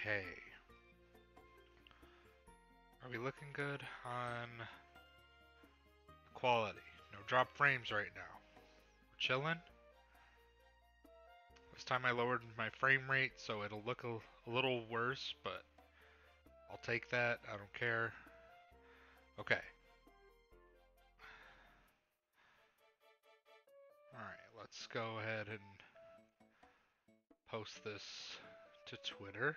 Okay. Are we looking good on quality? No drop frames right now. We're chilling. This time I lowered my frame rate so it'll look a, a little worse, but I'll take that. I don't care. Okay. Alright, let's go ahead and post this to Twitter.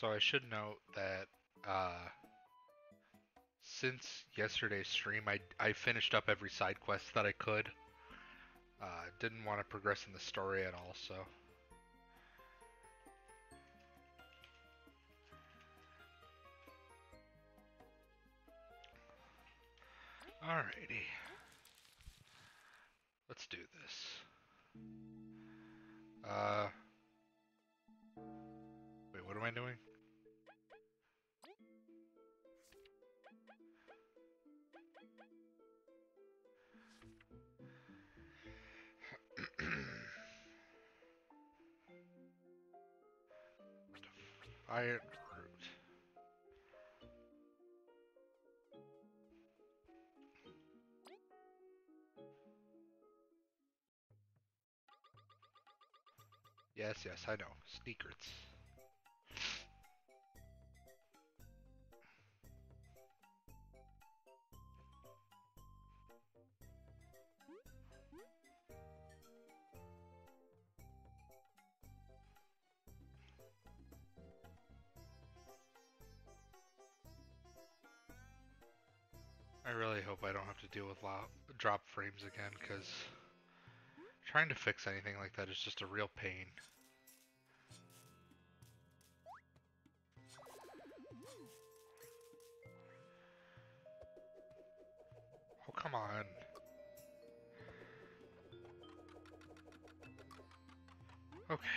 So I should note that uh, since yesterday's stream, I, I finished up every side quest that I could. Uh, didn't want to progress in the story at all, so. Alrighty. Let's do this. Uh. Wait, what am I doing? Fire root. Yes, yes, I know. Sneakers. I really hope I don't have to deal with drop frames again, because trying to fix anything like that is just a real pain. Oh, come on. Okay.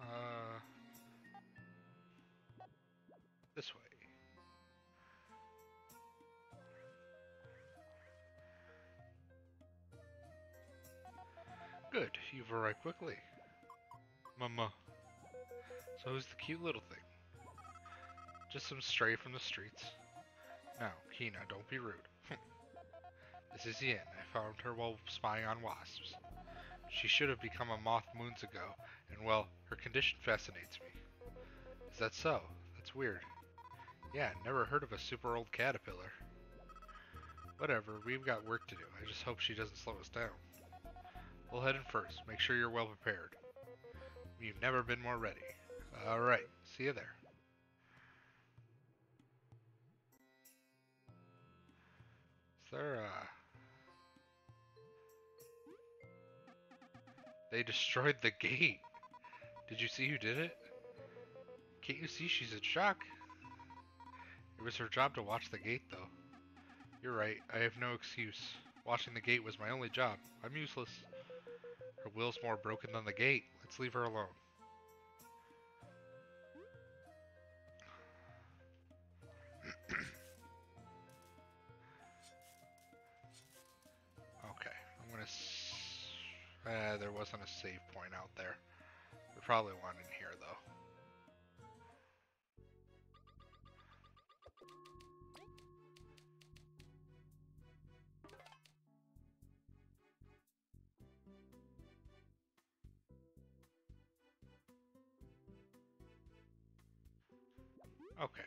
Uh, Good, you've arrived quickly. Mama. So who's the cute little thing? Just some stray from the streets. Now, Kina, don't be rude. this is Yin. I found her while spying on wasps. She should have become a moth moons ago, and well, her condition fascinates me. Is that so? That's weird. Yeah, never heard of a super old caterpillar. Whatever, we've got work to do. I just hope she doesn't slow us down. We'll head in first. Make sure you're well prepared. You've never been more ready. Alright, see you there. Is there uh They destroyed the gate. Did you see who did it? Can't you see she's in shock? It was her job to watch the gate, though. You're right, I have no excuse. Watching the gate was my only job. I'm useless. Her will's more broken than the gate. Let's leave her alone. okay, I'm gonna. Uh, there wasn't a save point out there. We probably one in here though. Okay.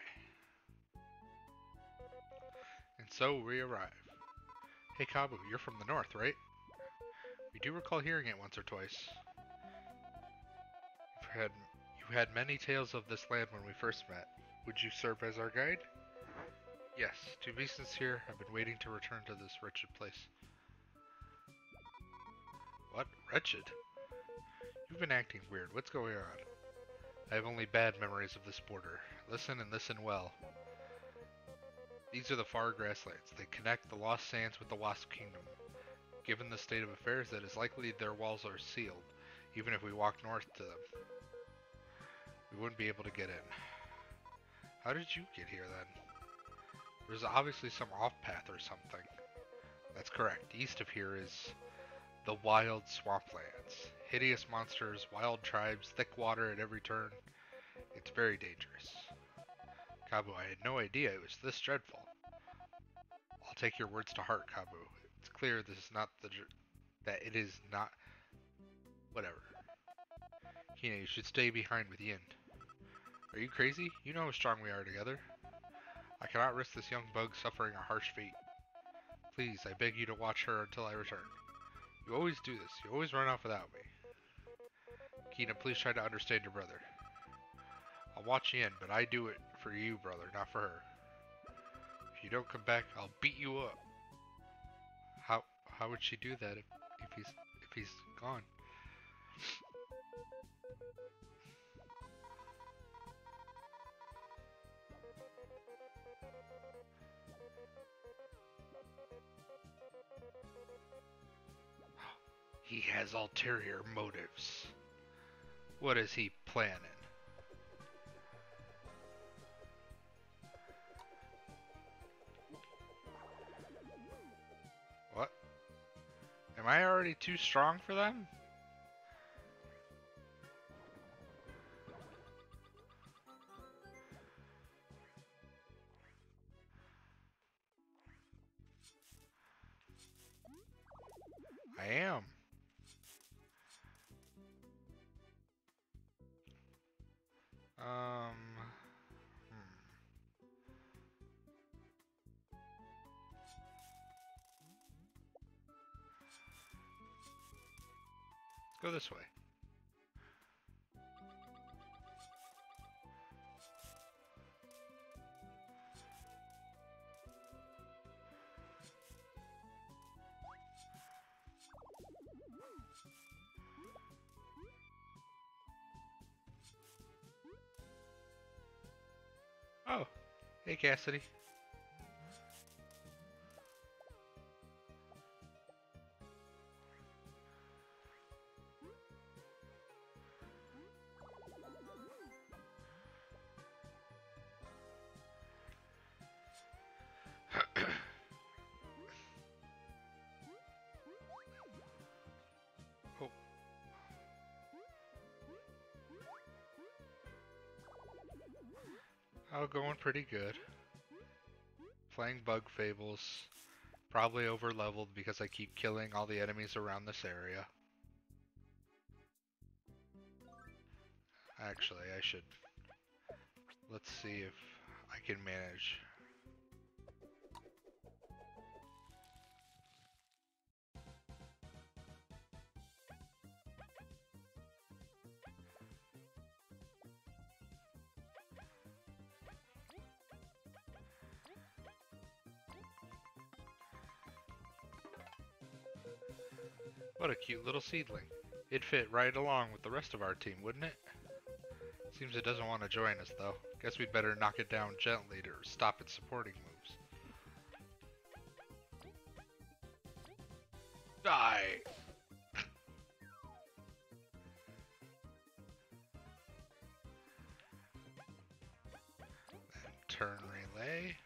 And so we arrive. Hey Kabbu, you're from the north, right? We do recall hearing it once or twice. You've had, you had many tales of this land when we first met. Would you serve as our guide? Yes, to be sincere, I've been waiting to return to this wretched place. What? Wretched? You've been acting weird. What's going on? I have only bad memories of this border. Listen and listen well. These are the far grasslands. They connect the Lost Sands with the Wasp Kingdom. Given the state of affairs, it is likely their walls are sealed, even if we walk north to them. We wouldn't be able to get in. How did you get here then? There's obviously some off path or something. That's correct. East of here is the wild swamplands. Hideous monsters, wild tribes, thick water at every turn. It's very dangerous. Kabbu, I had no idea it was this dreadful. I'll take your words to heart, Kabbu. It's clear this is not the that it is not whatever. Kina, you should stay behind with Yin. Are you crazy? You know how strong we are together. I cannot risk this young bug suffering a harsh fate. Please, I beg you to watch her until I return. You always do this. You always run off without me. Kina, please try to understand your brother. I'll watch you in, but I do it for you, brother, not for her. If you don't come back, I'll beat you up. How how would she do that if, if he's if he's gone? He has ulterior motives. What is he planning? Am I already too strong for them? I am. Um. Go this way. Oh, hey Cassidy. Going pretty good. Playing Bug Fables. Probably over leveled because I keep killing all the enemies around this area. Actually, I should... Let's see if I can manage. What a cute little seedling. It'd fit right along with the rest of our team, wouldn't it? Seems it doesn't want to join us, though. Guess we'd better knock it down gently to stop its supporting moves. Die! turn relay.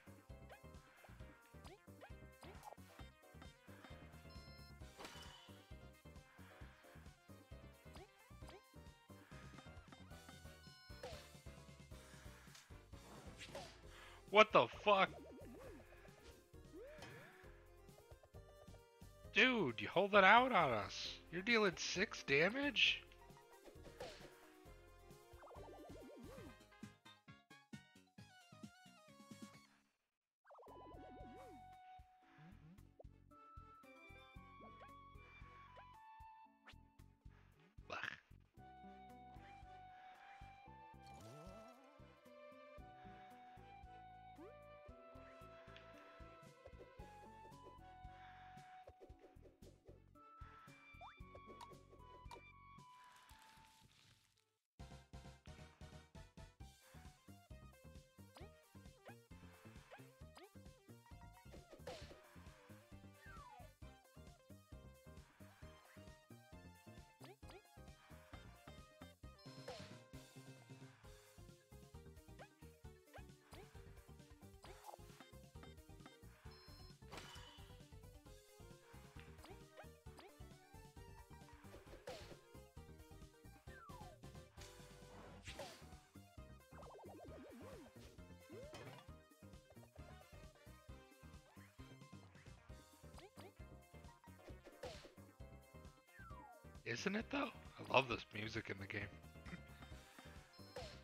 What the fuck? Dude, you hold it out on us. You're dealing six damage? Isn't it though? I love this music in the game.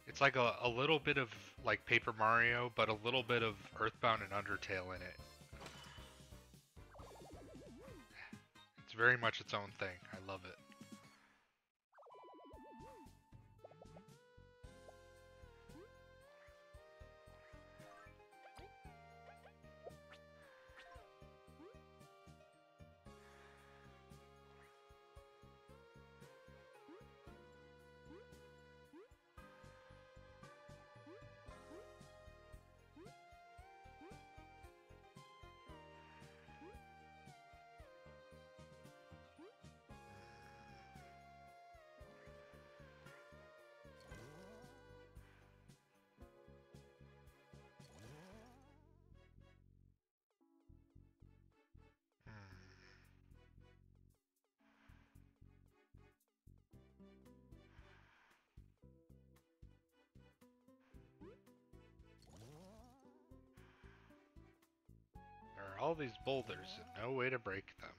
it's like a, a little bit of like Paper Mario, but a little bit of Earthbound and Undertale in it. It's very much its own thing. I love it. All these boulders and no way to break them.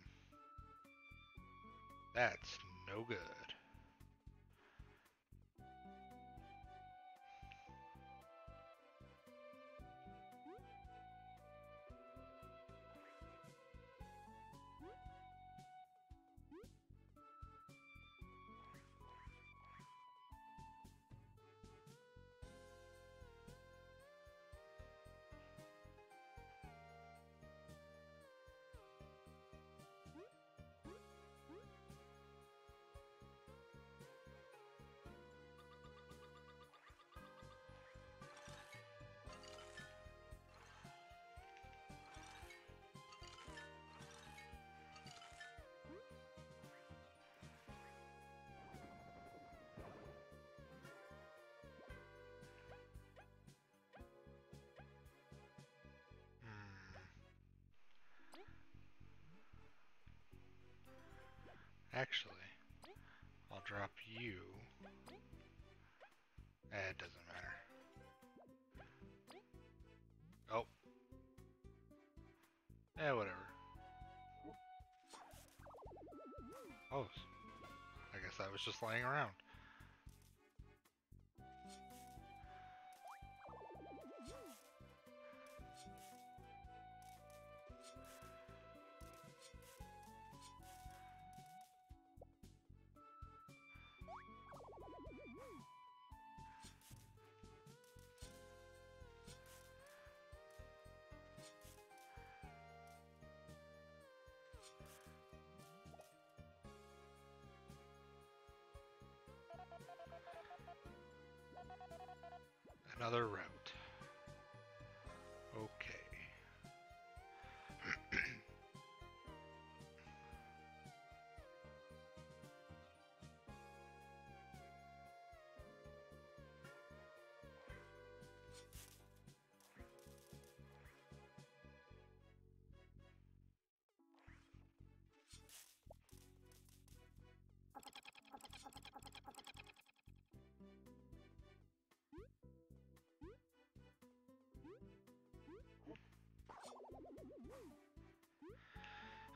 That's no good. Actually, I'll drop you. Eh, it doesn't matter. Oh. Eh, whatever. Oh. I guess I was just lying around. Another route.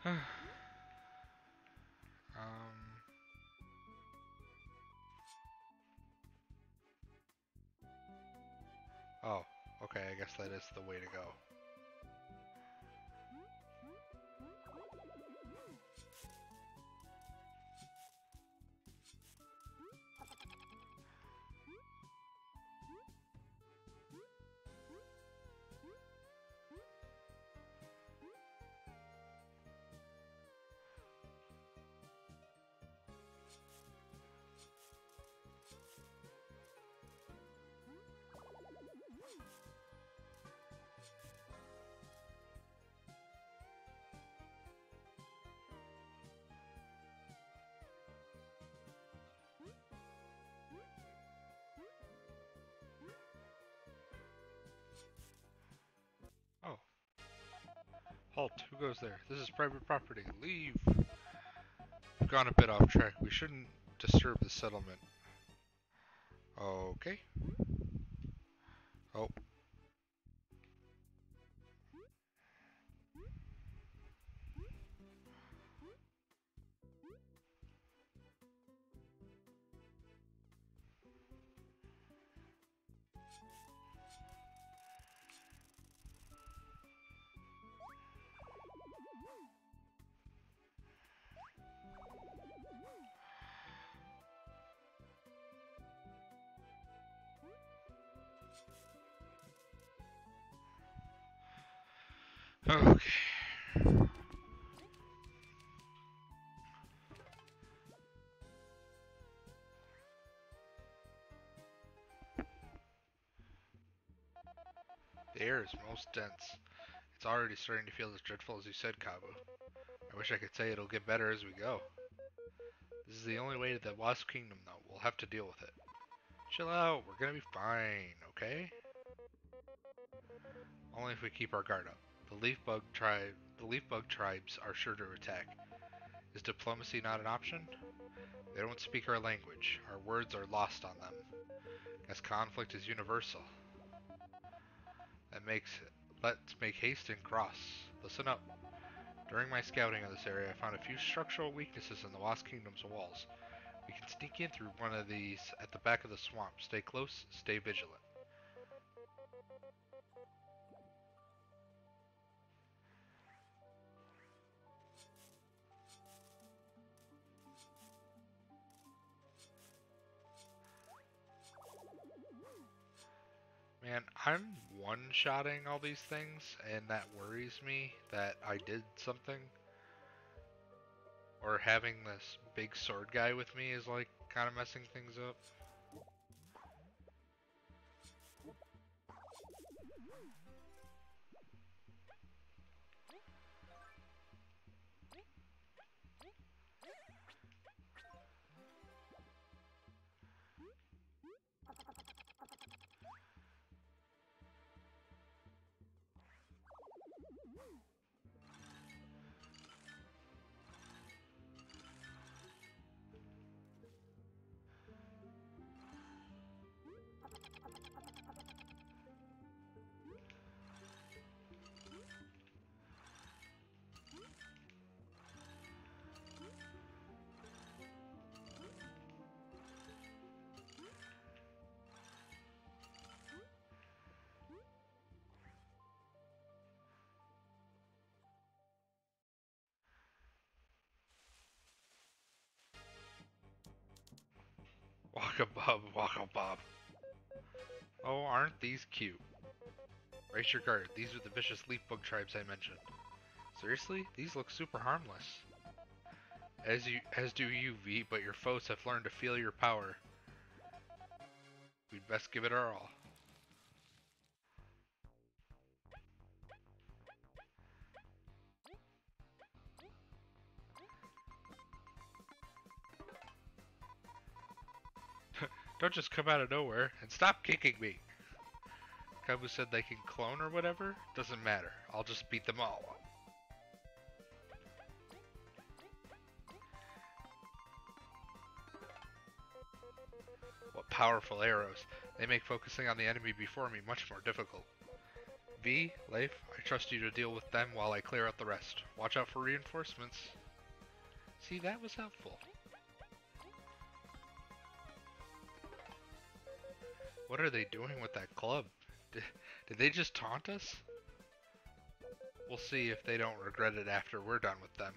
um. Oh, okay, I guess that is the way to go. Halt, who goes there? This is private property. Leave! We've gone a bit off track. We shouldn't disturb the settlement. Okay. Air is most dense. It's already starting to feel as dreadful as you said, Kabbu. I wish I could say it'll get better as we go. This is the only way to the Wasp Kingdom, though. We'll have to deal with it. Chill out. We're gonna be fine, okay? Only if we keep our guard up. The leaf bug tribe, the leaf bug tribes are sure to attack. Is diplomacy not an option? They don't speak our language. Our words are lost on them. As conflict is universal. That makes. Let's make haste and cross. Listen up. During my scouting of this area, I found a few structural weaknesses in the Wasp Kingdom's walls. We can sneak in through one of these at the back of the swamp. Stay close, stay vigilant. Man, I'm one-shotting all these things, and that worries me that I did something. Or having this big sword guy with me is like kind of messing things up. Waka Bob, Waka Bob. Oh, aren't these cute? Raise your guard. These are the vicious leaf bug tribes I mentioned. Seriously? These look super harmless. As you as do you, Vi, but your foes have learned to feel your power. We'd best give it our all. Don't just come out of nowhere and stop kicking me. Kabbu said they can clone or whatever? Doesn't matter. I'll just beat them all up. What powerful arrows. They make focusing on the enemy before me much more difficult. Vi, Leif, I trust you to deal with them while I clear out the rest. Watch out for reinforcements. See, that was helpful. What are they doing with that club? Did, did they just taunt us? We'll see if they don't regret it after we're done with them.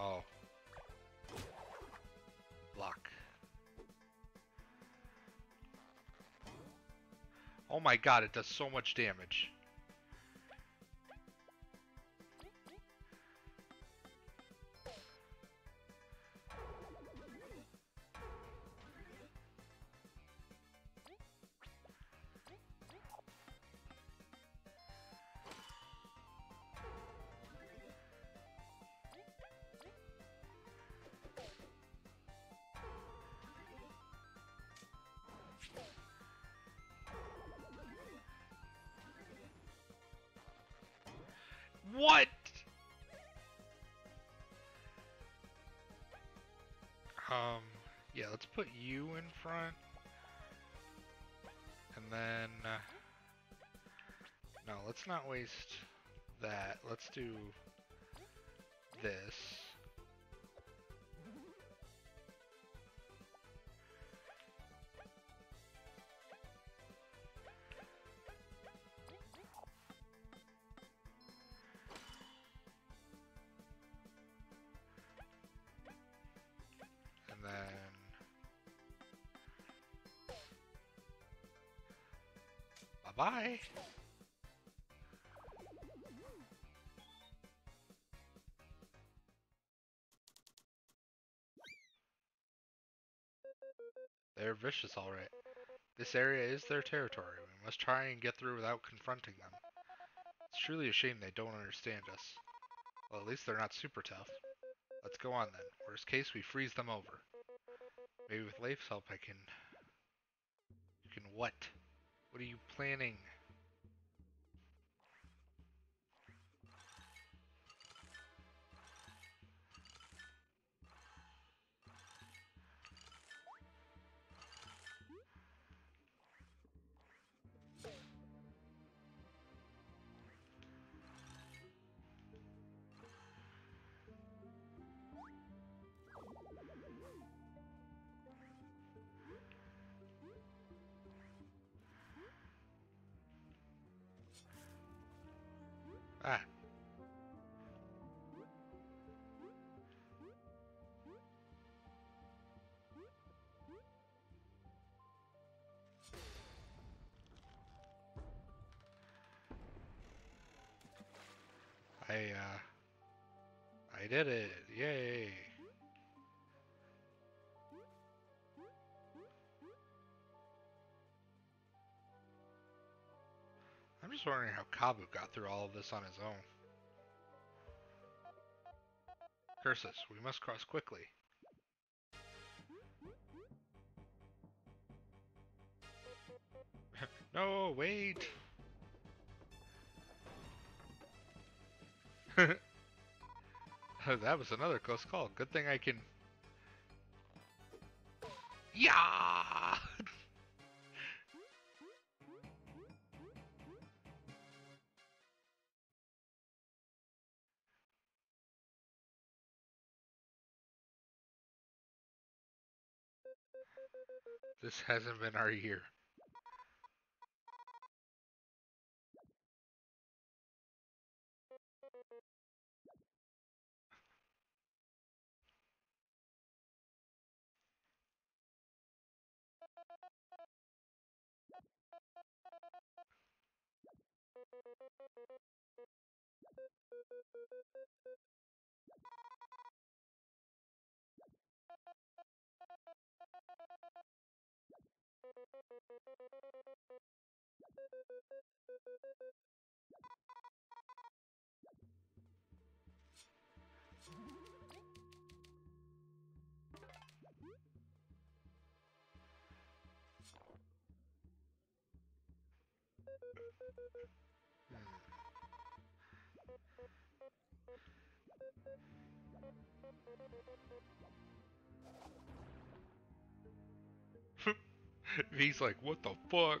Oh. Lock. Oh my god, it does so much damage. Put you in front. And then, uh, no, let's not waste that. Let's do this. They're vicious, alright. This area is their territory. We must try and get through without confronting them. It's truly a shame they don't understand us. Well, at least they're not super tough. Let's go on then. Worst case, we freeze them over. Maybe with Leif's help I can... You can what? What are you planning? Did it. Yay. I'm just wondering how Kabbu got through all of this on his own. Curses, we must cross quickly. no, wait! that was another close call. Good thing I can... Yeah! This hasn't been our year. Hmm. He's like, what the fuck?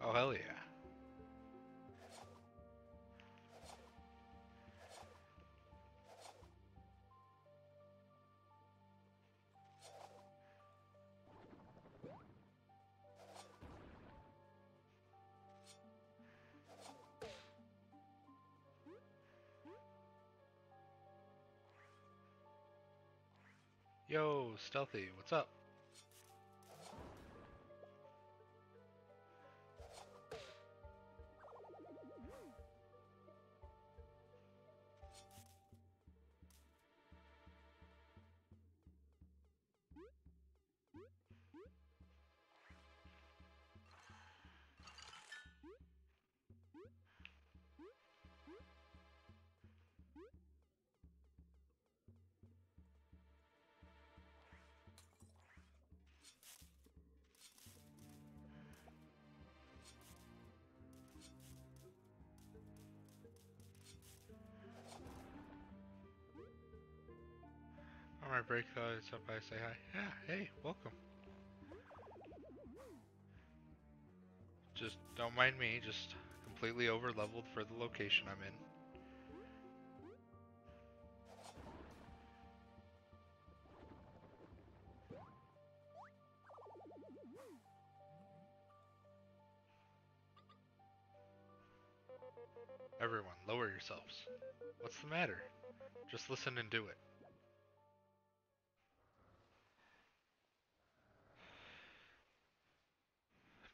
Oh, hell yeah. Yo, Stealthy, what's up? My break, I stop by say hi. Yeah, hey, welcome. Just don't mind me, just completely over leveled for the location I'm in. Everyone, lower yourselves. What's the matter? Just listen and do it.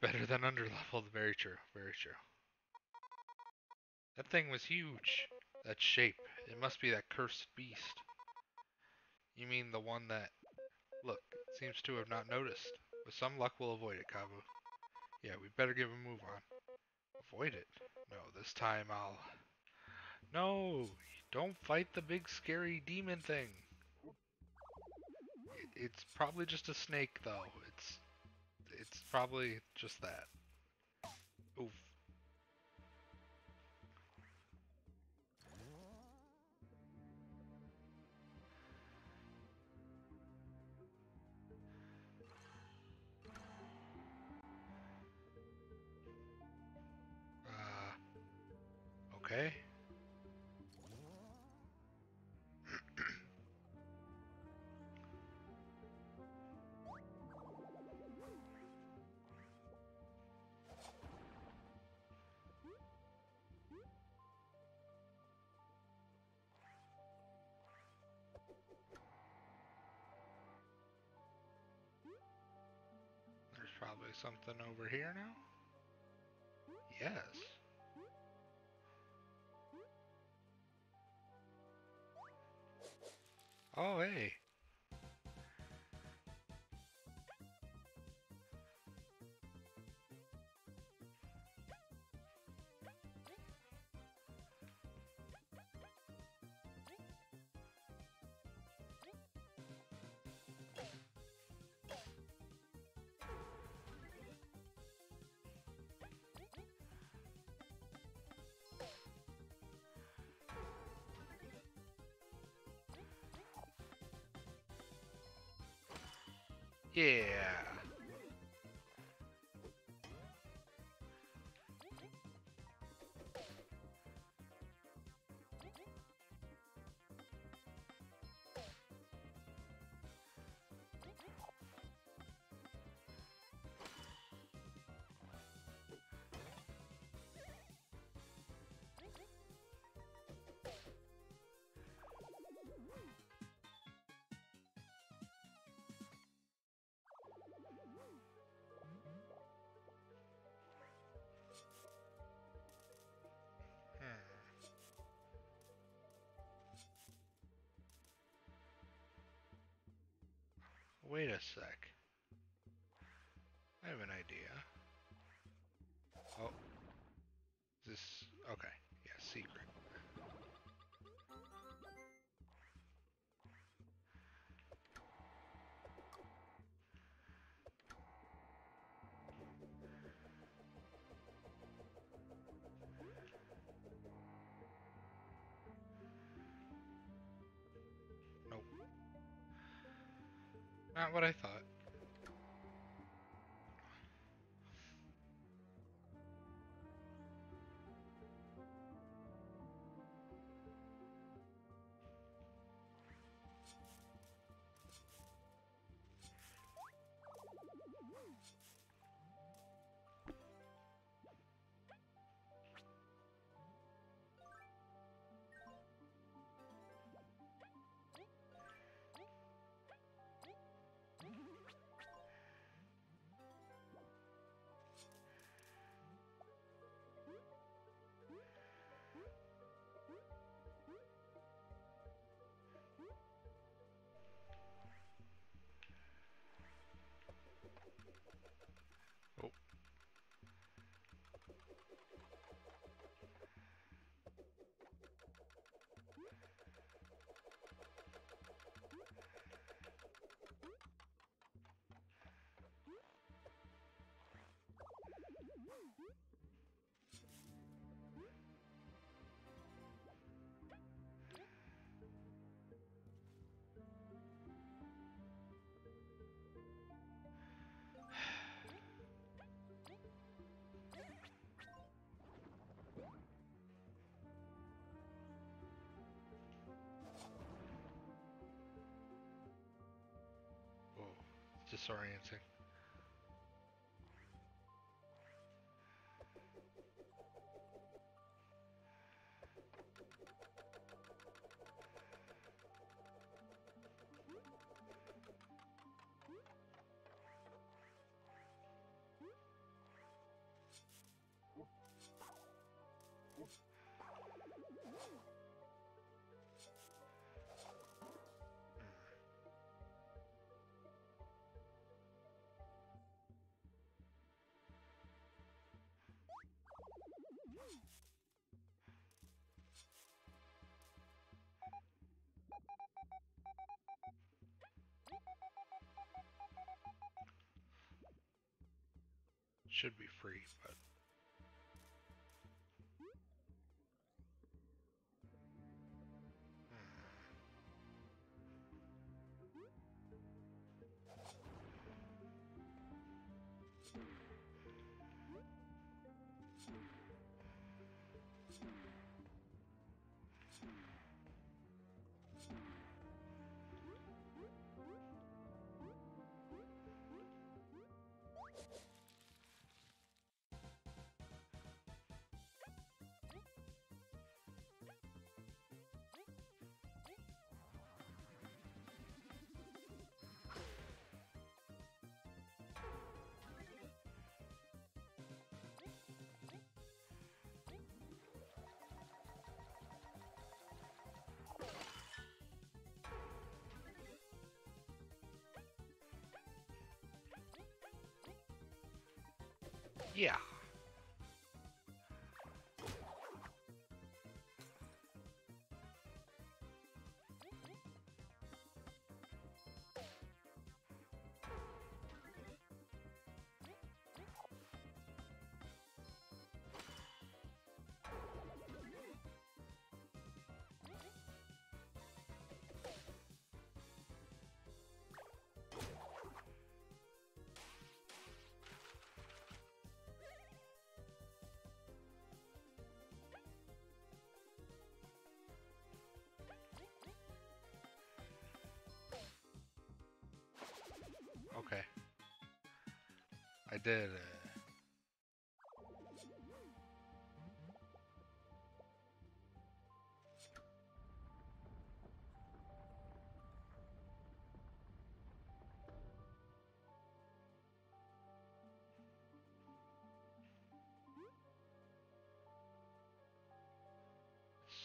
Better than underleveled, very true, very true. That thing was huge. That shape. It must be that cursed beast. You mean the one that... Look, seems to have not noticed. With some luck we'll avoid it, Kabbu. Yeah, we better give a move on. Avoid it? No, this time I'll... No! Don't fight the big scary demon thing! It's probably just a snake, though. It's... It's probably just that. Oof. Probably something over here now. Yes. Oh, hey. Yeah. Wait a sec. I have an idea. Oh. Is this... Okay. Yeah, secret. Not what I thought. Disorienting. Should be free, but yeah. It.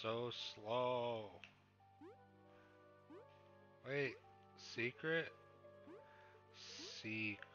So slow. Wait, secret? Secret.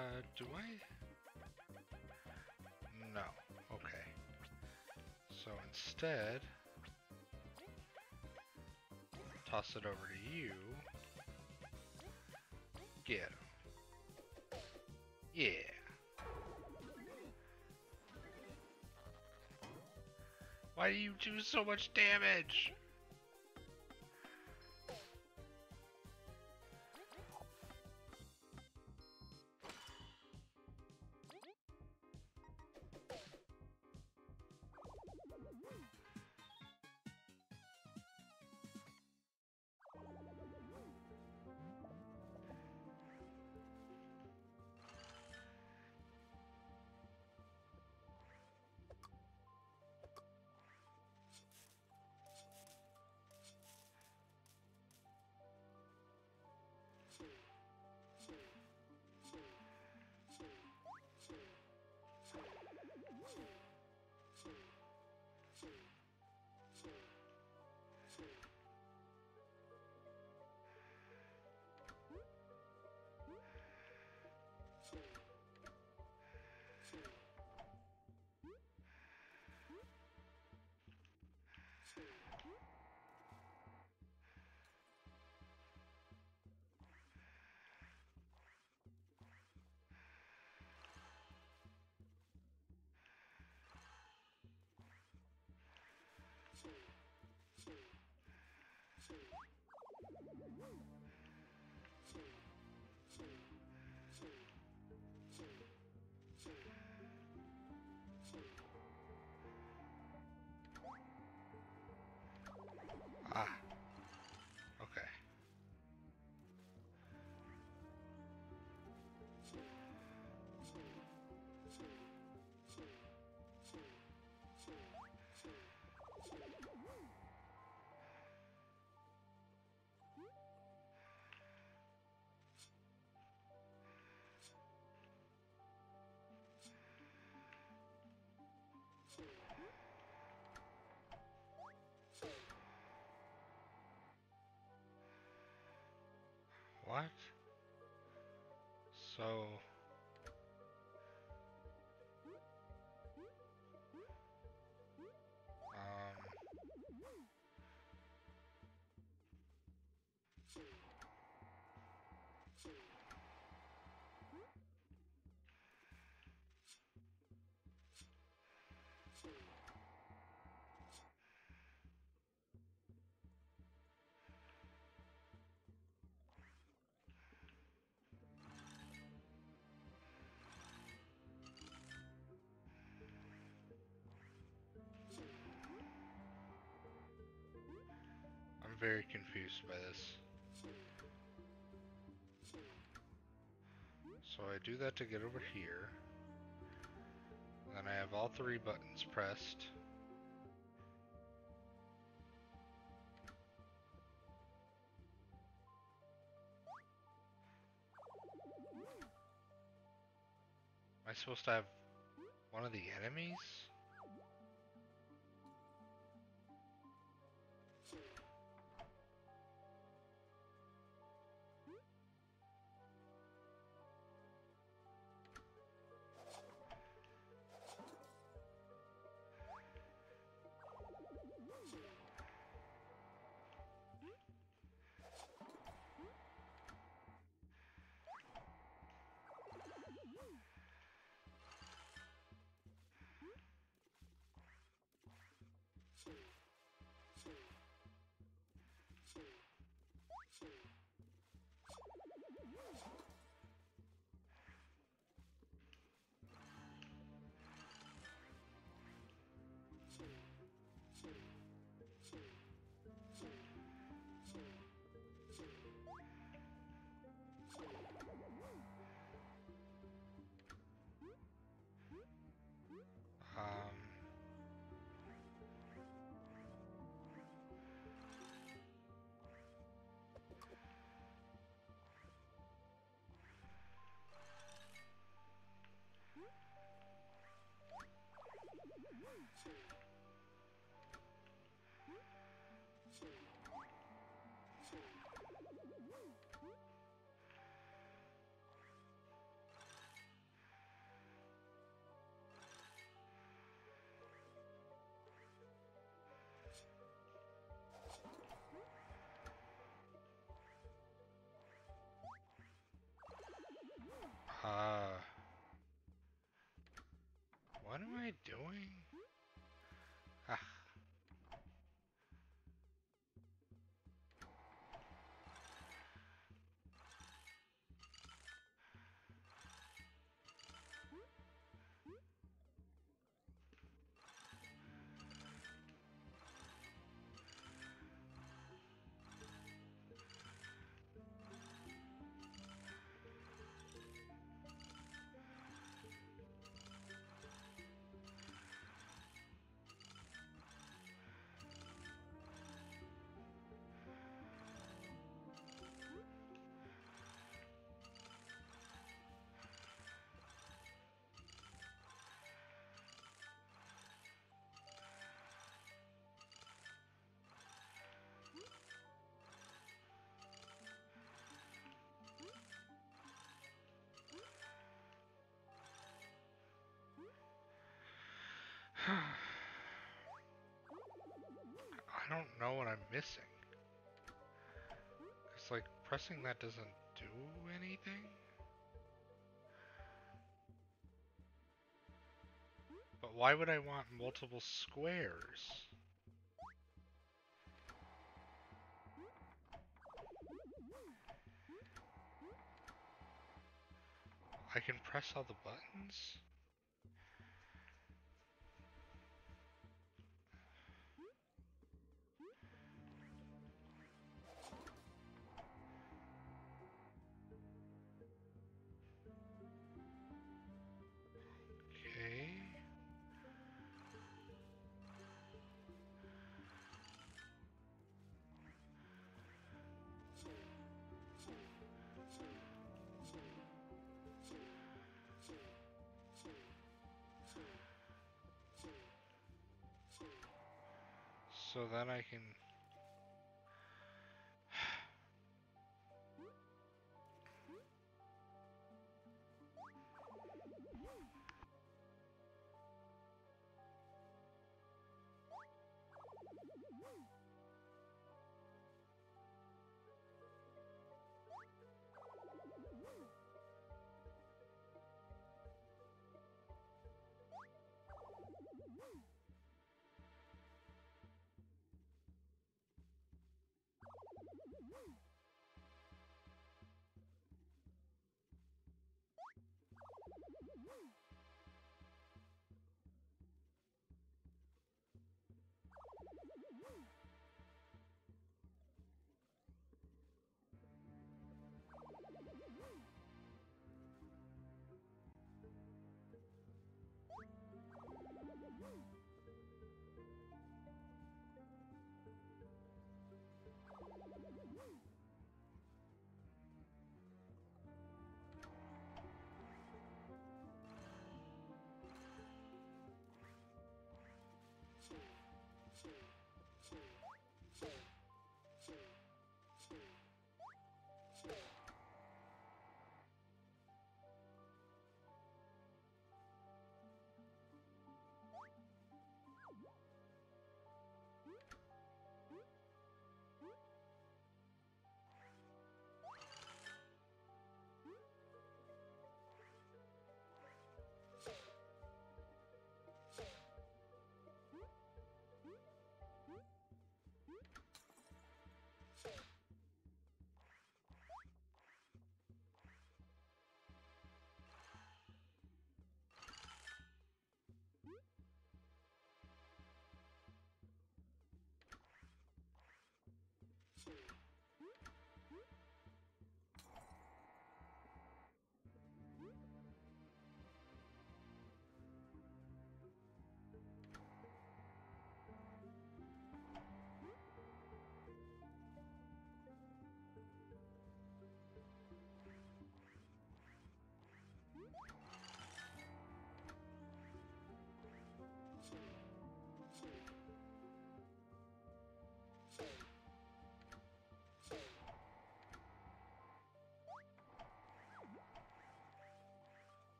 Uh, do I? No. Okay. So instead, toss it over to you. Get him. Yeah. Why do you do so much damage? Ah. So... very confused by this. So I do that to get over here. Then I have all three buttons pressed. Am I supposed to have one of the enemies? I doing? I don't know what I'm missing. It's like pressing that doesn't do anything. But why would I want multiple squares? I can press all the buttons? Then I can Thank you.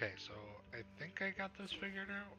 Okay, so I think I got this figured out.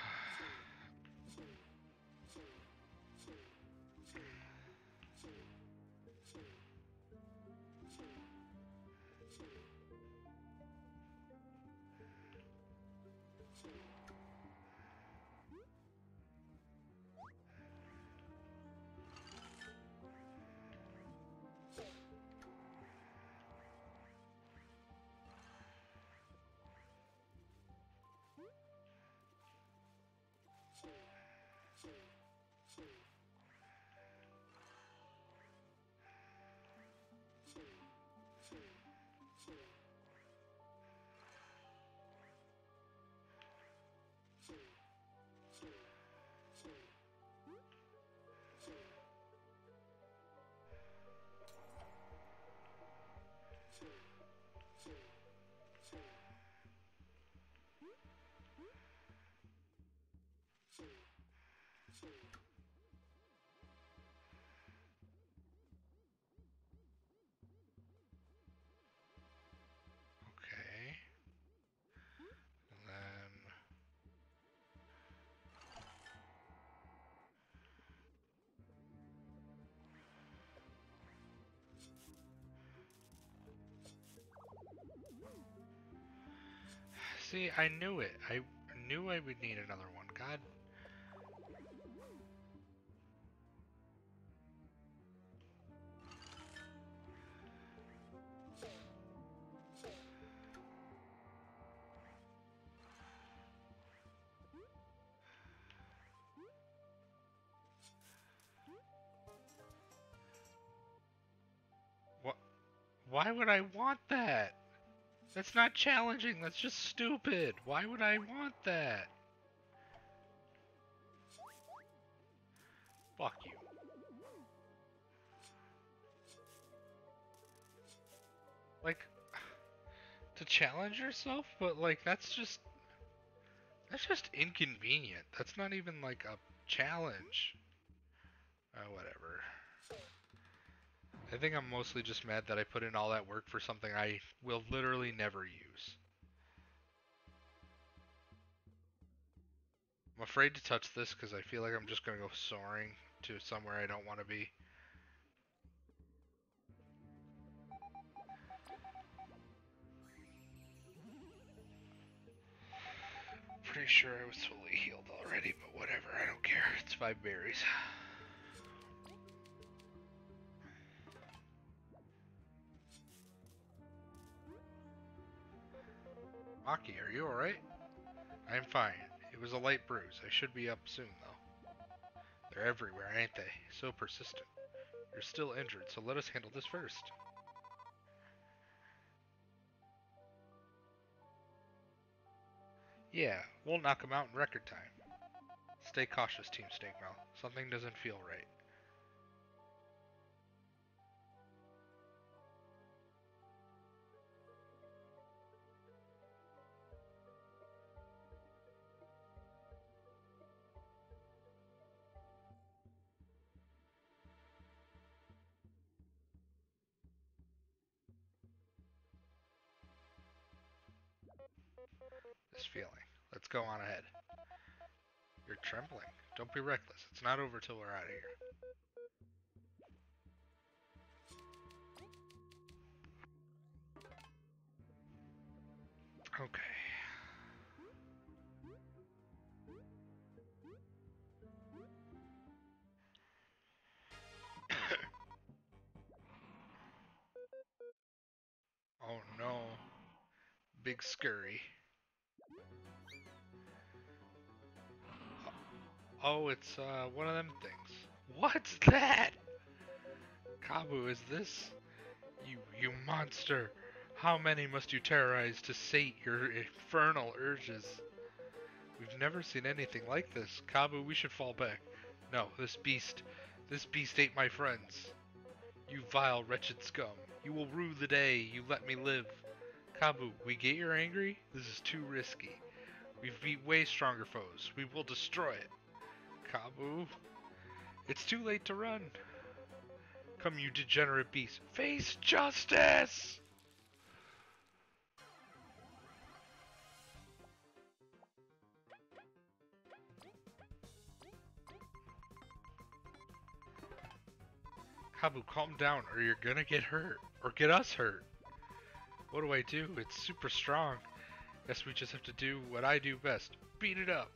See, I knew it. I knew I would need another one. God. What? Why would I want that? That's not challenging, that's just stupid. Why would I want that? Fuck you. Like, to challenge yourself, but like, that's just, that's just inconvenient. That's not even like a challenge. Uh, whatever. I think I'm mostly just mad that I put in all that work for something I will literally never use. I'm afraid to touch this because I feel like I'm just going to go soaring to somewhere I don't want to be. Pretty sure I was fully healed already, but whatever, I don't care. It's five berries. Maki, are you alright? I'm fine. It was a light bruise. I should be up soon, though. They're everywhere, ain't they? So persistent. You're still injured, so let us handle this first. Yeah, we'll knock them out in record time. Stay cautious, Team Snakemouth. Something doesn't feel right. Go on ahead. You're trembling. Don't be reckless. It's not over till we're out of here. Okay. oh no. Big scurry. Oh, it's uh, one of them things. What's that? Kabbu, is this? You, you monster! How many must you terrorize to sate your infernal urges? We've never seen anything like this. Kabbu, we should fall back. No, this beast, this beast ate my friends. You vile, wretched scum. You will rue the day you let me live. Kabbu, we get you're angry? This is too risky. We've beat way stronger foes. We will destroy it. Kabbu, it's too late to run. Come, you degenerate beast. Face justice! Kabu, calm down or you're gonna get hurt. Or get us hurt. What do I do? It's super strong. Guess we just have to do what I do best. Beat it up.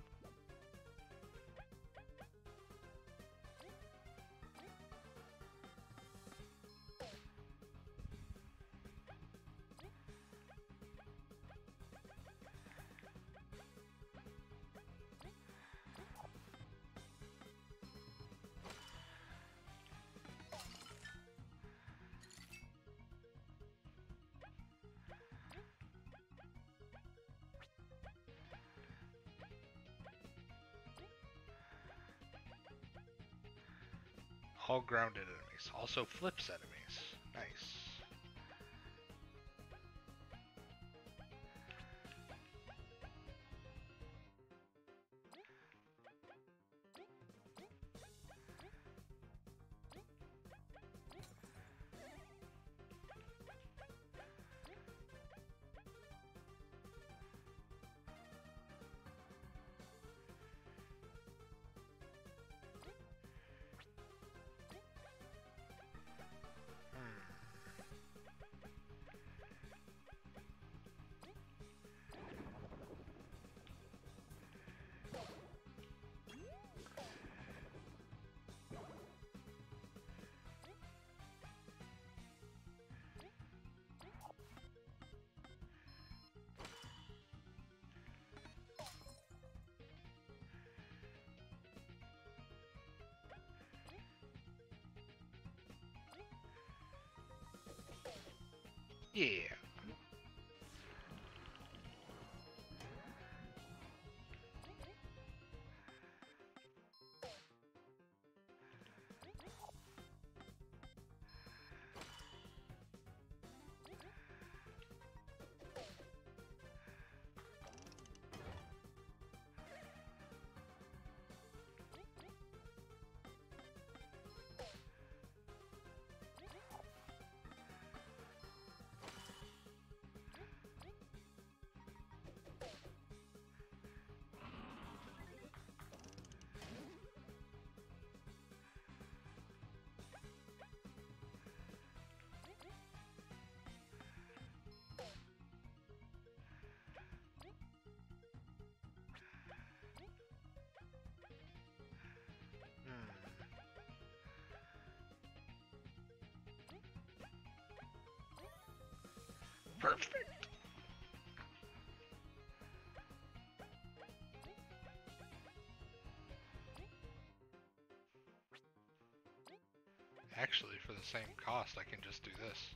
Grounded enemies. Also flips enemies. Nice. Yeah. Perfect. Actually, for the same cost, I can just do this.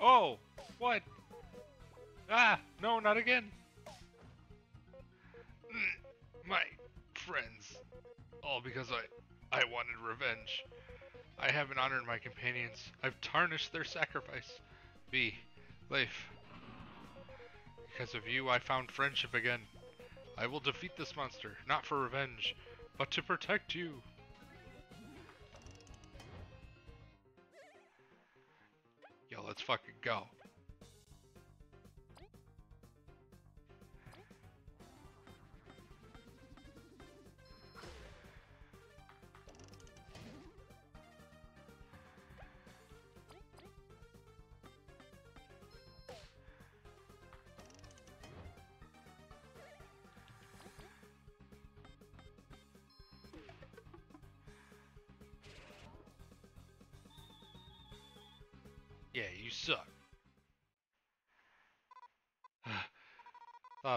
Oh! What? Ah! No, not again! My friends. All because I... I wanted revenge. I haven't honored my companions. I've tarnished their sacrifice. Vi. Leif. Because of you, I found friendship again. I will defeat this monster, not for revenge, but to protect you.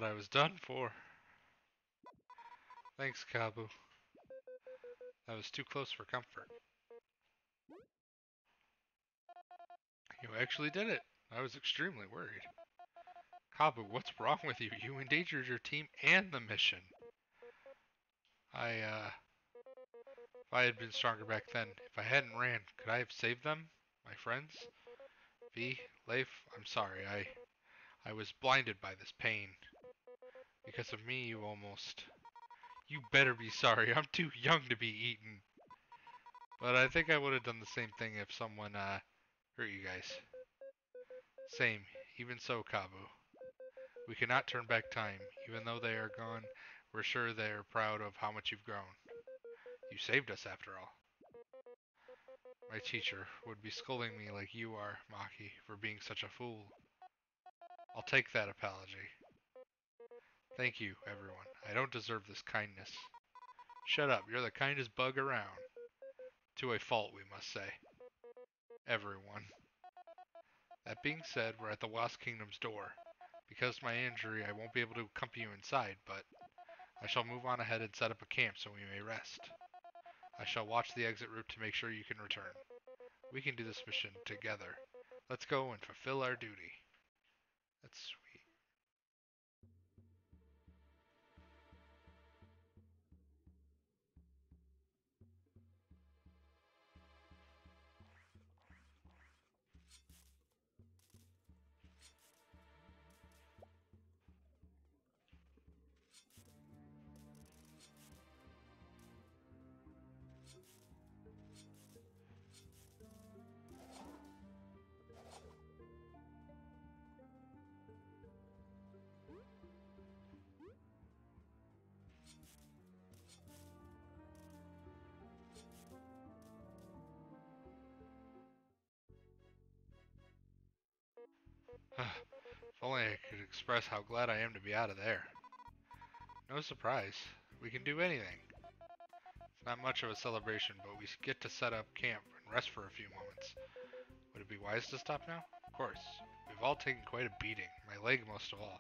Thought I was done for. Thanks, Kabbu. That was too close for comfort. You actually did it. I was extremely worried. Kabbu, what's wrong with you? You endangered your team and the mission. I, uh... If I had been stronger back then, if I hadn't ran, could I have saved them? My friends? Vi, Leif, I'm sorry. I I was blinded by this pain. Because of me, you almost... You better be sorry. I'm too young to be eaten. But I think I would have done the same thing if someone uh, hurt you guys. Same. Even so, Kabbu. We cannot turn back time. Even though they are gone, we're sure they are proud of how much you've grown. You saved us, after all. My teacher would be scolding me like you are, Maki, for being such a fool. I'll take that apology. Thank you, everyone. I don't deserve this kindness. Shut up, you're the kindest bug around. To a fault, we must say. Everyone. That being said, we're at the Lost Kingdom's door. Because of my injury, I won't be able to accompany you inside, but I shall move on ahead and set up a camp so we may rest. I shall watch the exit route to make sure you can return. We can do this mission together. Let's go and fulfill our duty. Express how glad I am to be out of there. No surprise. We can do anything. It's not much of a celebration, but we get to set up camp and rest for a few moments. Would it be wise to stop now? Of course. We've all taken quite a beating, my leg most of all.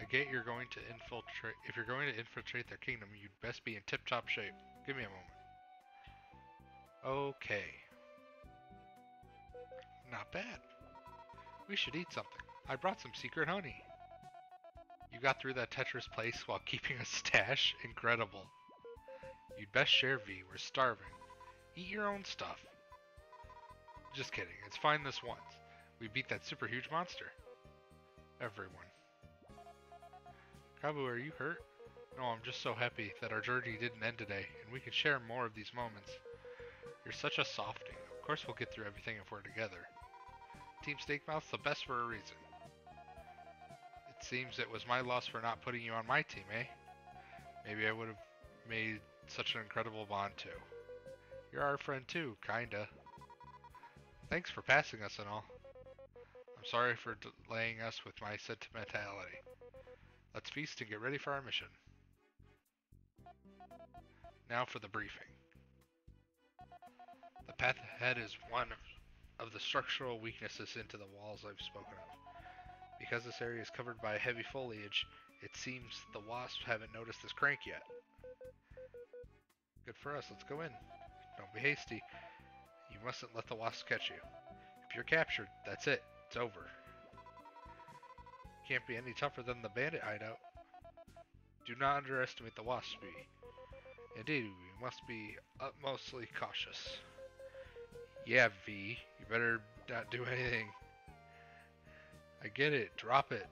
I get you're going to infiltrate. If you're going to infiltrate their kingdom, you'd best be in tip-top shape. Give me a moment. Okay. Not bad. We should eat something. I brought some secret honey. You got through that Tetris place while keeping a stash? Incredible. You'd best share, Vi. We're starving. Eat your own stuff. Just kidding. It's fine this once. We beat that super huge monster. Everyone. Kabbu, are you hurt? No, I'm just so happy that our journey didn't end today, and we can share more of these moments. You're such a softie. Of course we'll get through everything if we're together. Team Snakemouth's the best for a reason. Seems it was my loss for not putting you on my team, eh? Maybe I would have made such an incredible bond too. You're our friend too, kinda. Thanks for passing us and all. I'm sorry for delaying us with my sentimentality. Let's feast and get ready for our mission. Now for the briefing. The path ahead is one of the structural weaknesses into the walls I've spoken of. Because this area is covered by heavy foliage, it seems the wasps haven't noticed this crank yet. Good for us, let's go in. Don't be hasty. You mustn't let the wasps catch you. If you're captured, that's it. It's over. Can't be any tougher than the bandit hideout. Do not underestimate the Waspy. Indeed, we must be utmostly cautious. Yeah, Vi, you better not do anything. I get it, drop it.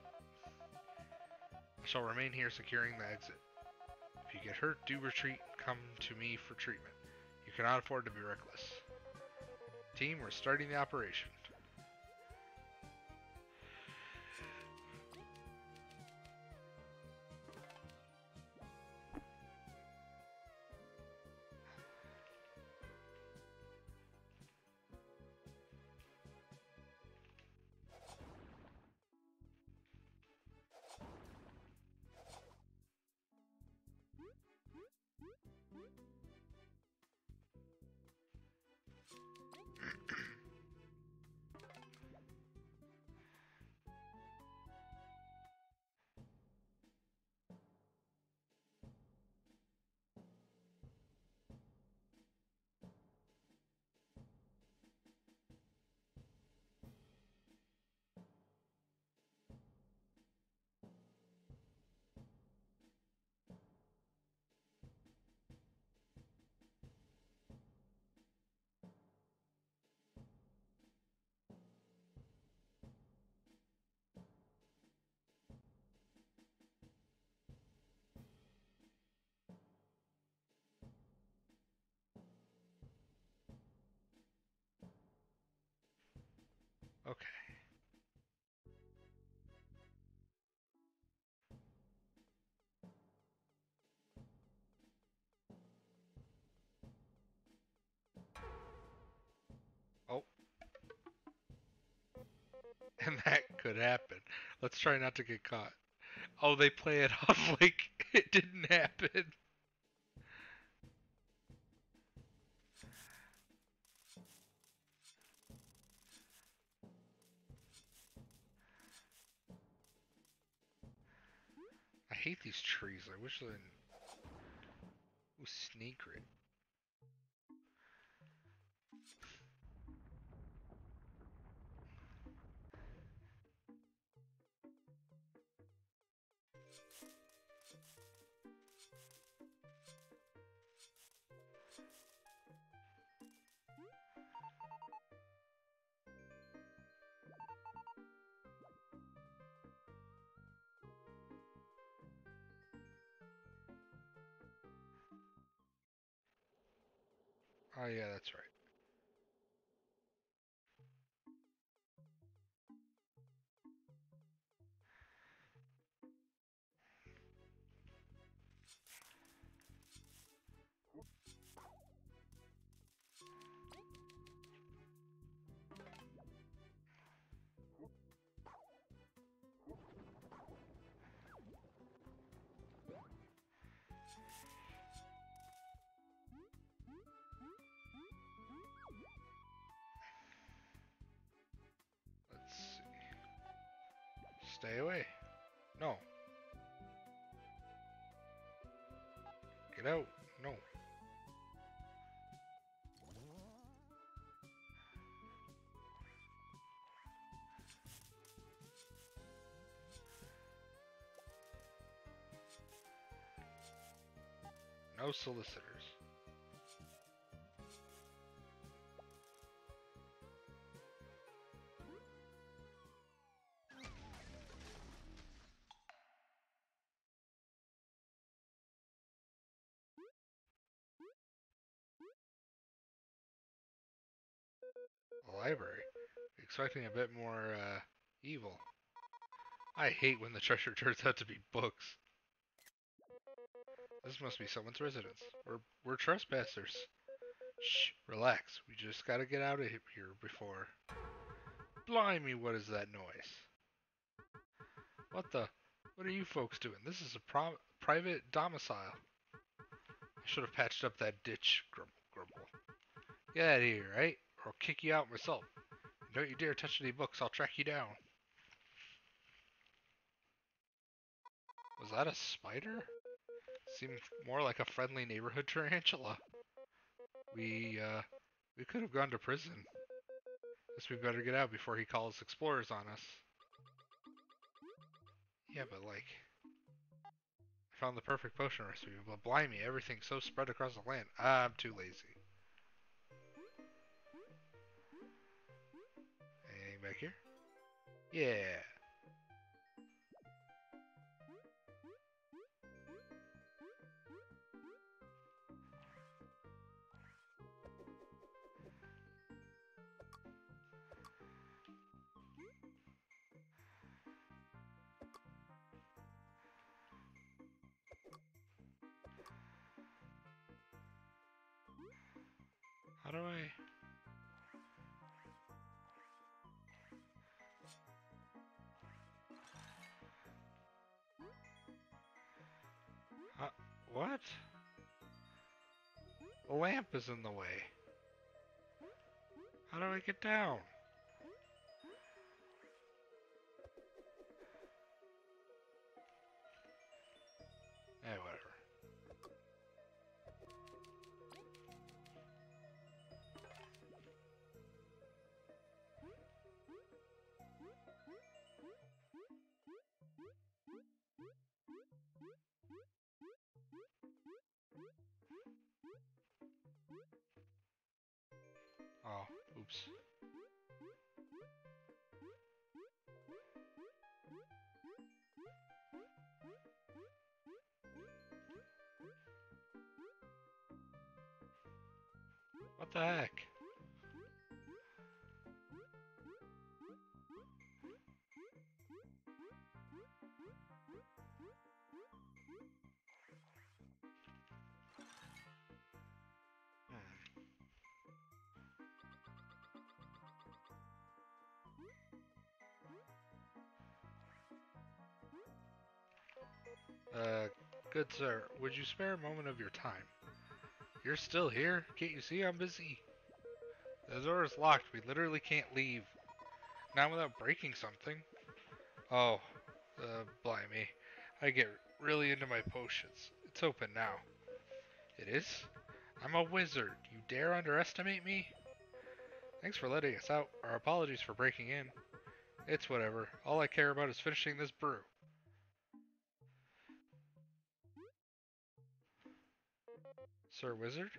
I shall remain here securing the exit. If you get hurt, do retreat come to me for treatment. You cannot afford to be reckless. Team, we're starting the operation. Okay. Oh. And that could happen. Let's try not to get caught. Oh, they play it off like it didn't happen. Hate these trees. I wish they didn't. Ooh, snake. Oh yeah, that's right. Stay away. No. Get out. No. No solicitors. Library. Expecting a bit more uh, evil. I hate when the treasure turns out to be books. This must be someone's residence. We're we're trespassers. Shh, relax. We just gotta get out of here before. Blimey, what is that noise? What the? What are you folks doing? This is a private domicile. I should have patched up that ditch, grumble, grumble. Get out of here, right? Or kick you out myself. Don't you dare touch any books, I'll track you down. Was that a spider? Seemed more like a friendly neighborhood tarantula. We, uh, we could have gone to prison. Guess we better get out before he calls explorers on us. Yeah, but like... I found the perfect potion recipe, but blimey, everything's so spread across the land. I'm too lazy. Anything back here? Yeah. How do I... what? The lamp is in the way. How do I get down? Eh, whatever. Oh, oops. What the heck? Uh, good sir, would you spare a moment of your time? You're still here? Can't you see I'm busy? The door is locked. We literally can't leave. Not without breaking something. Oh, uh, blimey. I get really into my potions. It's open now. It is? I'm a wizard. You dare underestimate me? Thanks for letting us out. Our apologies for breaking in. It's whatever. All I care about is finishing this brew. Sir Wizard?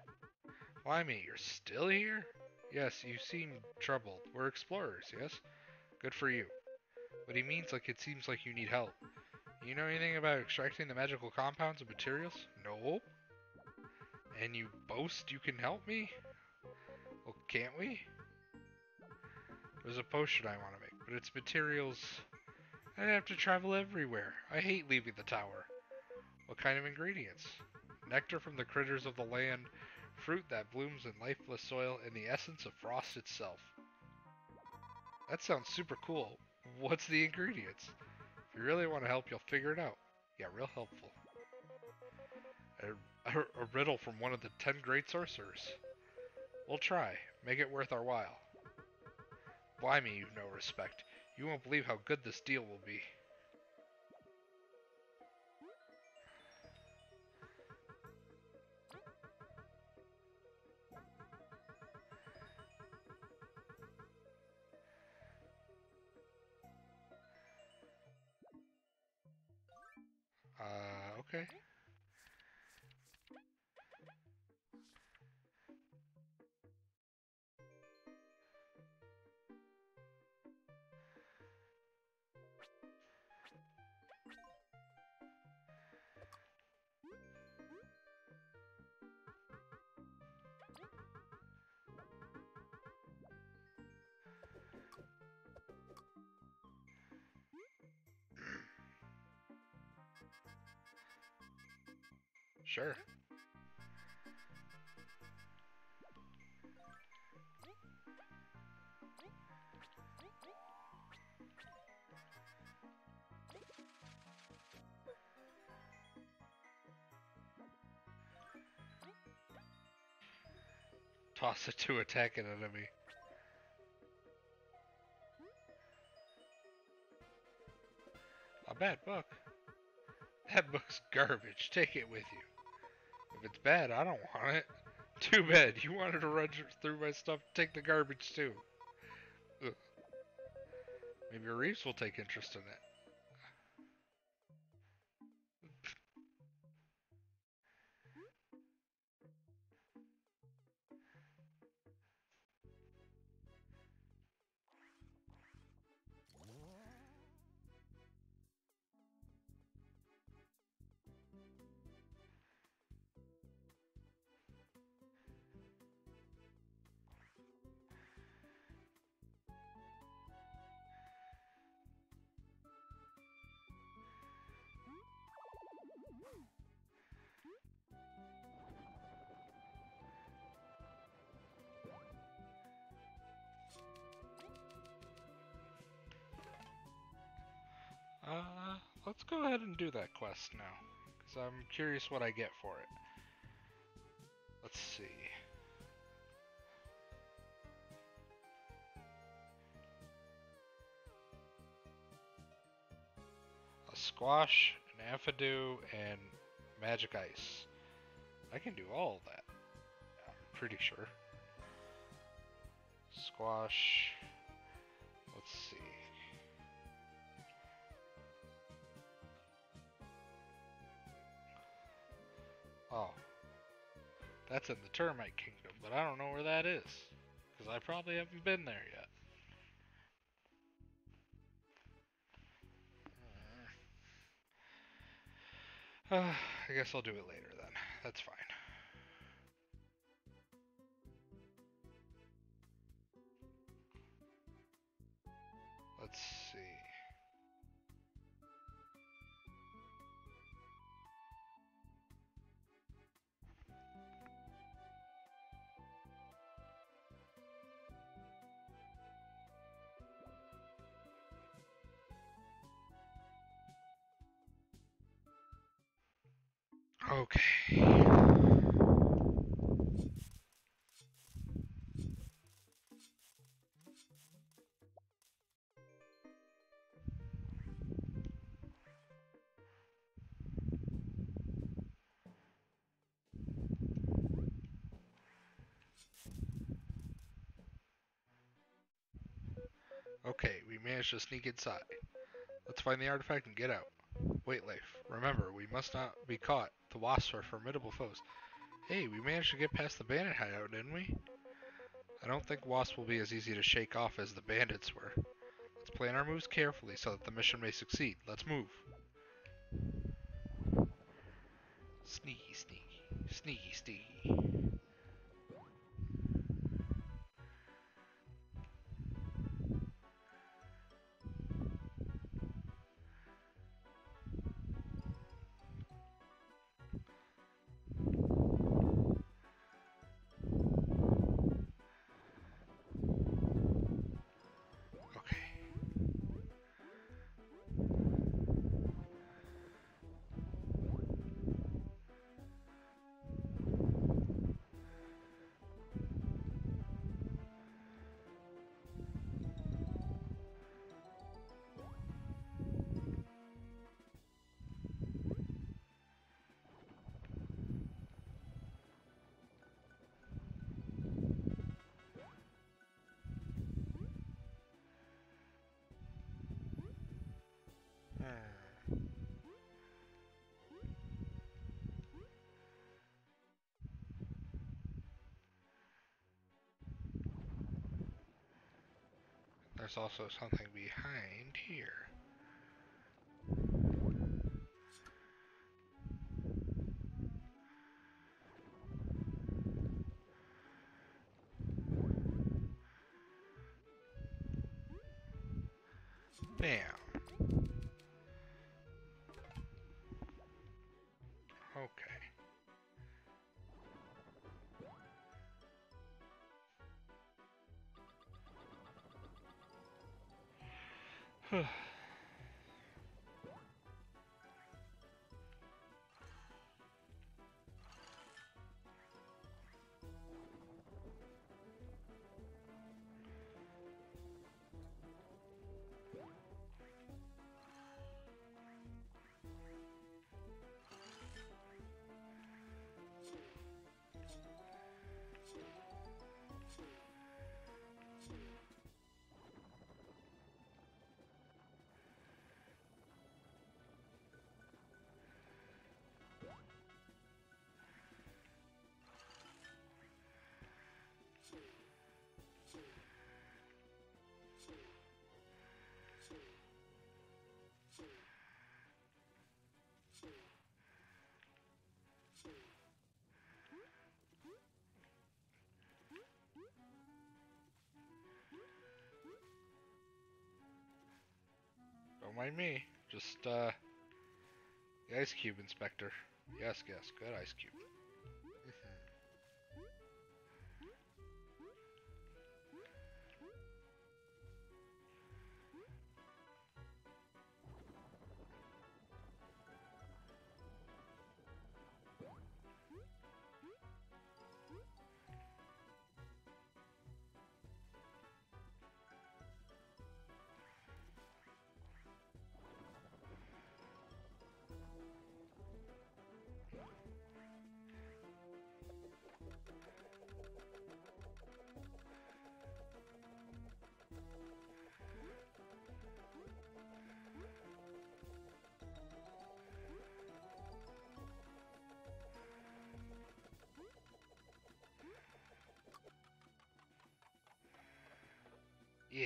Why me, you're still here? Yes, you seem troubled. We're explorers, yes? Good for you. But he means like it seems like you need help. You know anything about extracting the magical compounds and materials? No. And you boast you can help me? Well, can't we? There's a potion I want to make, but its materials... I'd have to travel everywhere. I hate leaving the tower. What kind of ingredients? Nectar from the critters of the land, fruit that blooms in lifeless soil, and the essence of frost itself. That sounds super cool. What's the ingredients? If you really want to help, you'll figure it out. Yeah, real helpful. A, a, a riddle from one of the ten great sorcerers. We'll try. Make it worth our while. Blimey, you've no respect. You won't believe how good this deal will be. Okay. Sure. Toss it to attack an enemy. A bad book. That book's garbage. Take it with you. If it's bad, I don't want it. Too bad. You wanted to run through my stuff. Take the garbage too. Ugh. Maybe Reeves will take interest in it. Do that quest now, because I'm curious what I get for it. Let's see. A squash, an Aphid Dew, and magic ice. I can do all that. I'm pretty sure. Squash. Oh. That's in the Termite Kingdom, but I don't know where that is. Because I probably haven't been there yet. Uh, I guess I'll do it later then. That's fine. Let's see. Managed to sneak inside. Let's find the artifact and get out. Wait, Leif. Remember, we must not be caught. The wasps are formidable foes. Hey, we managed to get past the bandit hideout, didn't we? I don't think wasps will be as easy to shake off as the bandits were. Let's plan our moves carefully so that the mission may succeed. Let's move. Sneaky, sneaky, sneaky, sneaky. Also something behind here. 呵 mind me. Just, uh, the Ice Cube Inspector. Yes, yes, good Ice Cube. Yeah.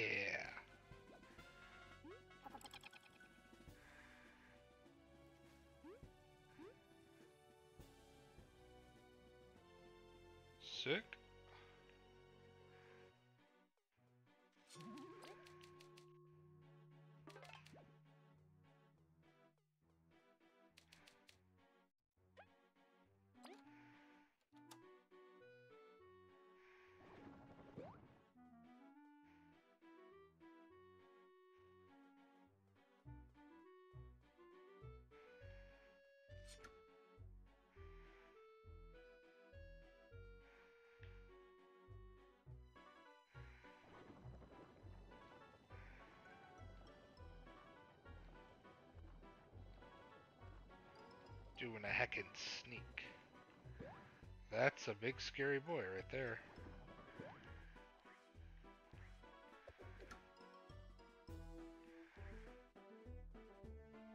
Sick. Doing a heckin' sneak. That's a big scary boy right there.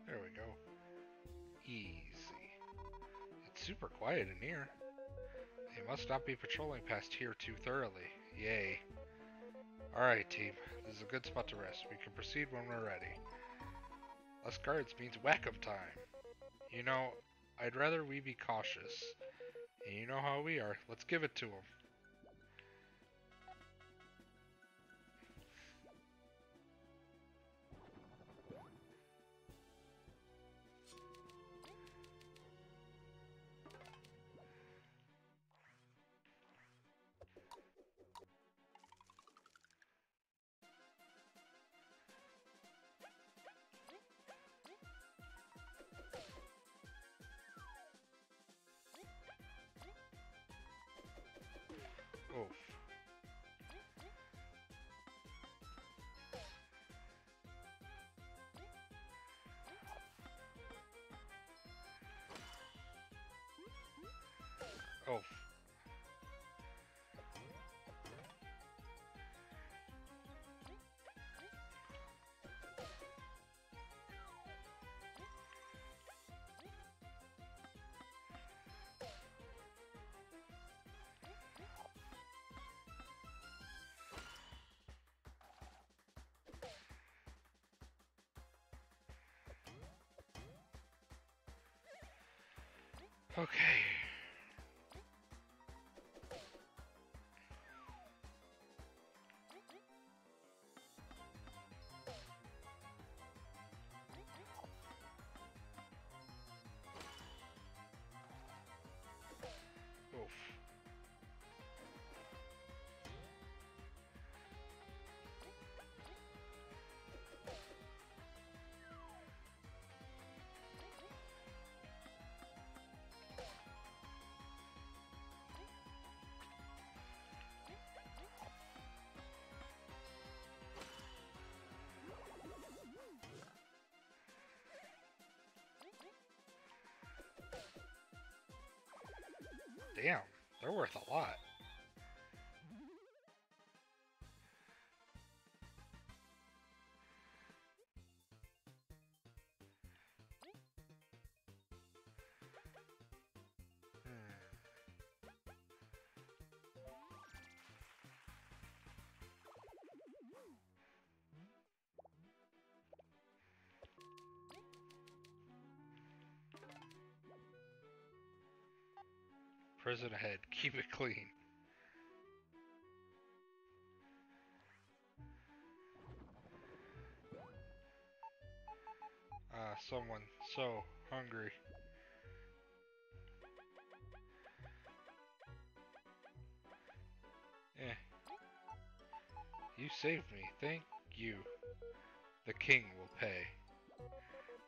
There we go. Easy. It's super quiet in here. They must not be patrolling past here too thoroughly. Yay. Alright, team. This is a good spot to rest. We can proceed when we're ready. Less guards means whack-up time. You know, I'd rather we be cautious. And you know how we are. Let's give it to them. Okay. Damn, they're worth a lot. Prison ahead, keep it clean. someone so hungry. Eh. You saved me. Thank you. The king will pay.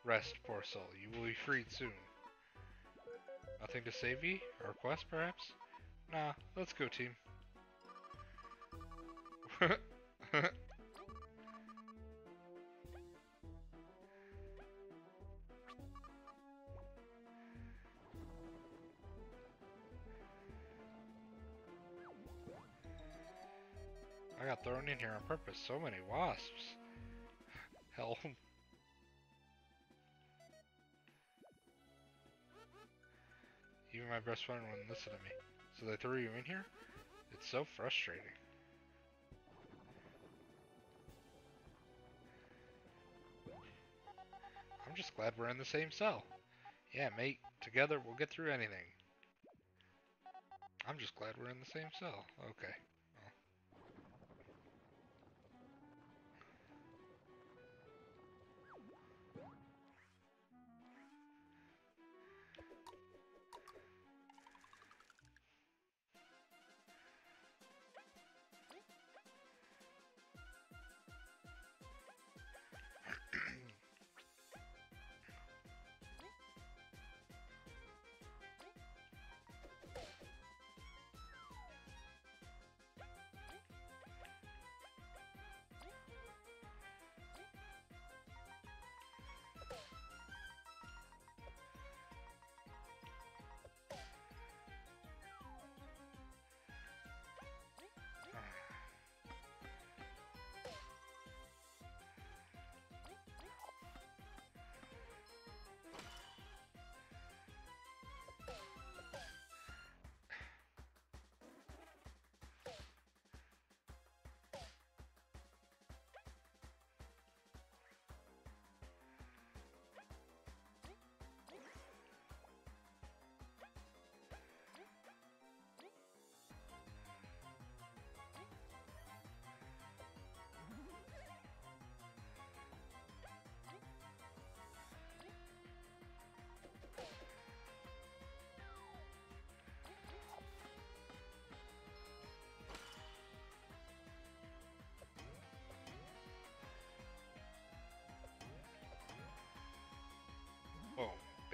Rest, poor soul. You will be freed soon. Nothing to save ye? Our quest, perhaps? Nah, let's go, team. I got thrown in here on purpose. So many wasps. Hell. My best friend wouldn't listen to me. So they threw you in here? It's so frustrating. I'm just glad we're in the same cell. Yeah, mate. Together we'll get through anything. I'm just glad we're in the same cell. Okay.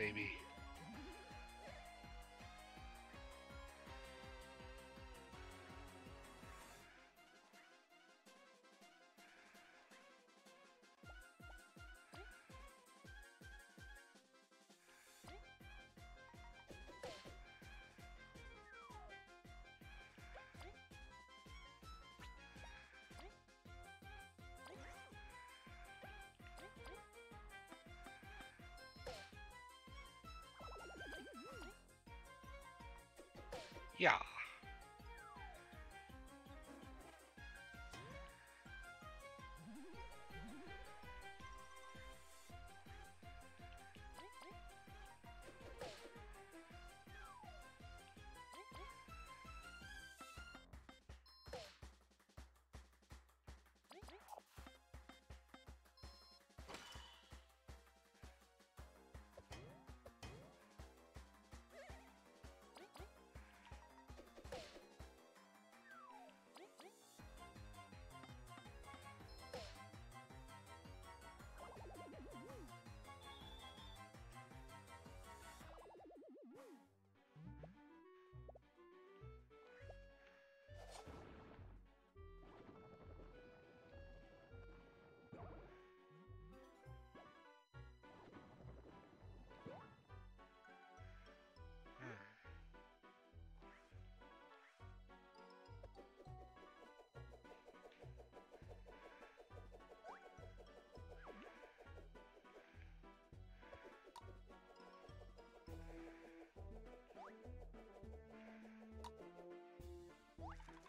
Baby. Yeah.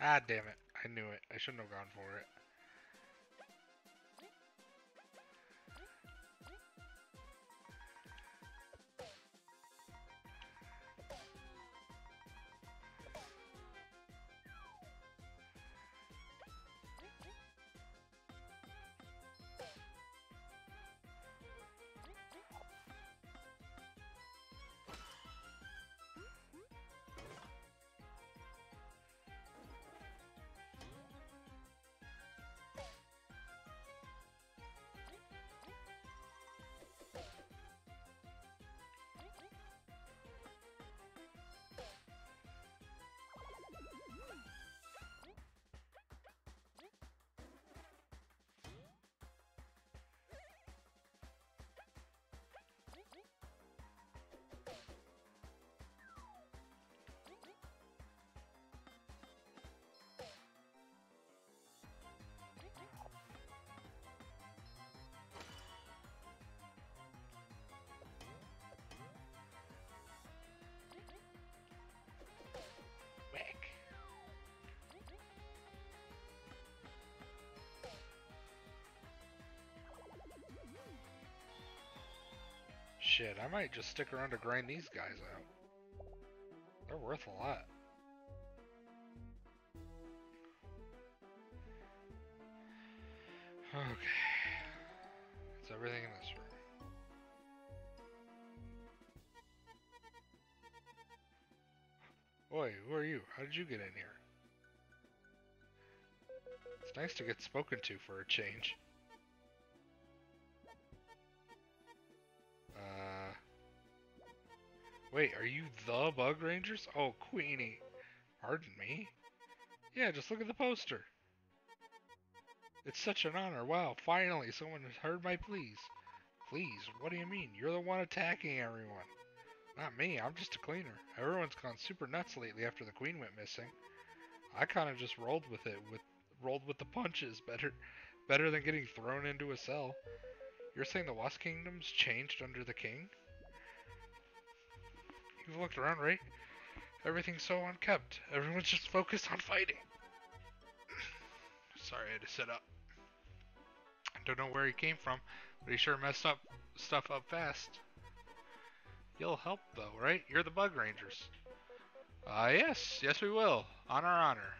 Ah, damn it. I knew it. I shouldn't have gone for it. Shit, I might just stick around to grind these guys out. They're worth a lot. Okay. It's everything in this room. Boy, who are you? How did you get in here? It's nice to get spoken to for a change. Wait, are you the Bug Rangers? Oh, Queenie. Pardon me? Yeah, just look at the poster. It's such an honor. Wow, finally, someone has heard my pleas. Please, what do you mean? You're the one attacking everyone. Not me, I'm just a cleaner. Everyone's gone super nuts lately after the queen went missing. I kind of just rolled with it, with rolled with the punches. Better, better than getting thrown into a cell. You're saying the Wasp Kingdom's changed under the king? You've looked around, right? Everything's so unkept. Everyone's just focused on fighting. Sorry, I had to sit up. I Don't know where he came from, but he sure messed up stuff up fast. You'll help though, right? You're the Bug Rangers. Ah, uh, yes, yes we will. On our honor.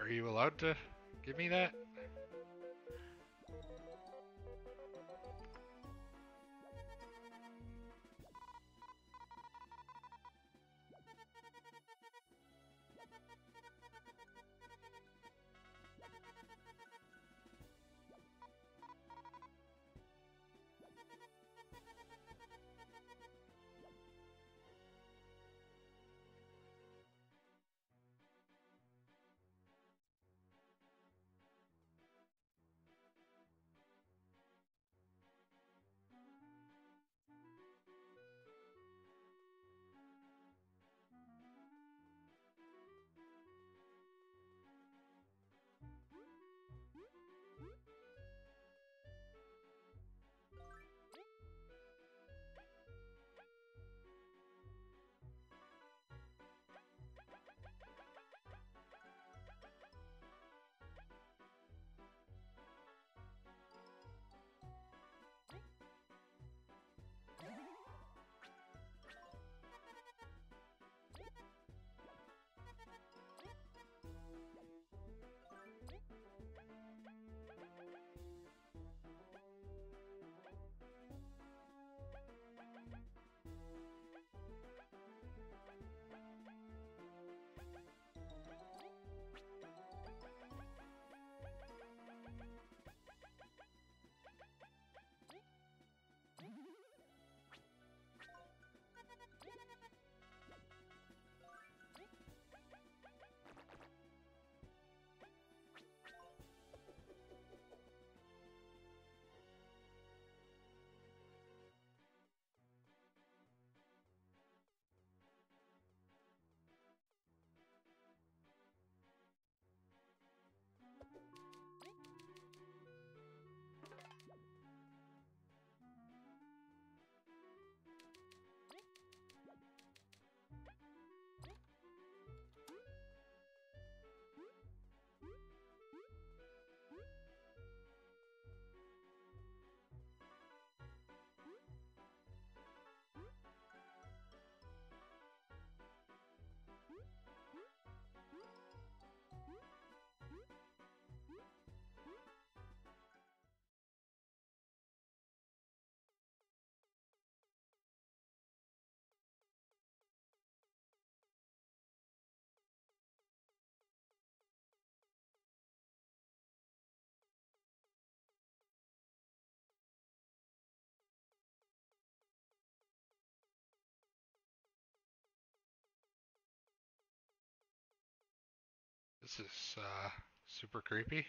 Are you, allowed to give me that? This is uh, super creepy.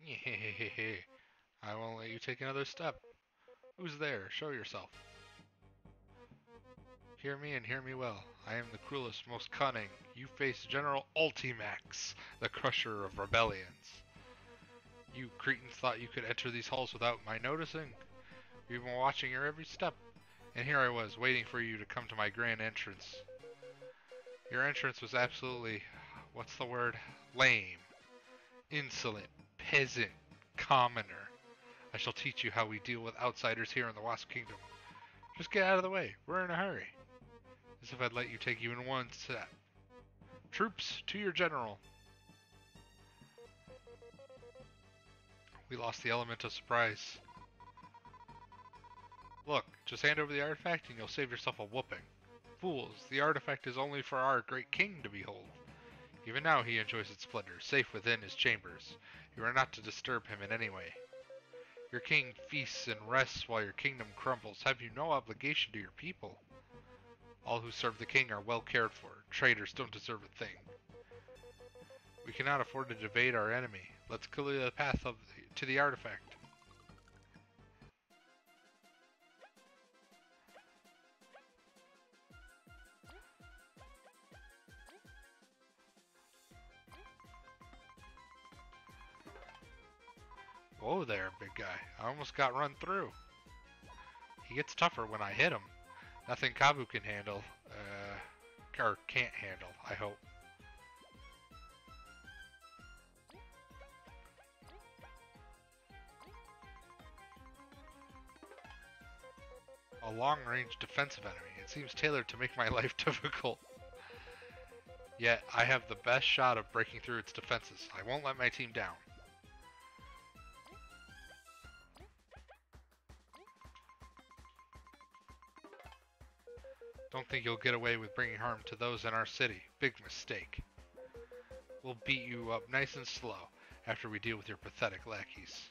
I won't let you take another step. Who's there? Show yourself. Hear me and hear me well. I am the cruelest, most cunning. You face General Ultimax, the crusher of rebellions. You cretins thought you could enter these halls without my noticing? You've been watching your every step. And here I was, waiting for you to come to my grand entrance. Your entrance was absolutely, what's the word? Lame. Insolent. Peasant. Commoner. I shall teach you how we deal with outsiders here in the Wasp Kingdom. Just get out of the way. We're in a hurry. As if I'd let you take even one step. Troops, to your general. We lost the element of surprise. Look, just hand over the artifact and you'll save yourself a whooping. Fools, the artifact is only for our great king to behold. Even now he enjoys its splendor, safe within his chambers. You are not to disturb him in any way. Your king feasts and rests while your kingdom crumbles. Have you no obligation to your people? All who serve the king are well cared for. Traitors don't deserve a thing. We cannot afford to evade our enemy. Let's clear the path the, to the artifact. Whoa there, big guy. I almost got run through. He gets tougher when I hit him. Nothing Kabbu can handle. Uh, or can't handle, I hope. A long-range defensive enemy. It seems tailored to make my life difficult. Yet, I have the best shot of breaking through its defenses. I won't let my team down. Don't think you'll get away with bringing harm to those in our city. Big mistake. We'll beat you up nice and slow after we deal with your pathetic lackeys.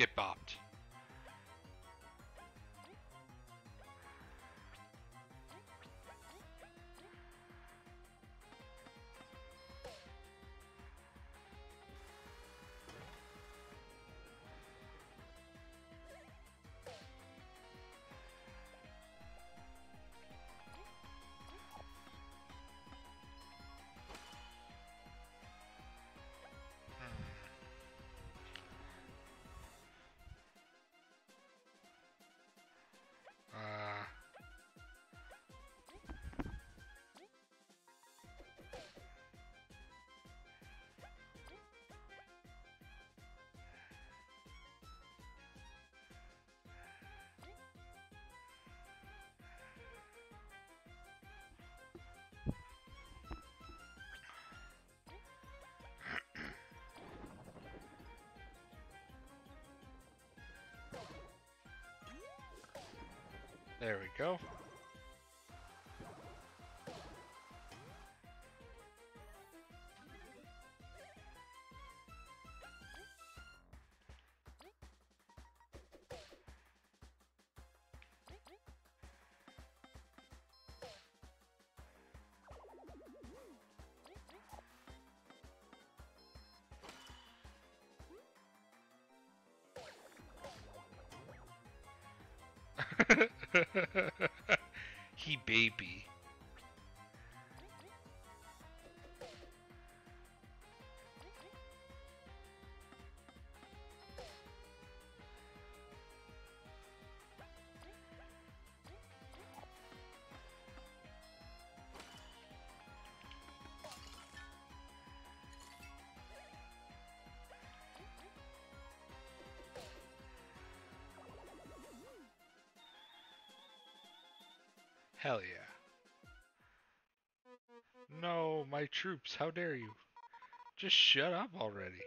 Get bopped. There we go. he baby. Hell yeah. No, my troops, how dare you? Just shut up already.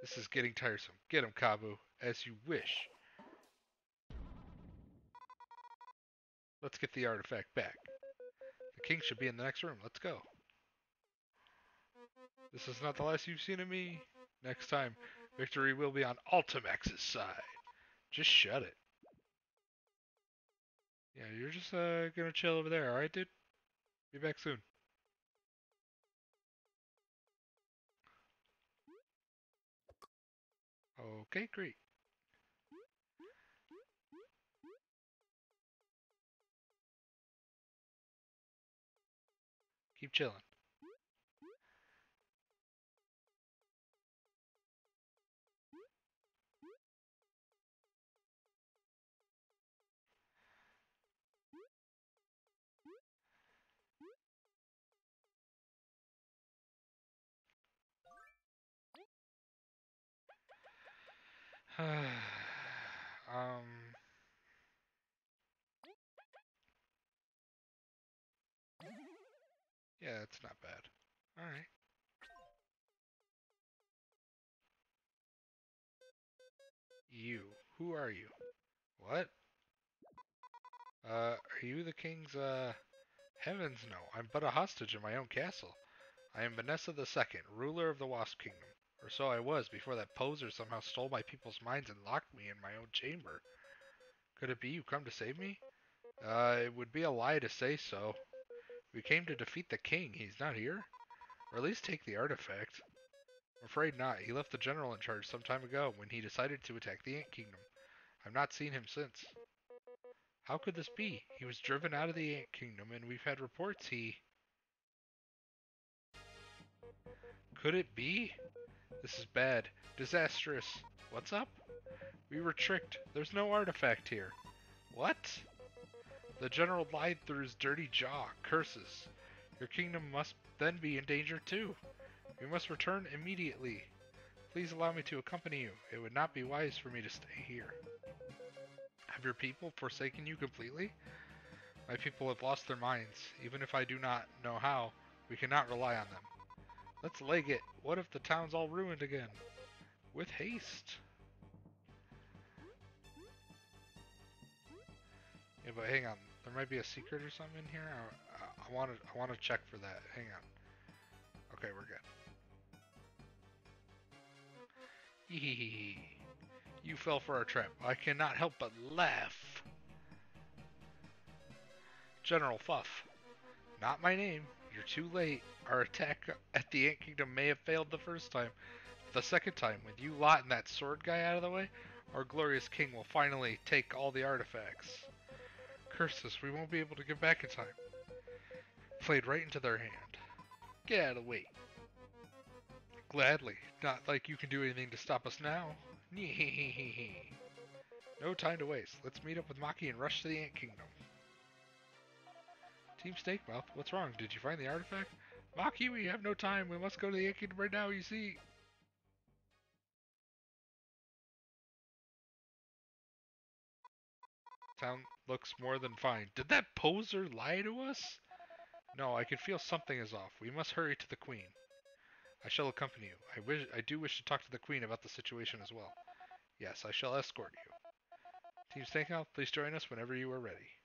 This is getting tiresome. Get him, Kabbu, as you wish. Let's get the artifact back. The king should be in the next room. Let's go. This is not the last you've seen of me. Next time, victory will be on Ultimax's side. Just shut it. Yeah, you're just uh, gonna chill over there, alright, dude? Be back soon. Okay, great. Keep chilling. um. Yeah, it's not bad. Alright. You. Who are you? What? Uh, are you the king's, uh... Heavens no, I'm but a hostage in my own castle. I am Vanessa the Second, ruler of the Wasp Kingdom. Or so I was before that poser somehow stole my people's minds and locked me in my own chamber. Could it be you come to save me? Uh, it would be a lie to say so. We came to defeat the king. He's not here? Or at least take the artifact. I'm afraid not. He left the general in charge some time ago when he decided to attack the Ant Kingdom. I've not seen him since. How could this be? He was driven out of the Ant Kingdom and we've had reports he... Could it be? This is bad. Disastrous. What's up? We were tricked. There's no artifact here. What? The general lied through his dirty jaw. Curses. Your kingdom must then be in danger too. We must return immediately. Please allow me to accompany you. It would not be wise for me to stay here. Have your people forsaken you completely? My people have lost their minds. Even if I do not know how, we cannot rely on them. Let's leg it. What if the town's all ruined again? With haste. Yeah, but hang on. There might be a secret or something in here. I, want to. I want to check for that. Hang on. Okay, we're good. You fell for our trap. I cannot help but laugh. General Fuff. Not my name. You're too late. Our attack at the Ant Kingdom may have failed the first time. The second time, with you lot and that sword guy out of the way, our glorious king will finally take all the artifacts. Curse us, we won't be able to get back in time. Played right into their hand. Get out of the way. Gladly. Not like you can do anything to stop us now. no time to waste. Let's meet up with Maki and rush to the Ant Kingdom. Team Snakemouth, what's wrong? Did you find the artifact? Maki, we have no time. We must go to the Kingdom right now, you see. Town looks more than fine. Did that poser lie to us? No, I can feel something is off. We must hurry to the queen. I shall accompany you. I wish I do wish to talk to the queen about the situation as well. Yes, I shall escort you. Team Snakemouth, please join us whenever you are ready.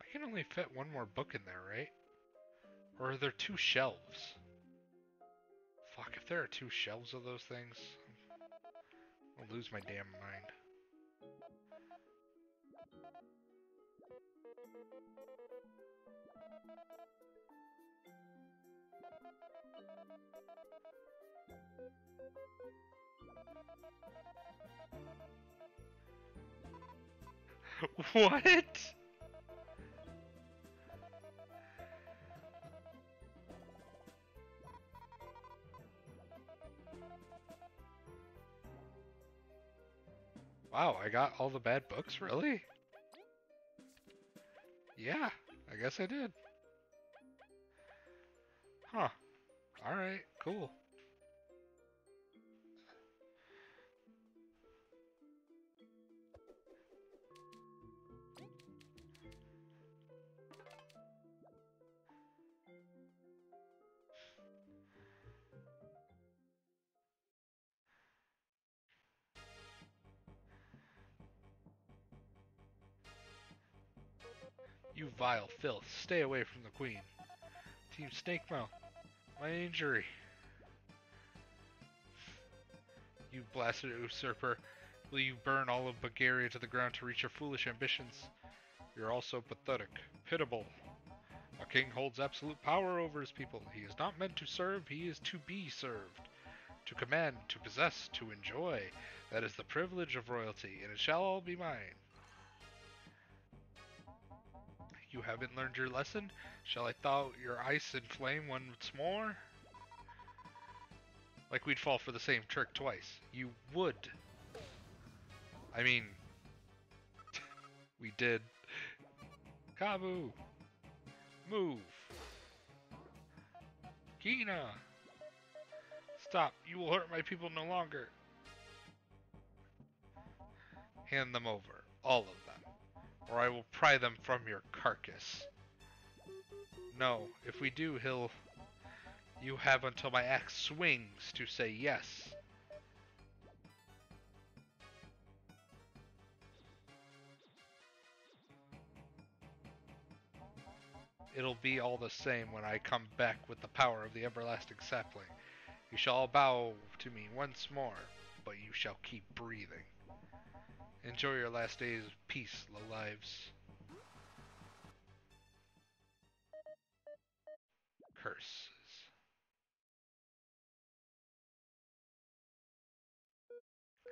I can only fit one more book in there, right? Or are there two shelves? Fuck, if there are two shelves of those things, I'll lose my damn mind. what? Wow, I got all the bad books, really? Yeah, I guess I did. Huh. Alright, cool. You vile filth, stay away from the queen. Team Snake Mouth, my injury. You blasted usurper, will you burn all of Bugaria to the ground to reach your foolish ambitions? You're also pathetic, pitiable. A king holds absolute power over his people. He is not meant to serve, he is to be served. To command, to possess, to enjoy. That is the privilege of royalty, and it shall all be mine. You haven't learned your lesson? Shall I thaw your ice and flame once more? Like we'd fall for the same trick twice. You would. I mean, we did. Kabbu! Move! Kina! Stop! You will hurt my people no longer! Hand them over. All of them or I will pry them from your carcass. No, if we do, he'll... You have until my axe swings to say yes. It'll be all the same when I come back with the power of the everlasting sapling. You shall all bow to me once more, but you shall keep breathing. Enjoy your last days of peace, low lives. Curses.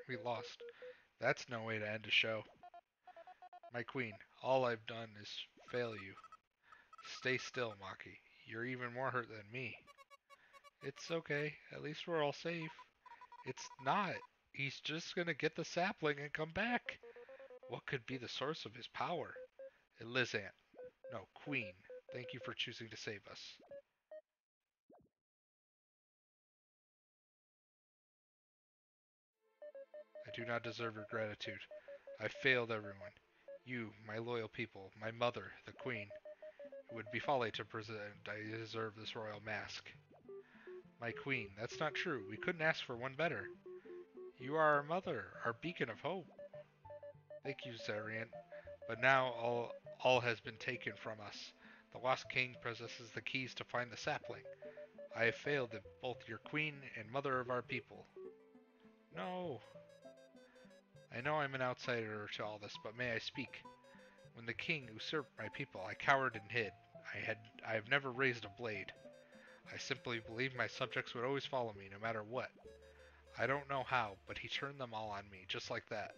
We lost. That's no way to end a show. My queen, all I've done is fail you. Stay still, Maki. You're even more hurt than me. It's okay. At least we're all safe. It's not. He's just gonna get the sapling and come back. What could be the source of his power? Elizant. No, Queen. Thank you for choosing to save us. I do not deserve your gratitude. I failed everyone. You, my loyal people, my mother, the queen. It would be folly to present I deserve this royal mask. My queen, that's not true. We couldn't ask for one better. You are our mother, our beacon of hope. Thank you, Zaryant. But now all, all has been taken from us. The Lost King possesses the keys to find the sapling. I have failed both your queen and mother of our people. No. I know I'm an outsider to all this, but may I speak? When the king usurped my people, I cowered and hid. I had I have never raised a blade. I simply believed my subjects would always follow me, no matter what. I don't know how, but he turned them all on me, just like that.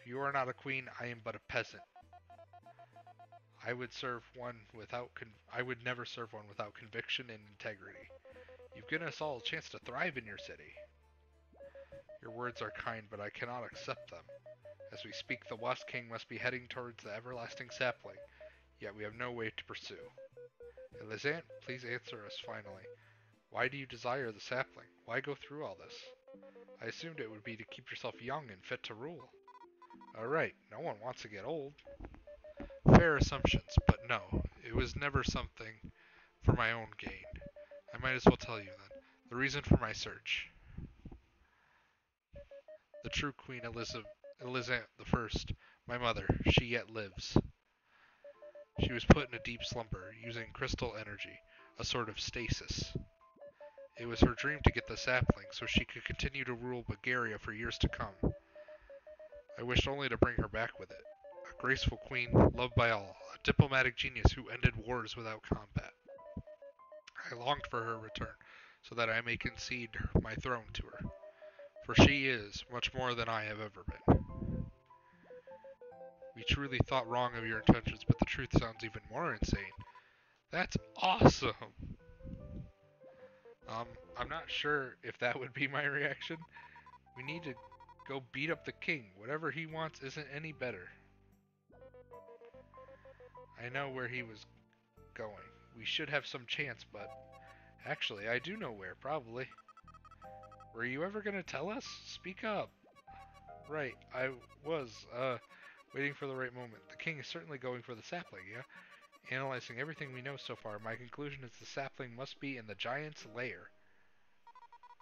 If you are not a queen, I am but a peasant. I would serve one without I would never serve one without conviction and integrity. You've given us all a chance to thrive in your city. Your words are kind, but I cannot accept them. As we speak, the Lost King must be heading towards the everlasting sapling, yet we have no way to pursue. Elizant, please answer us finally. Why do you desire the sapling? Why go through all this? I assumed it would be to keep yourself young and fit to rule. Alright, no one wants to get old. Fair assumptions, but no, it was never something for my own gain. I might as well tell you then. The reason for my search. The true Queen Elizant, the my mother, she yet lives. She was put in a deep slumber, using crystal energy, a sort of stasis. It was her dream to get the sapling so she could continue to rule Bugaria for years to come. I wished only to bring her back with it. A graceful queen, loved by all, a diplomatic genius who ended wars without combat. I longed for her return, so that I may concede my throne to her. For she is much more than I have ever been. We truly thought wrong of your intentions, but the truth sounds even more insane. That's awesome! Um, I'm not sure if that would be my reaction. We need to go beat up the king. Whatever he wants isn't any better. I know where he was going. We should have some chance, but... Actually, I do know where, probably. Were you ever gonna tell us? Speak up. Right, I was, uh, waiting for the right moment. The king is certainly going for the sapling, yeah? Analyzing everything we know so far, my conclusion is the sapling must be in the giant's lair.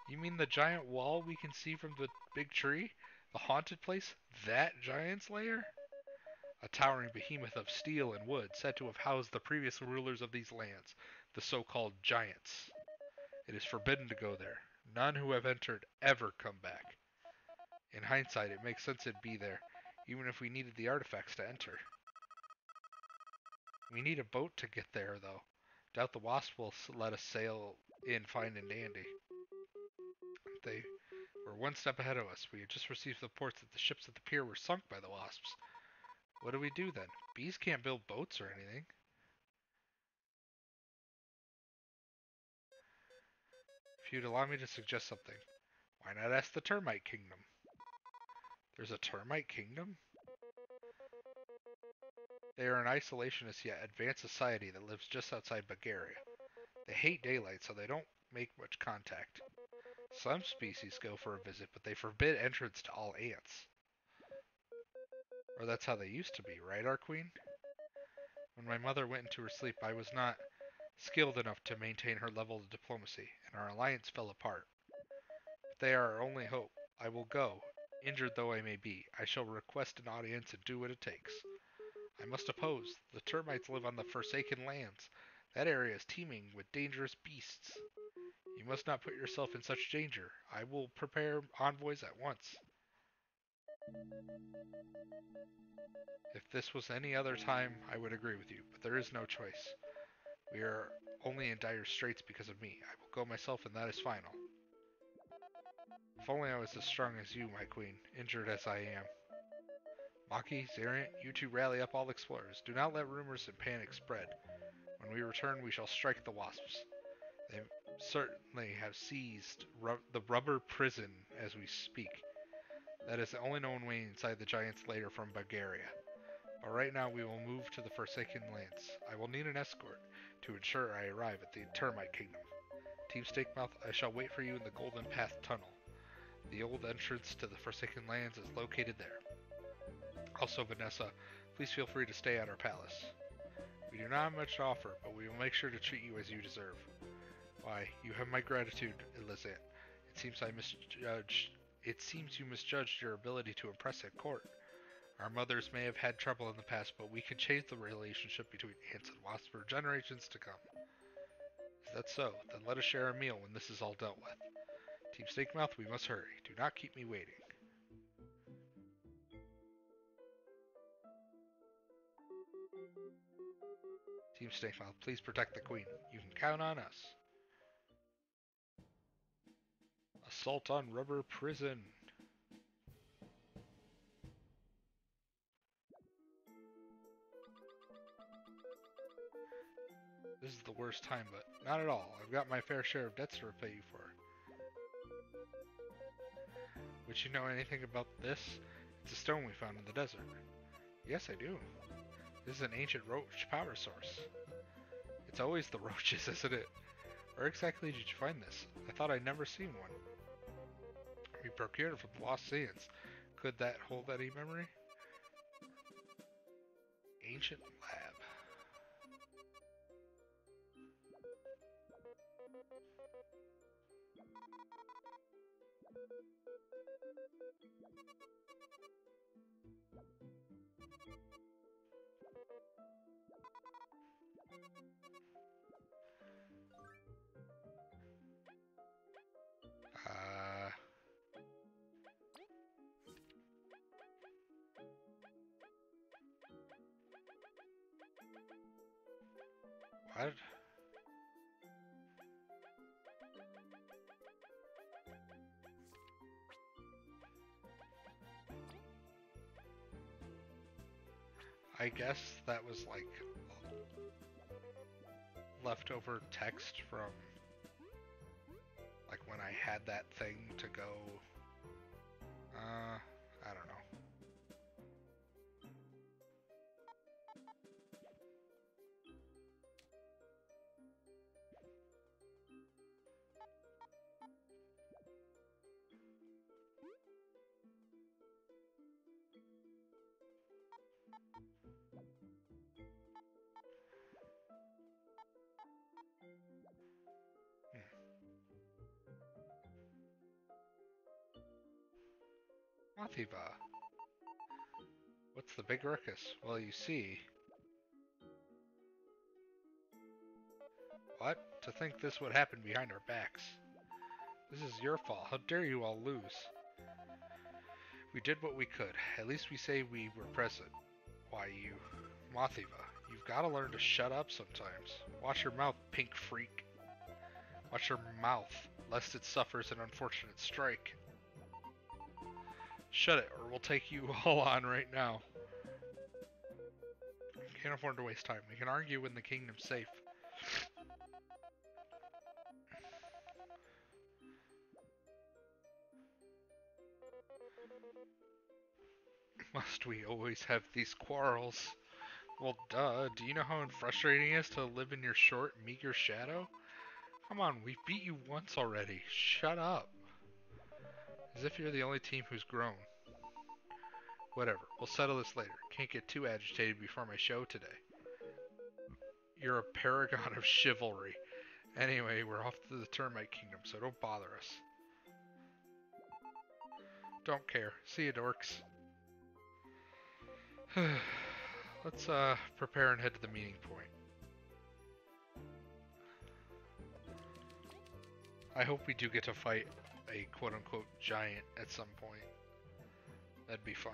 You mean the giant wall we can see from the big tree? The haunted place? That giant's lair? A towering behemoth of steel and wood, said to have housed the previous rulers of these lands, the so-called giants. It is forbidden to go there. None who have entered ever come back. In hindsight, it makes sense it'd be there, even if we needed the artifacts to enter. We need a boat to get there, though. Doubt the Wasp will let us sail in fine and dandy. They were one step ahead of us. We had just received reports that the ships at the pier were sunk by the Wasps. What do we do then? Bees can't build boats or anything. If you'd allow me to suggest something, why not ask the Termite Kingdom? There's a Termite Kingdom? They are an isolationist yet advanced society that lives just outside Bugaria. They hate daylight, so they don't make much contact. Some species go for a visit, but they forbid entrance to all ants. Or that's how they used to be, right, our queen? When my mother went into her sleep, I was not skilled enough to maintain her level of diplomacy, and our alliance fell apart. But they are our only hope. I will go, injured though I may be. I shall request an audience and do what it takes. I must oppose. The termites live on the Forsaken Lands. That area is teeming with dangerous beasts. You must not put yourself in such danger. I will prepare envoys at once. If this was any other time, I would agree with you, but there is no choice. We are only in dire straits because of me. I will go myself, and that is final. If only I was as strong as you, my queen, injured as I am. Maki, Zaryant, you two rally up all explorers. Do not let rumors and panic spread. When we return, we shall strike the wasps. They certainly have seized ru the rubber prison as we speak. That is the only known way inside the giant's lair from Bugaria. But right now we will move to the Forsaken Lands. I will need an escort to ensure I arrive at the Termite Kingdom. Team Snakemouth, I shall wait for you in the Golden Path Tunnel. The old entrance to the Forsaken Lands is located there. Also, Vanessa, please feel free to stay at our palace. We do not have much to offer, but we will make sure to treat you as you deserve. Why, you have my gratitude, Elizant. It seems I misjudged. It seems you misjudged your ability to impress at court. Our mothers may have had trouble in the past, but we can change the relationship between ants and wasps for generations to come. Is that so? Then let us share a meal when this is all dealt with. Team Snakemouth, we must hurry. Do not keep me waiting. Team Snakemouth, please protect the Queen. You can count on us. Assault on Rubber Prison. This is the worst time, but not at all. I've got my fair share of debts to repay you for. Would you know anything about this? It's a stone we found in the desert. Yes, I do. This is an ancient roach power source. It's always the roaches, isn't it? Where exactly did you find this? I thought I'd never seen one. We procured it from the Lost Sands. Could that hold any memory? Ancient lab. What? I guess that was like leftover text from like when I had that thing to go uh I don't know. Mothiva. What's the big ruckus? Well, you see... What? To think this would happen behind our backs. This is your fault. How dare you all lose? We did what we could. At least we say we were present. Why, you... Mothiva, you've got to learn to shut up sometimes. Watch your mouth, pink freak. Watch your mouth, lest it suffers an unfortunate strike. Shut it, or we'll take you all on right now. Can't afford to waste time. We can argue when the kingdom's safe. Must we always have these quarrels? Well, duh. Do you know how frustrating it is to live in your short, meager shadow? Come on, we've beat you once already. Shut up. As if you're the only team who's grown. Whatever, we'll settle this later. Can't get too agitated before my show today. You're a paragon of chivalry. Anyway, we're off to the Termite Kingdom, so don't bother us. Don't care. See you, dorks. Let's uh, prepare and head to the meeting point. I hope we do get to fight a quote-unquote giant at some point. That'd be fun.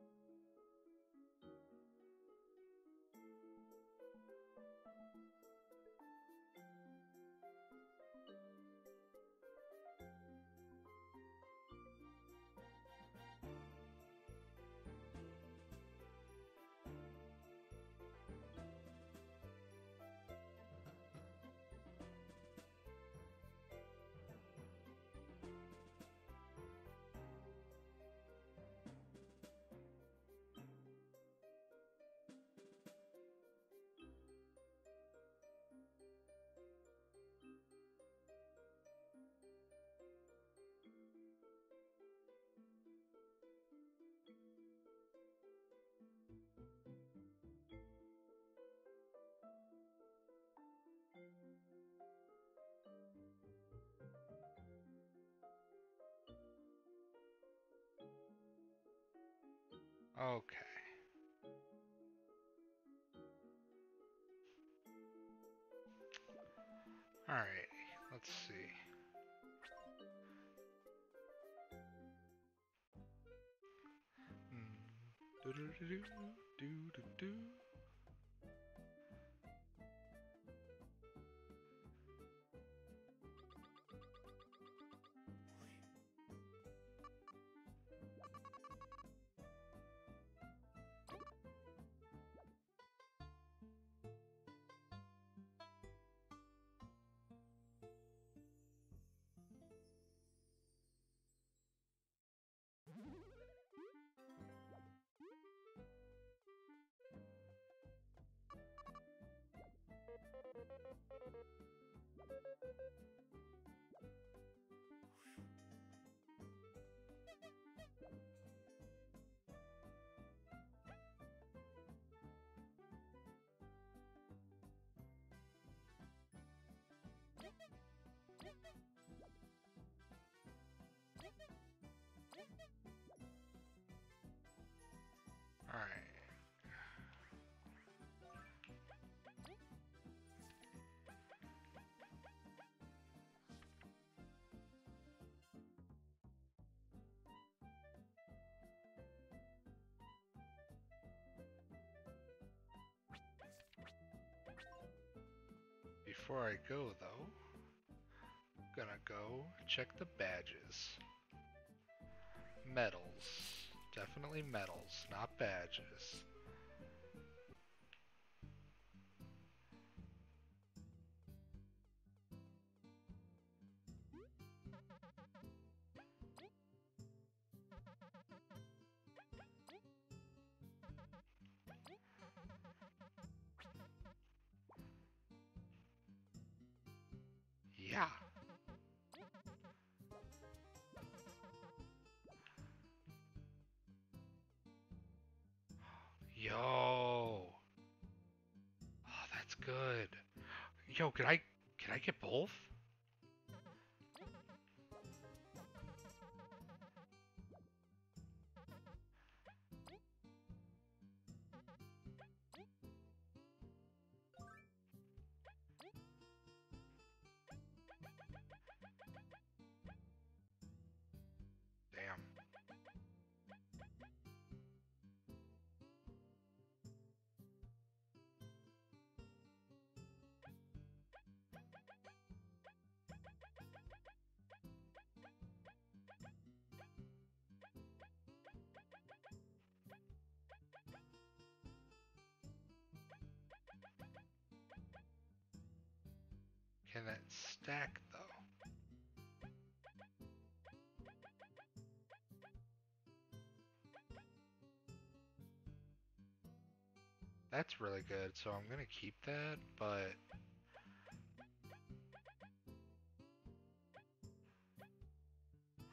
Okay. Alright, let's see. Do do do do do do do. you Before I go, though, I'm gonna go check the badges. Medals. Definitely medals, not badges. Yeah. Yo. Oh, that's good. Yo, can I can I get both? Can that stack though? That's really good, so I'm gonna keep that, but...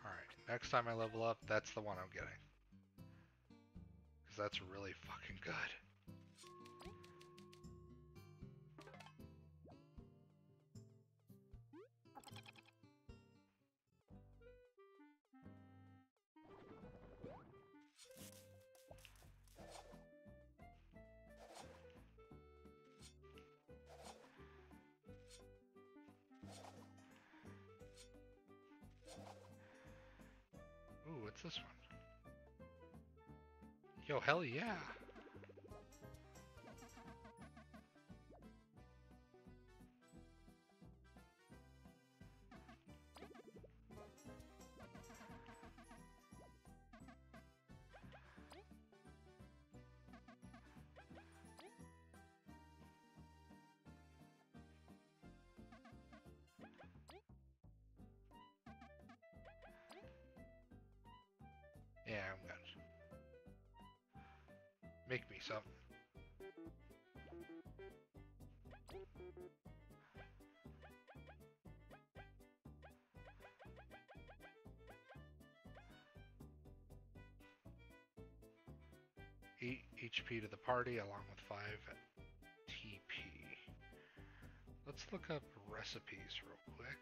Alright, next time I level up, that's the one I'm getting. Because that's really fucking good. This one? Yo, hell yeah! Yeah, Make me some. Eight HP to the party along with five TP. Let's look up recipes real quick.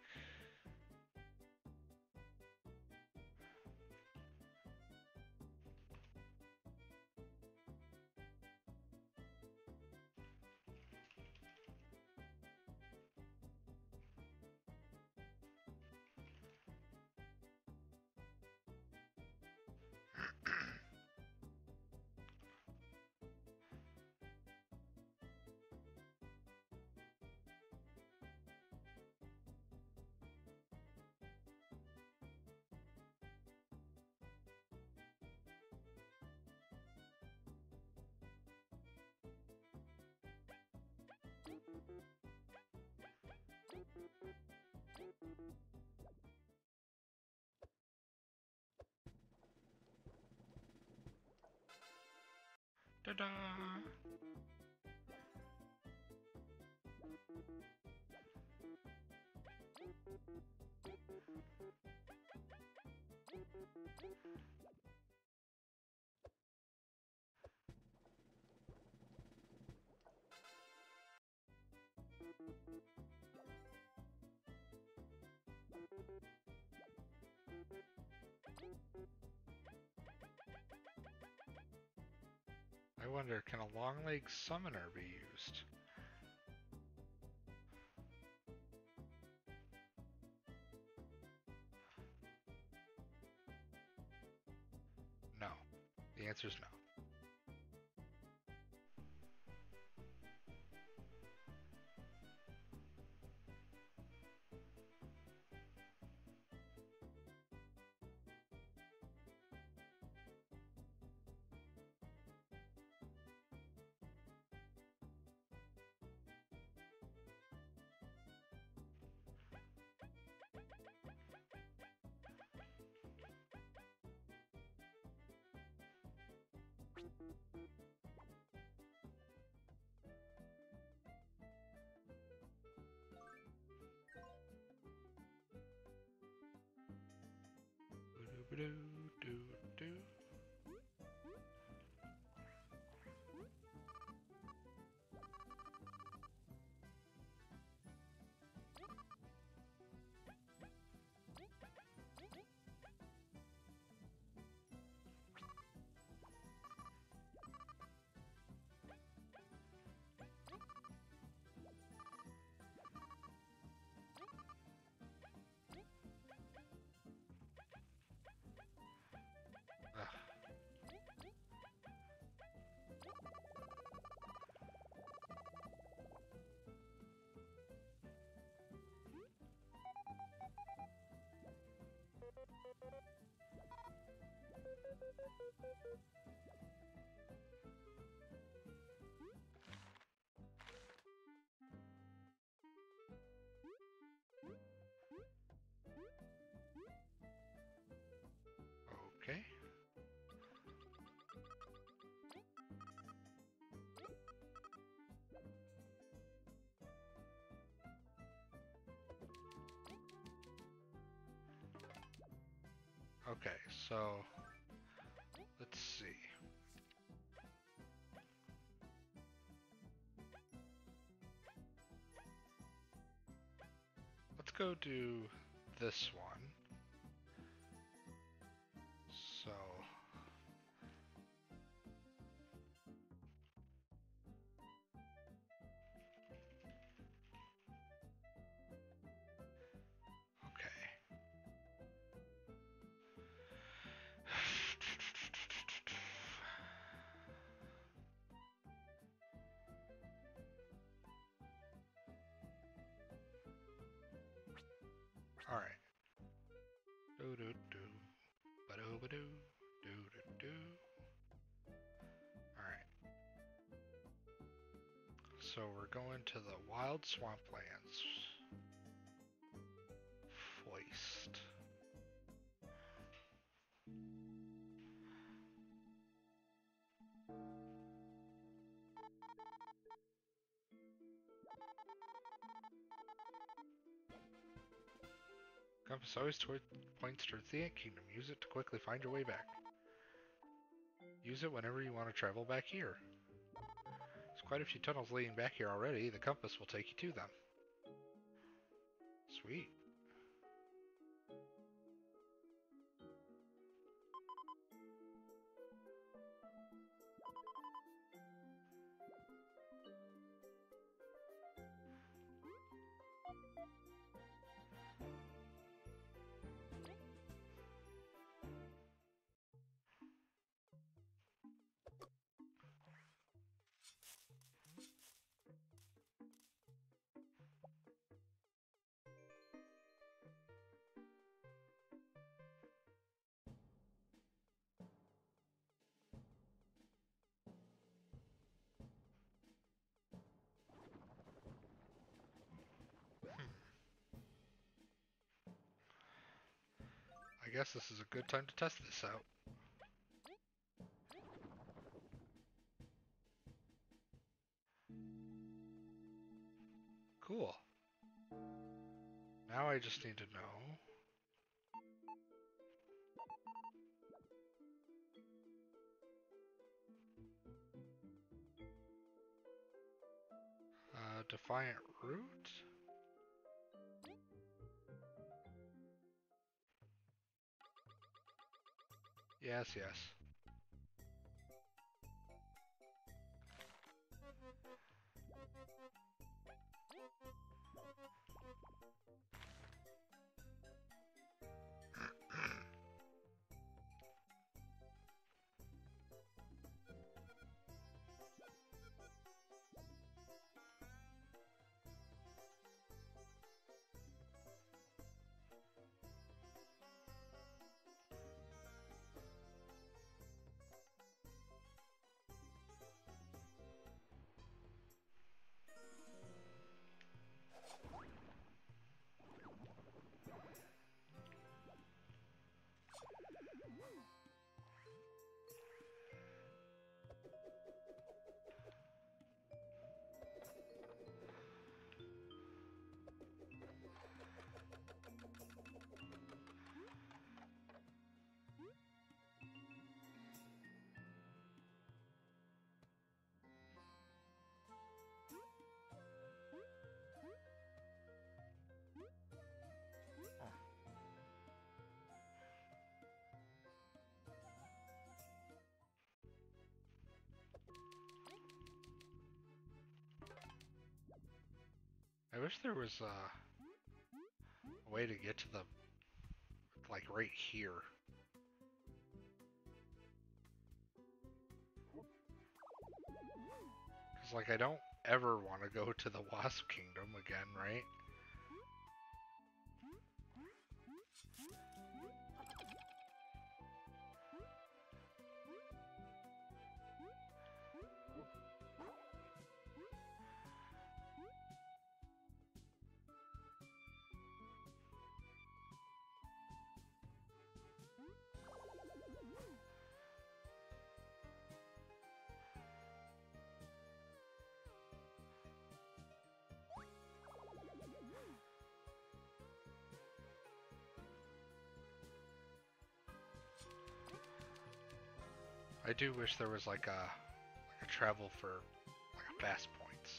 Ta-da! I wonder, can a long leg summoner be used? No. The answer is no. Doo Okay. Okay, so go do this one. So we're going to the wild swamplands. Foist. Compass always toward, points towards the Ant Kingdom. Use it to quickly find your way back. Use it whenever you want to travel back here. Quite a few tunnels leading back here already. The compass will take you to them. Sweet. Guess this is a good time to test this out. Cool. Now I just need to know. Uh, Defiant Root? Yes, yes. Wish there was uh, a way to get to the, like right here. Cause like I don't ever want to go to the Wasp Kingdom again, right? Do wish there was like a like a travel for like a fast points.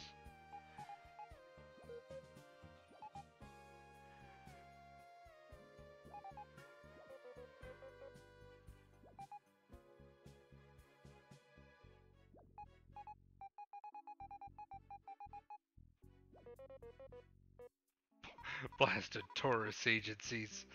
Blasted tourist agencies.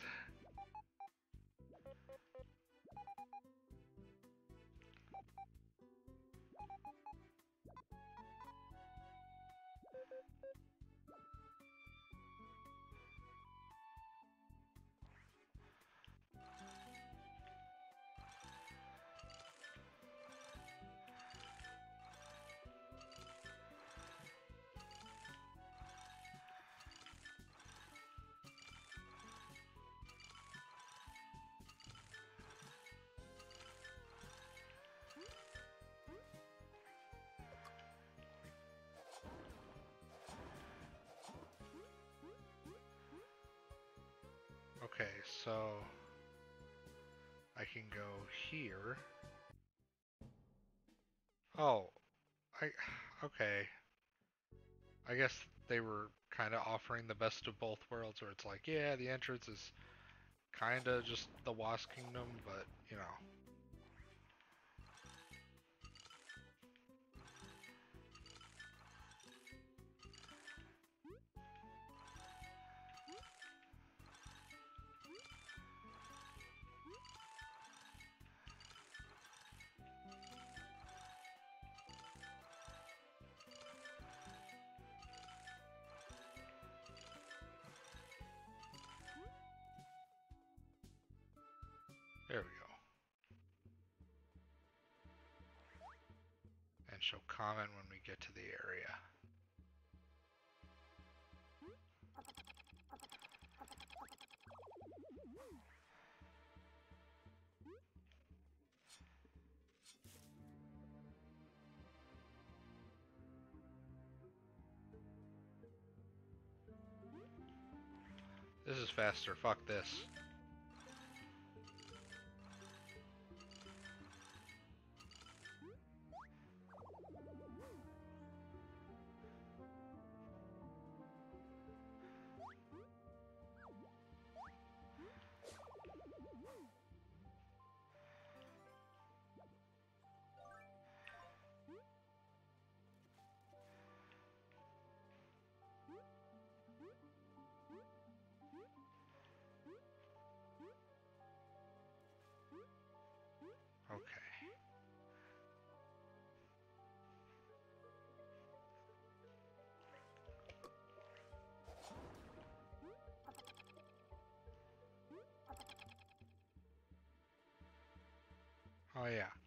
So I can go here. Oh, I okay. I guess they were kind of offering the best of both worlds, where it's like, yeah, the entrance is kind of just the Wasp Kingdom, but you know. And when we get to the area. This is faster, fuck this. Oh yeah.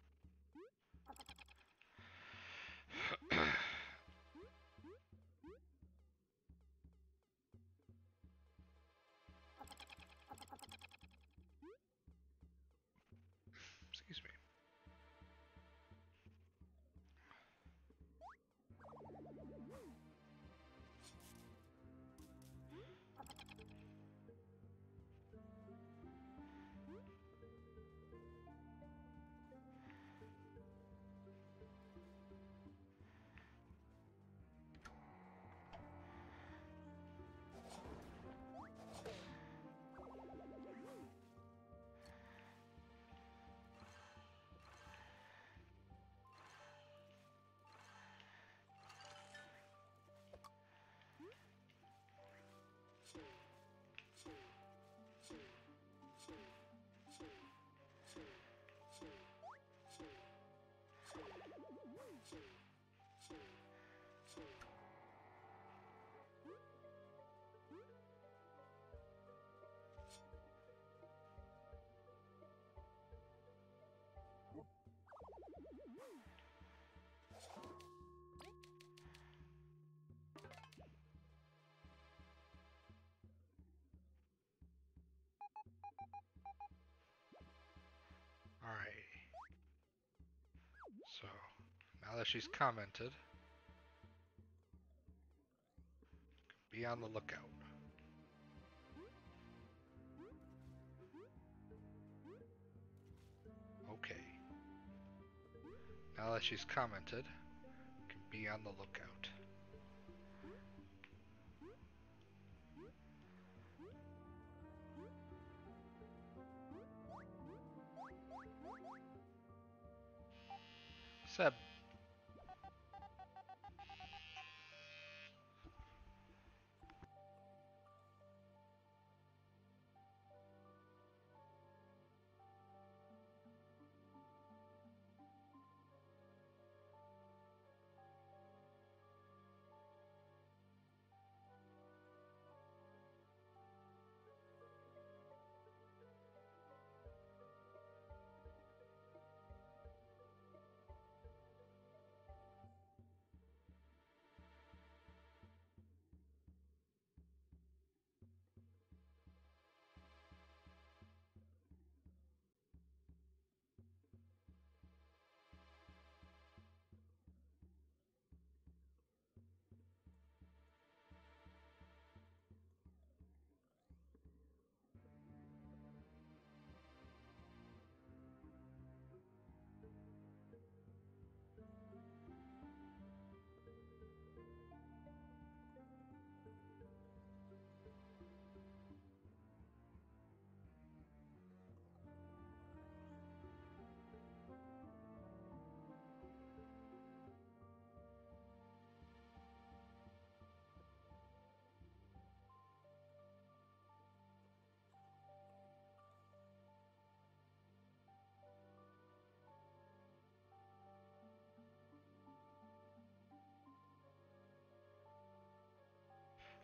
So, now that she's commented, be on the lookout. Okay. Now that she's commented, can be on the lookout. Seb.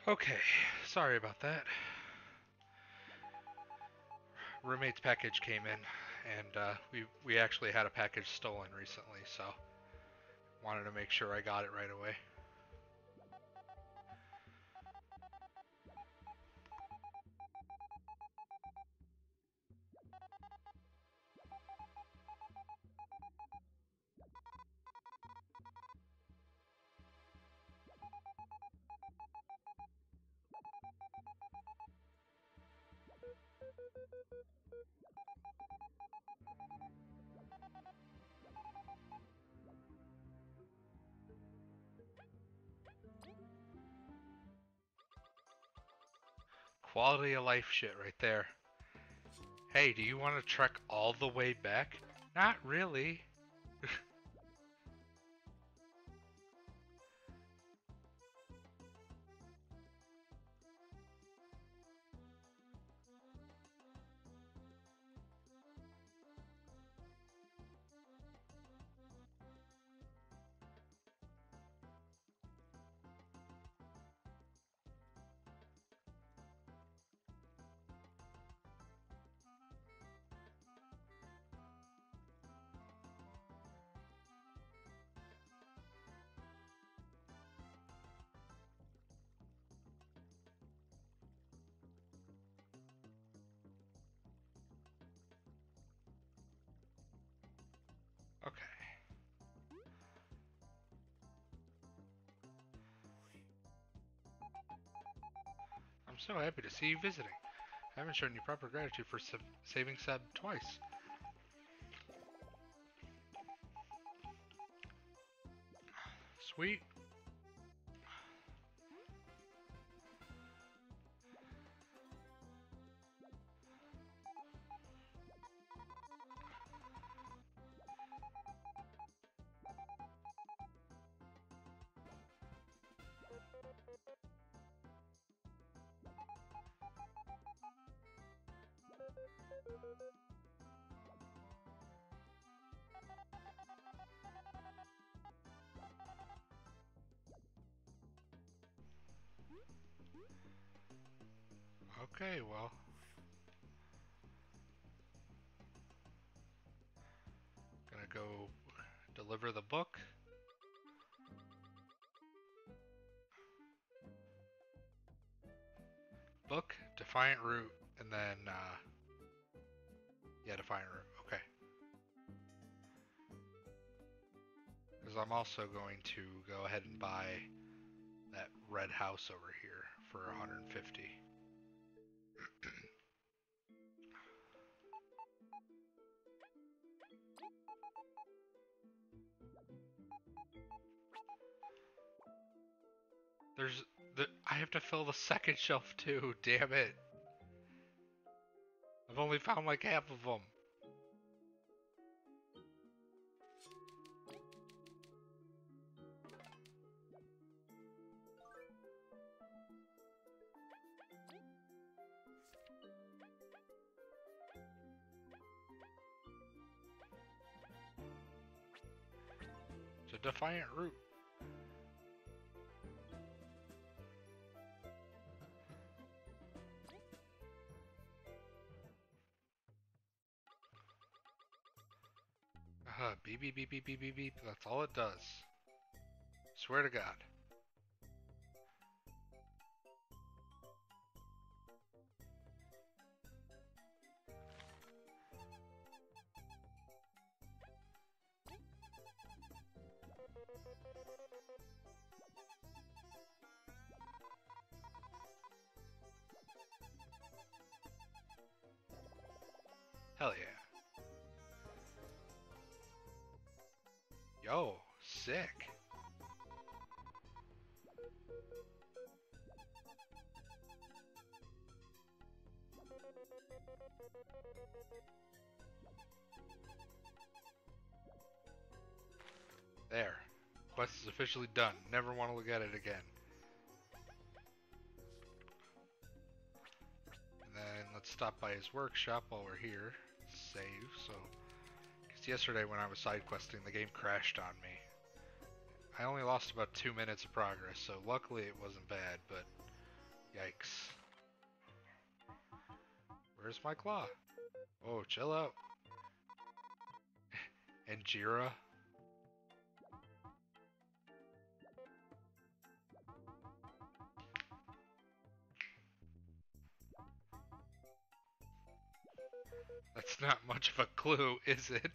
Okay, sorry about that. Roommate's package came in, and uh, we we actually had a package stolen recently, so wanted to make sure I got it right away. Quality of life shit right there. Hey, do you want to trek all the way back? Not really. So happy to see you visiting. I haven't shown you proper gratitude for sa saving Seb twice. Sweet. Okay, well. Gonna go deliver the book. Book, Defiant Root, and then, uh, yeah, Defiant Root, okay. Because I'm also going to go ahead and buy that red house over here for 150. There's the I have to fill the second shelf too. Damn it! I've only found like half of them. Defiant root. Uh, beep beep beep beep beep beep beep. That's all it does. Swear to God. Hell yeah. Yo, sick. There. Quest is officially done. Never want to look at it again. And then let's stop by his workshop while we're here. Save, so... Because yesterday when I was side questing, the game crashed on me. I only lost about two minutes of progress, so luckily it wasn't bad, but... Yikes. Where's my claw? Oh, chill out. and Jira. That's not much of a clue, is it?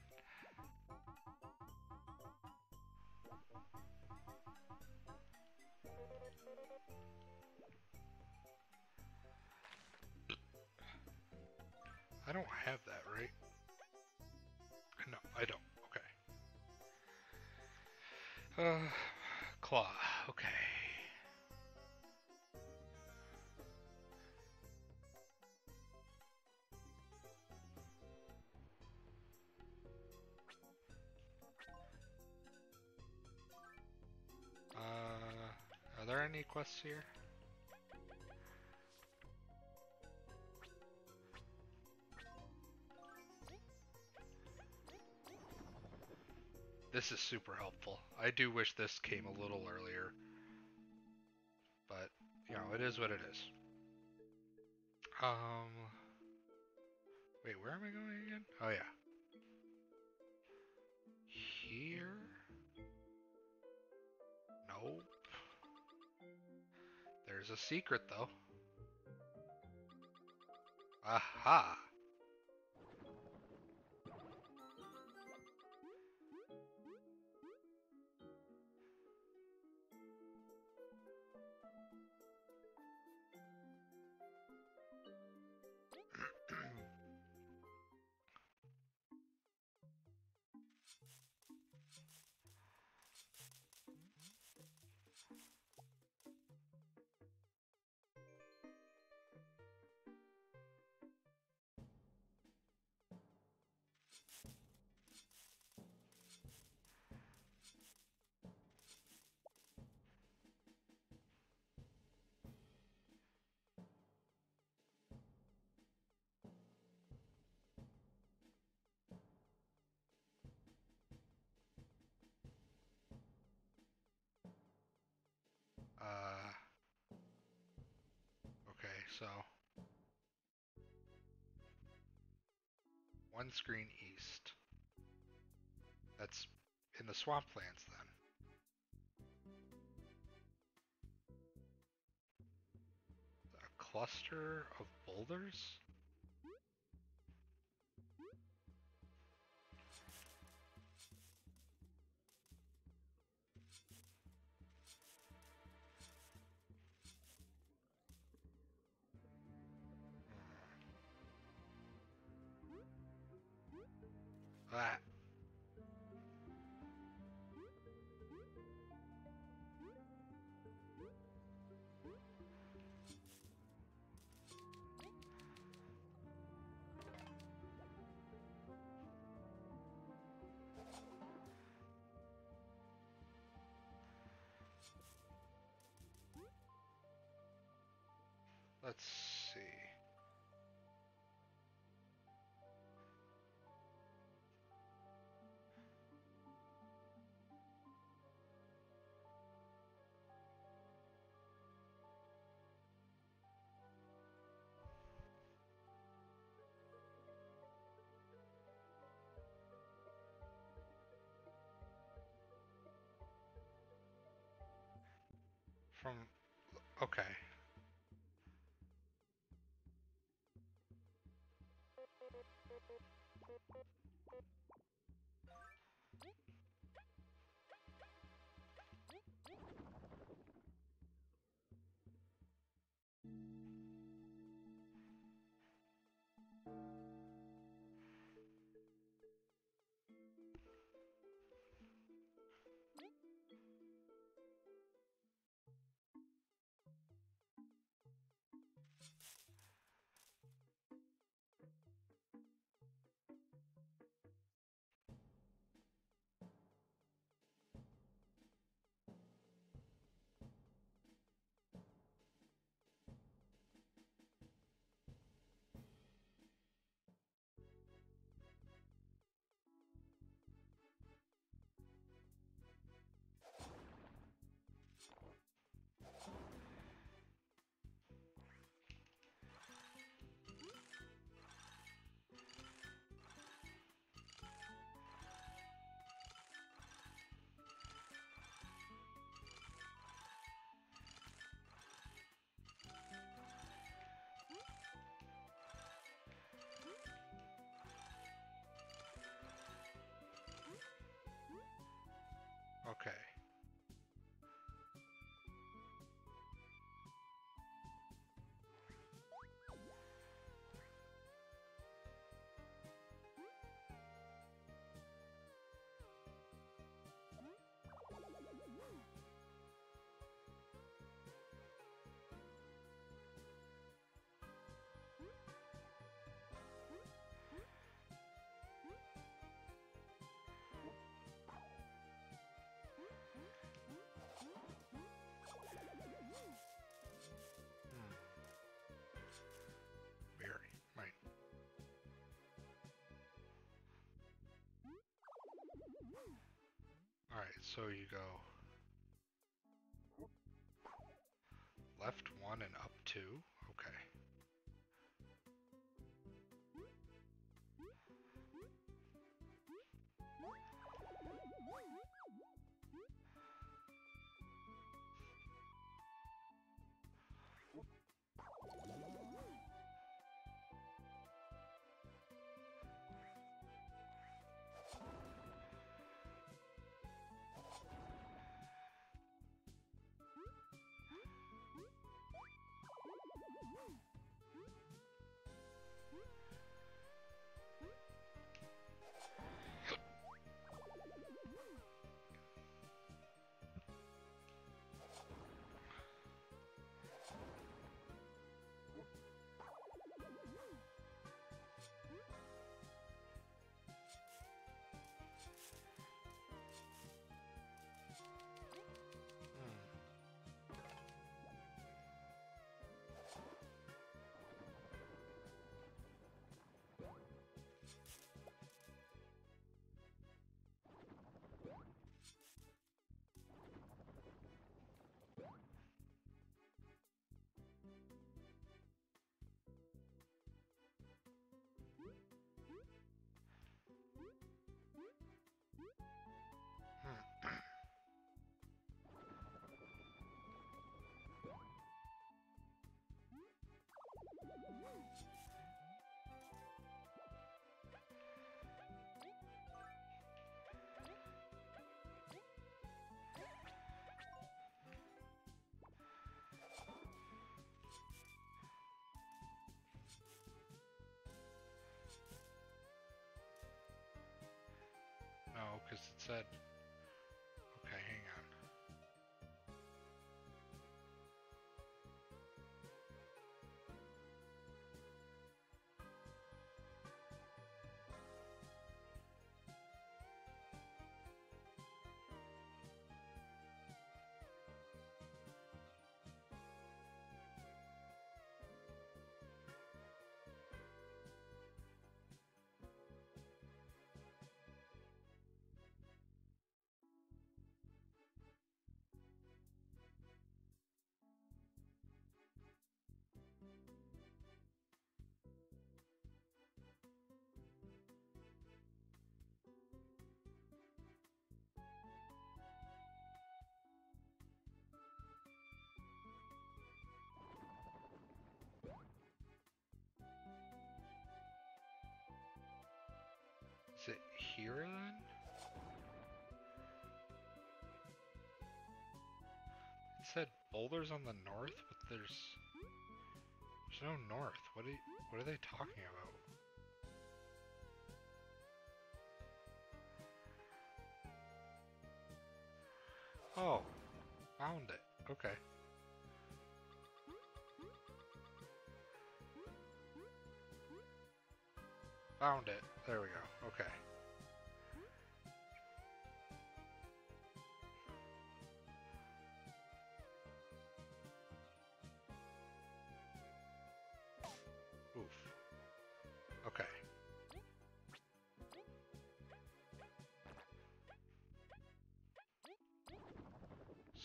I don't have that, right? No, I don't. Okay. Uh, claw. There any quests here? This is super helpful. I do wish this came a little earlier. But, you know, it is what it is. Um... Wait, where am I going again? Oh, yeah. Here? Nope. There's a secret, though. Aha! So. One screen east. That's in the swamplands then. A cluster of boulders? From okay. Okay. So you go left one and up two. It said. Here then? It said boulders on the north, but there's there's no north. What are what are they talking about? Oh,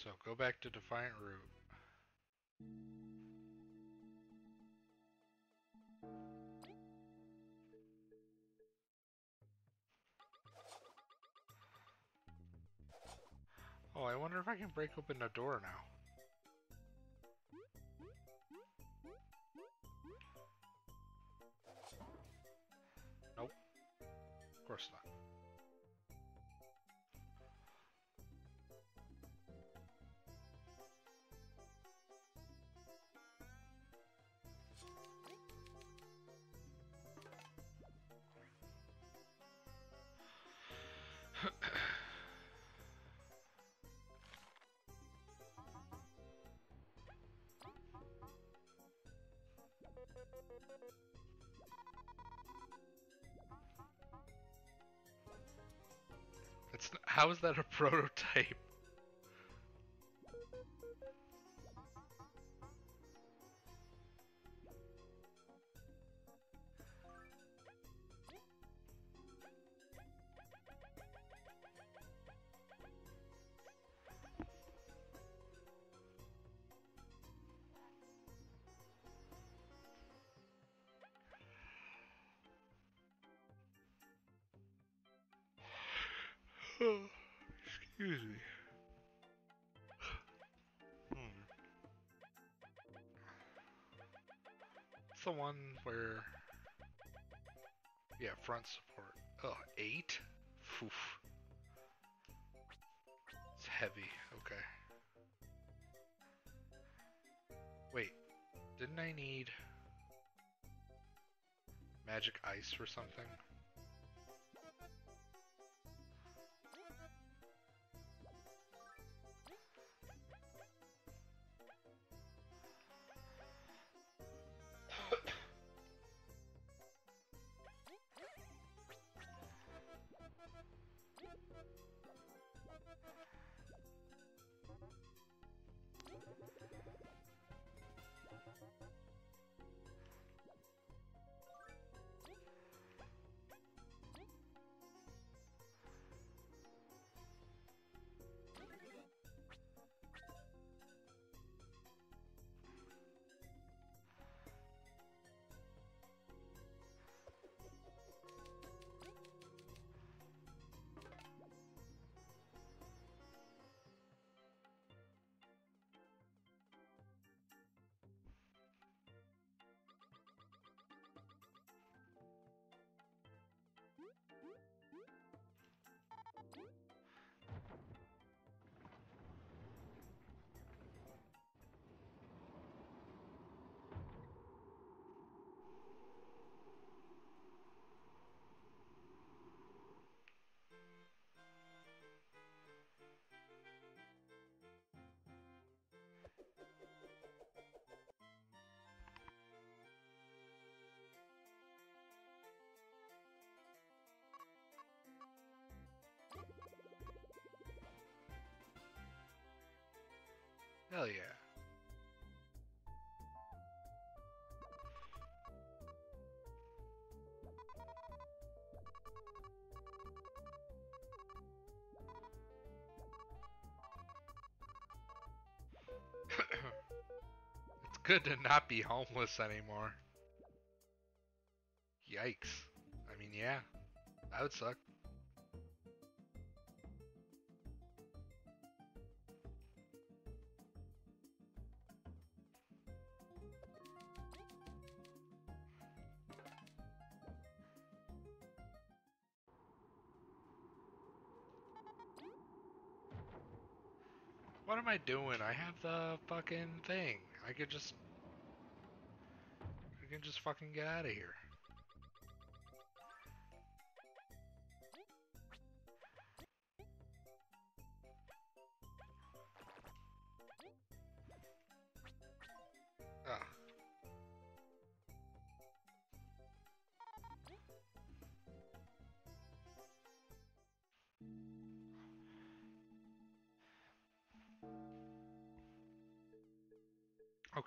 So go back to Defiant Root. Oh, I wonder if I can break open the door now. How is that a prototype? The one where, yeah, front support. Oh, eight? Oof. It's heavy. Okay. Wait, didn't I need magic ice or something? Hell yeah. Good to not be homeless anymore. Yikes. I mean, yeah, that would suck. Doing? I have the fucking thing. I could just... I can just fucking get out of here.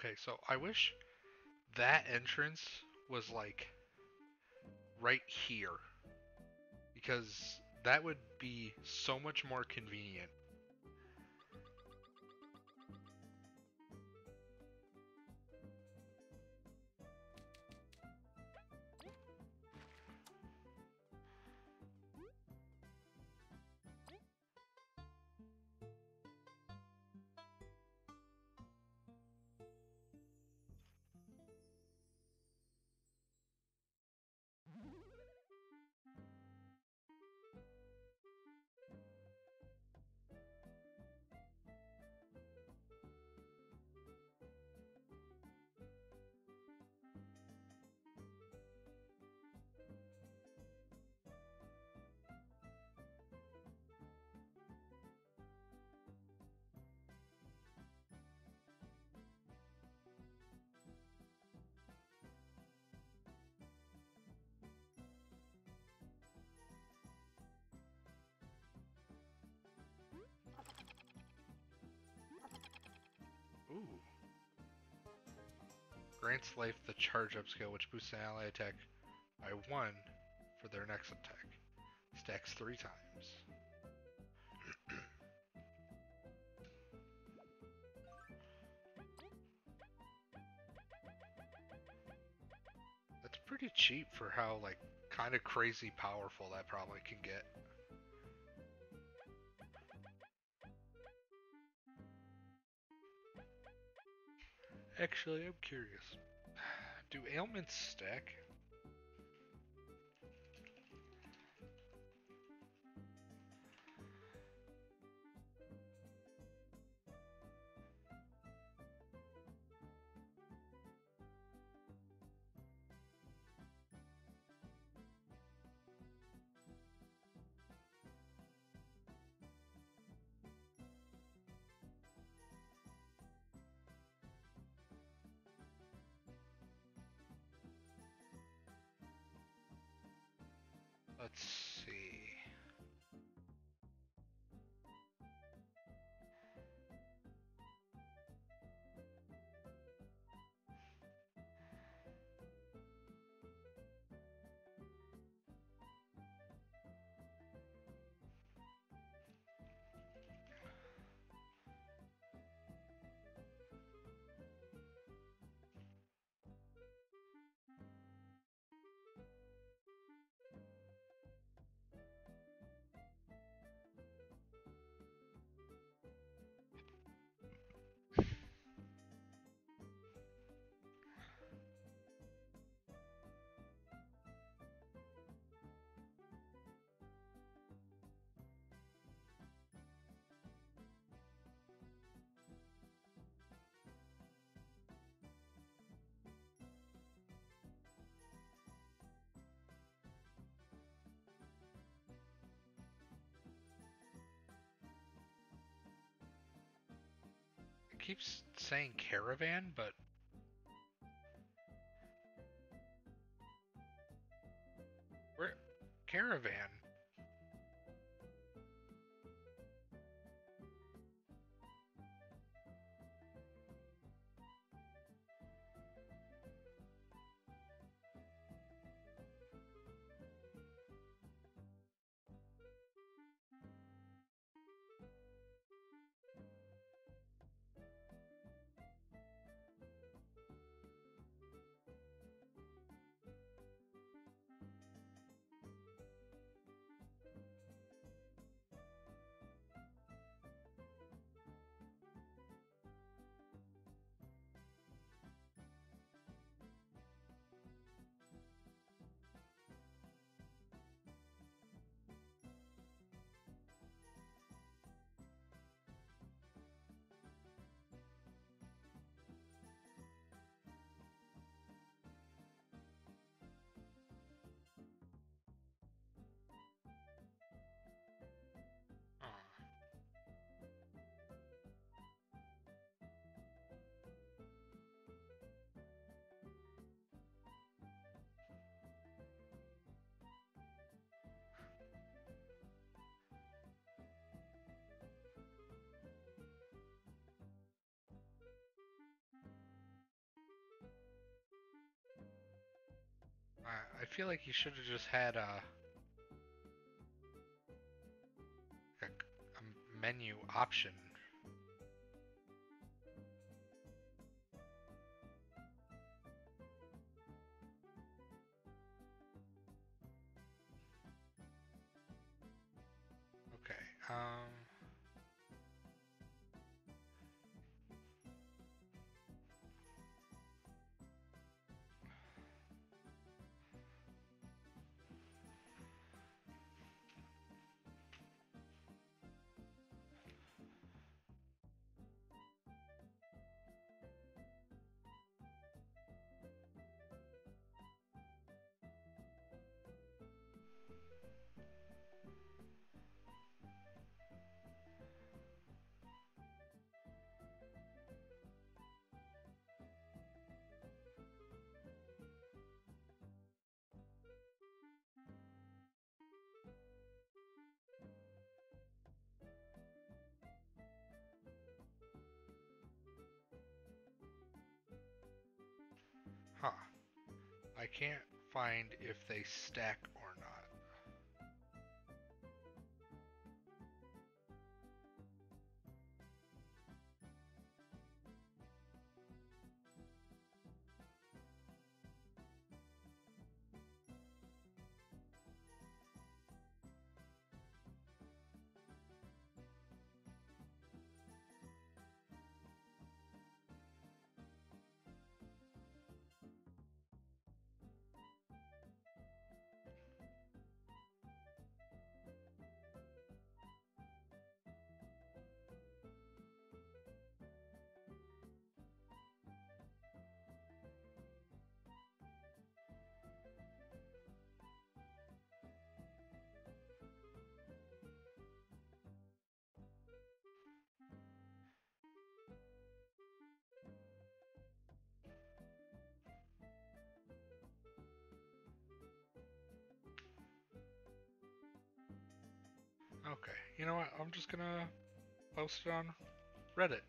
Okay, so I wish that entrance was like right here. Because that would be so much more convenient. Grants life the charge up skill, which boosts an ally attack by one for their next attack. Stacks three times. That's pretty cheap for how like kind of crazy powerful that probably can get. Actually, I'm curious. Do ailments stack? Keeps saying caravan, but where caravan? I feel like you should have just had a, a, a menu option. Okay, um... can't find if they stack or Okay, you know what? I'm just gonna post it on Reddit.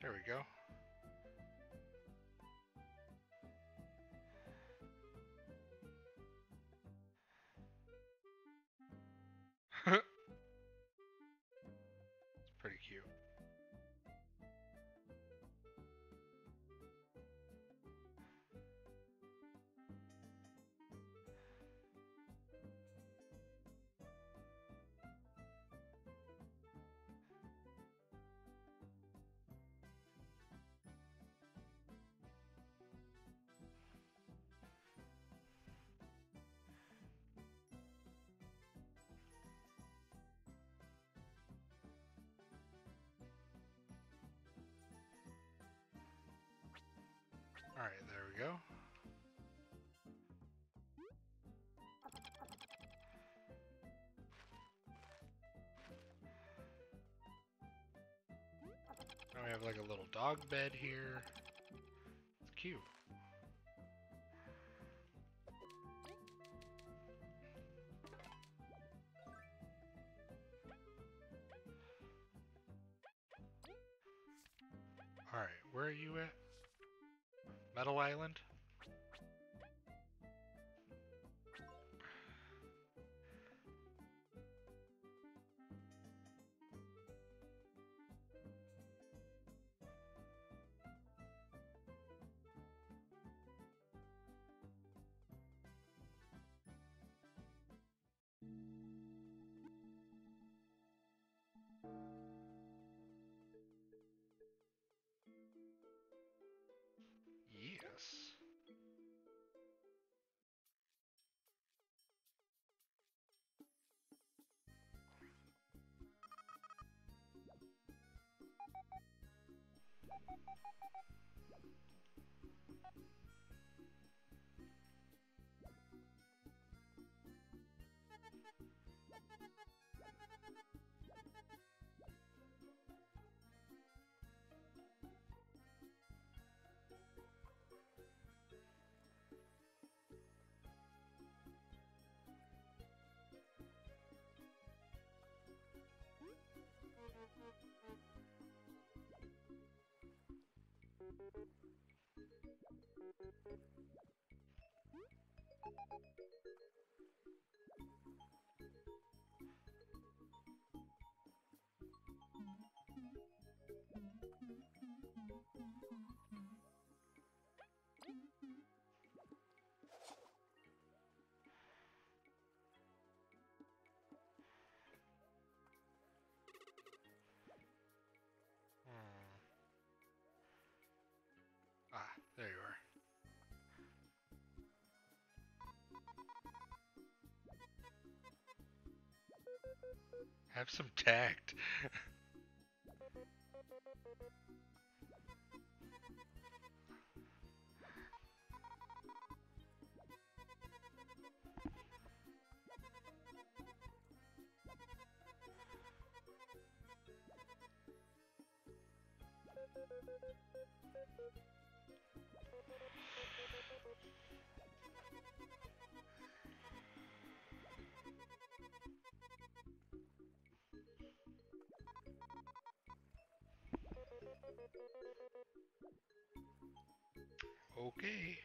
There we go. Alright, there we go. Now we have like a little dog bed here. Island? Thank you. There you are. Have some tact. Okay.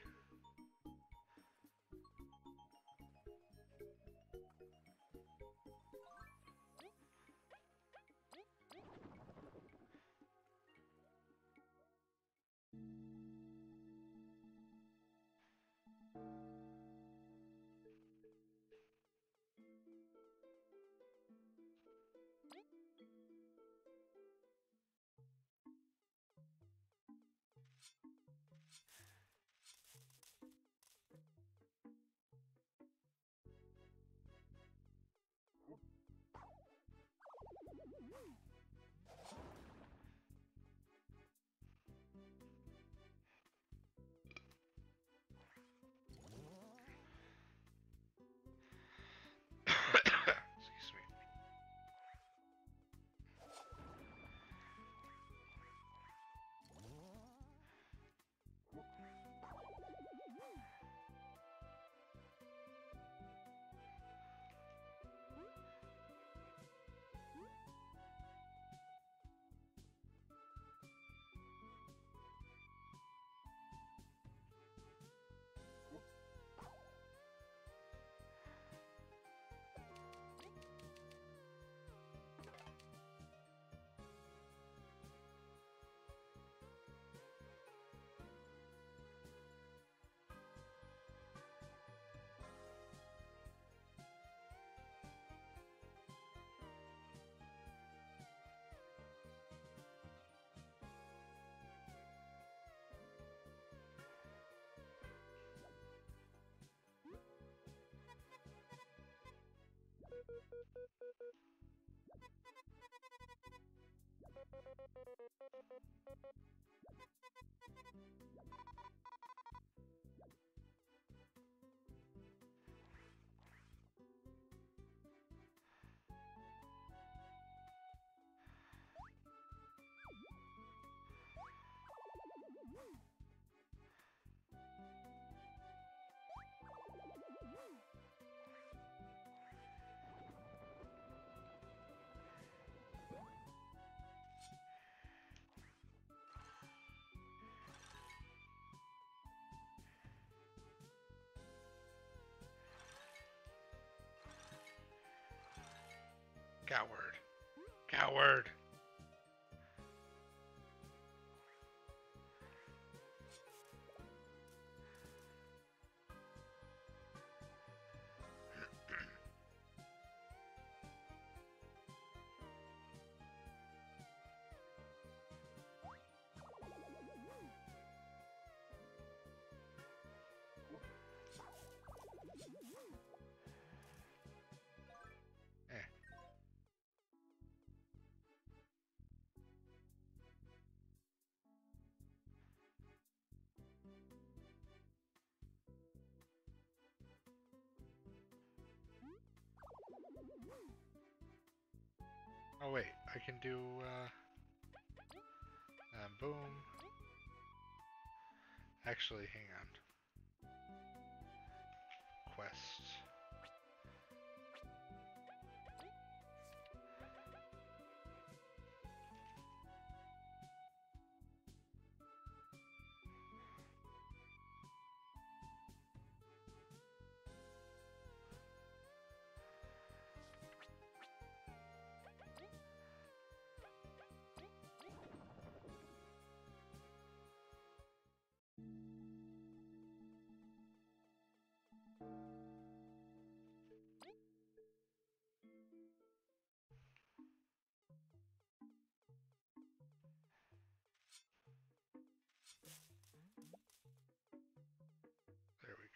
Thank you. Coward. Coward. Oh wait, I can do, uh... And boom. Actually, hang on.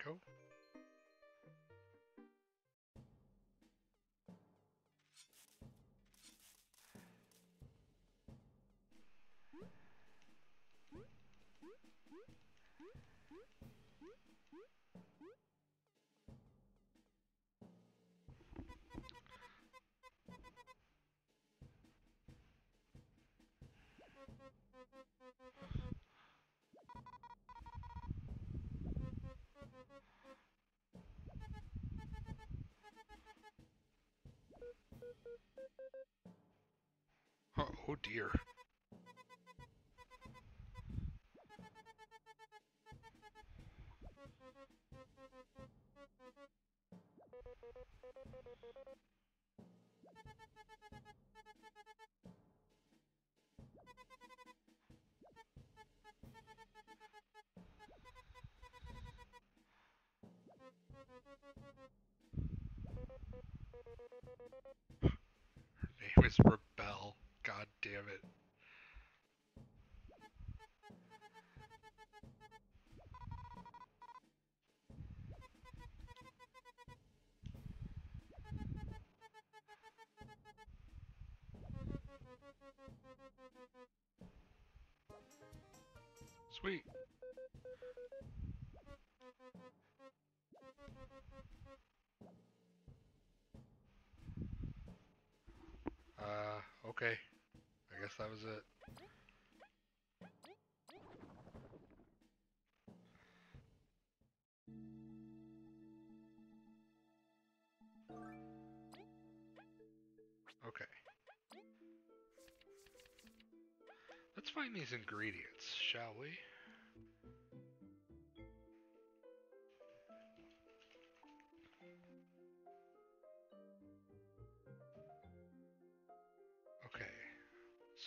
There Oh, dear. Her name is Rebel. God damn it. Sweet. Uh, okay. Guess that was it. Okay. Let's find these ingredients, shall we?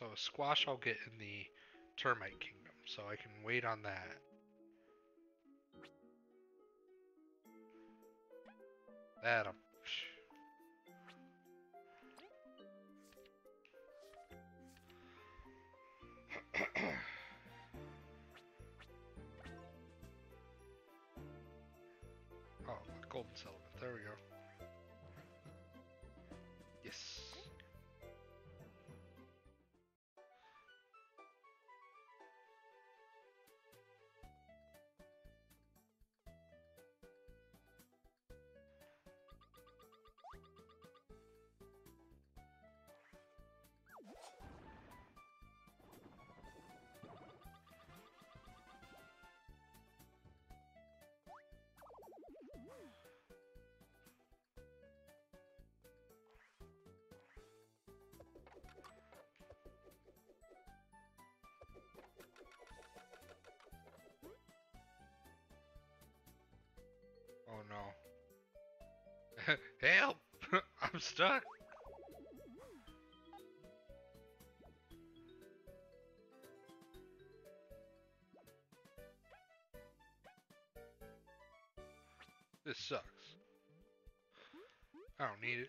So squash I'll get in the termite kingdom, so I can wait on that. That I'm um, Oh, golden settlement. There we go. Help! I'm stuck! This sucks. I don't need it.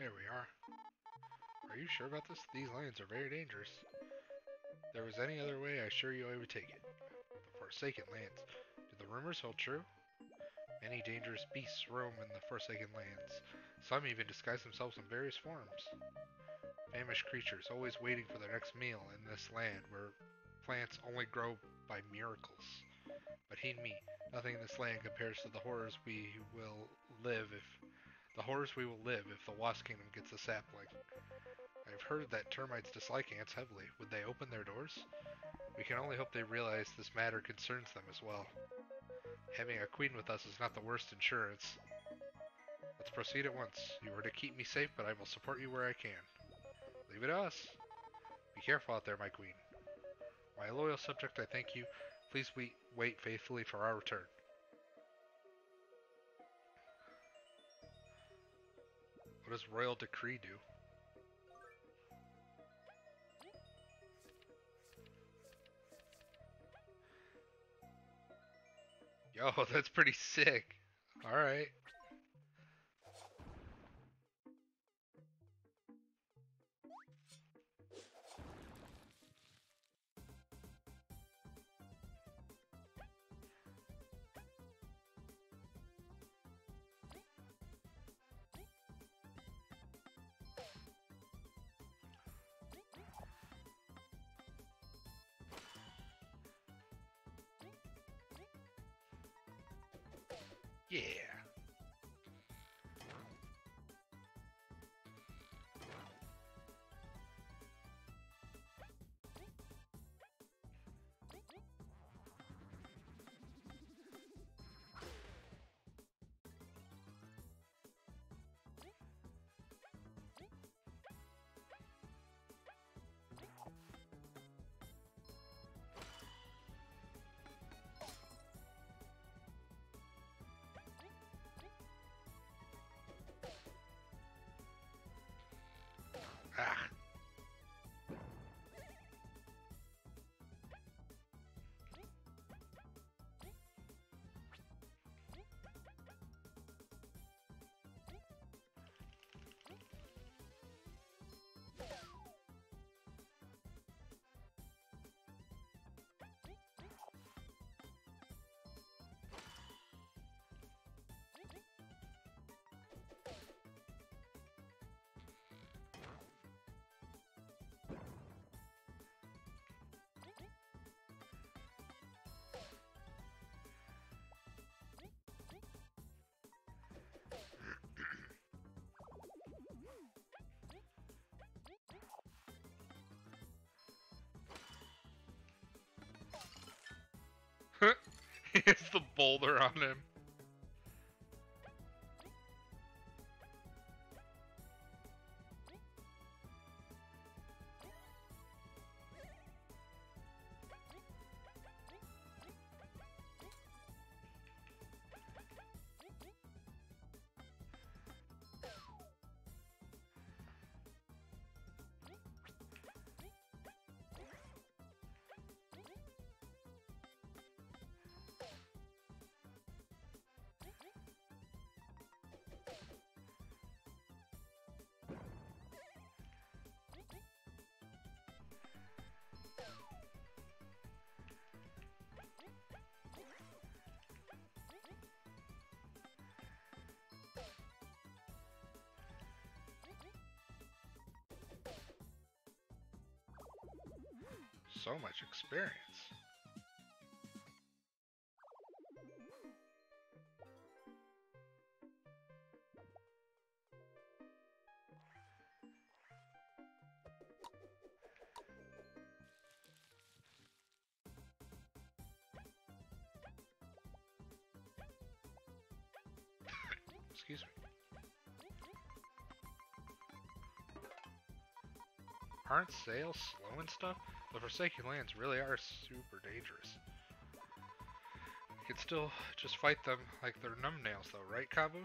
There we are. Are you sure about this? These lands are very dangerous. If there was any other way, I assure you I would take it. The Forsaken Lands. Do the rumors hold true? Many dangerous beasts roam in the Forsaken Lands. Some even disguise themselves in various forms. Famished creatures, always waiting for their next meal in this land where plants only grow by miracles. But heed me, nothing in this land compares to the horrors we will live if the horrors we will live if the Wasp Kingdom gets a sapling. I've heard that termites dislike ants heavily. Would they open their doors? We can only hope they realize this matter concerns them as well. Having a queen with us is not the worst insurance. Let's proceed at once. You are to keep me safe, but I will support you where I can. Leave it to us. Be careful out there, my queen. My loyal subject, I thank you. Please wait faithfully for our return. What does royal decree do? Yo, that's pretty sick. Alright. it's the boulder on him. So much experience. Excuse me. Aren't sales slow and stuff? The Forsaken Lands really are super dangerous. You can still just fight them like they're numbnails though, right Kabbu?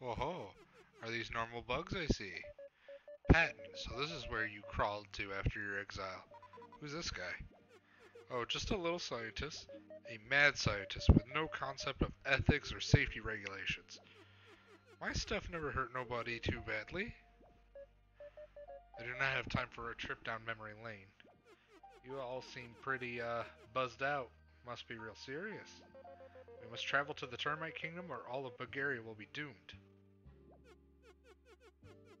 Whoa, are these normal bugs I see? Patton, so this is where you crawled to after your exile. Who's this guy? Oh, just a little scientist. A mad scientist with no concept of ethics or safety regulations. My stuff never hurt nobody too badly. I do not have time for a trip down memory lane. You all seem pretty, uh, buzzed out. Must be real serious. We must travel to the Termite Kingdom or all of Bugaria will be doomed.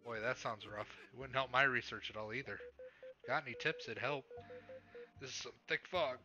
Boy, that sounds rough. It wouldn't help my research at all either. Got any tips? It'd help. This is some thick fog.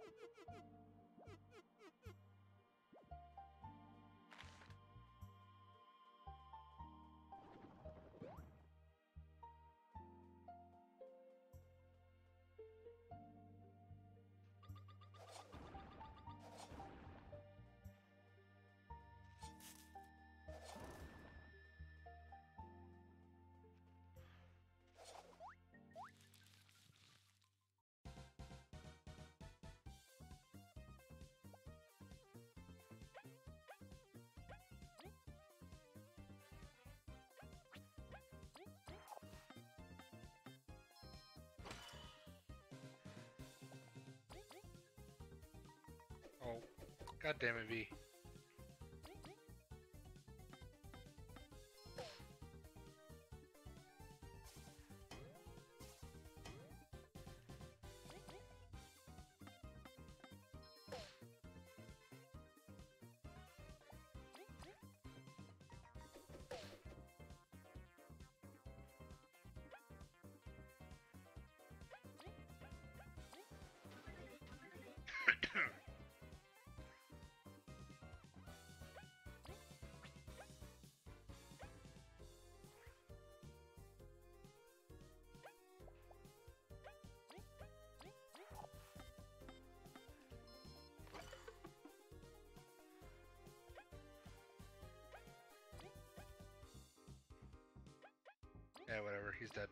Oh, god damn it, Vi. Yeah, whatever. He's dead.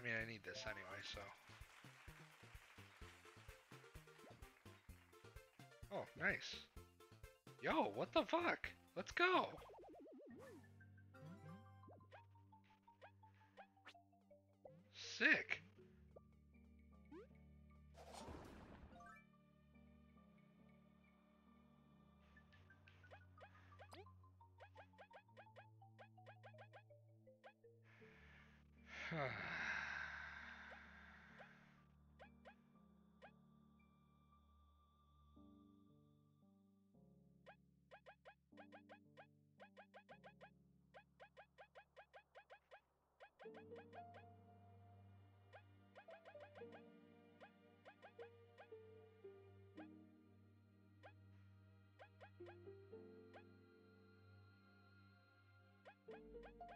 I mean, I need this anyway, so. Oh, nice. Yo, what the fuck? Let's go. Sick.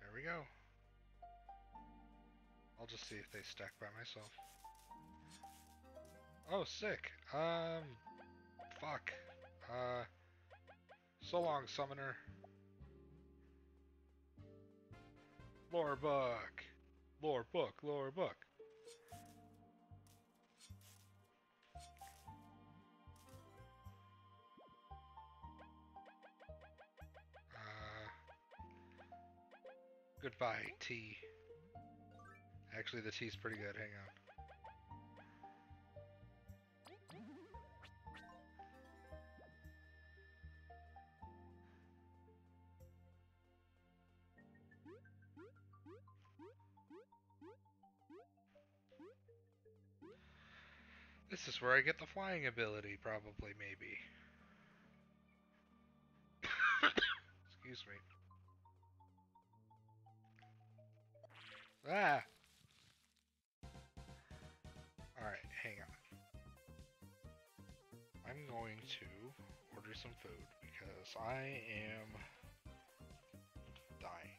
There we go. I'll just see if they stack by myself. Oh, sick. Um, fuck. Uh, so long, summoner. Lore book. Lore book, lore book. Goodbye, tea. Actually, the tea's pretty good. Hang on. This is where I get the flying ability, probably, maybe. Excuse me. Ah! Alright, hang on. I'm going to order some food because I am dying.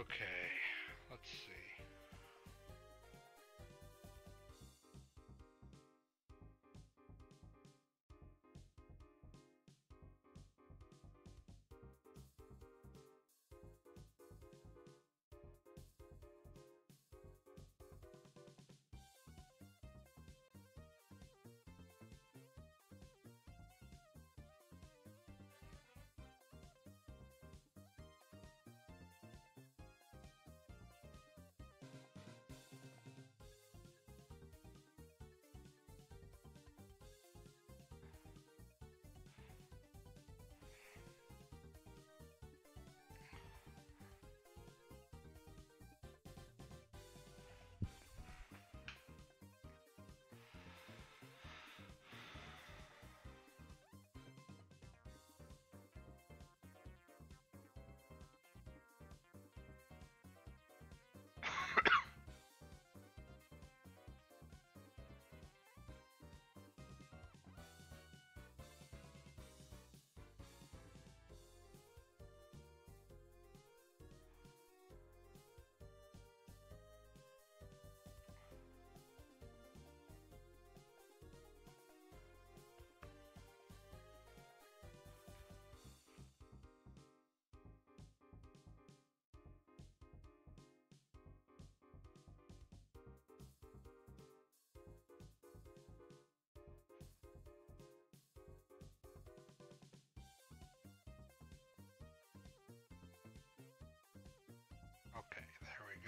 Okay, let's see.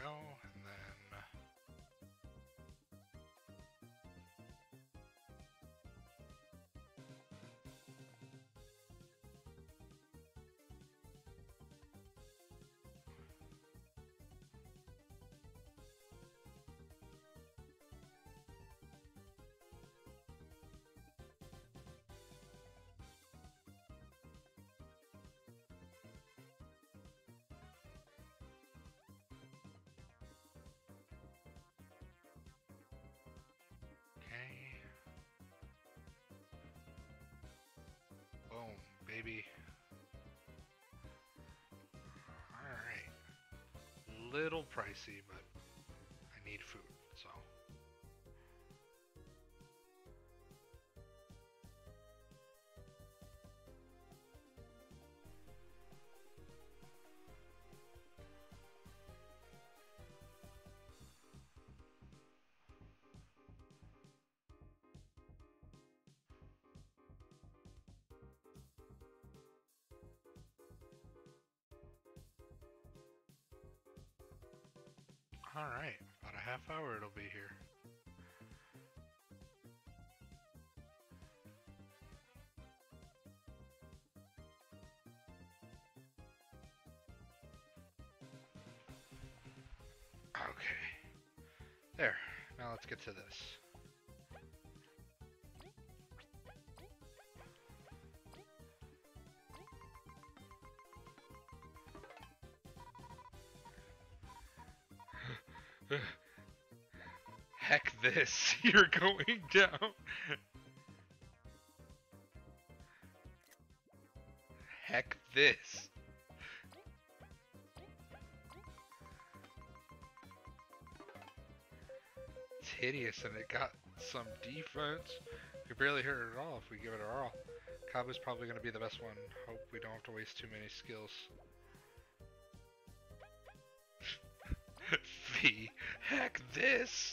Go, Little pricey, but Alright, about a half hour it'll be here. Okay. There. Now let's get to this. This, you're going down. Heck this. It's hideous and it got some defense. We barely hurt it at all if we give it our all. Kabbu's probably going to be the best one. Hope we don't have to waste too many skills. Vi. Heck this!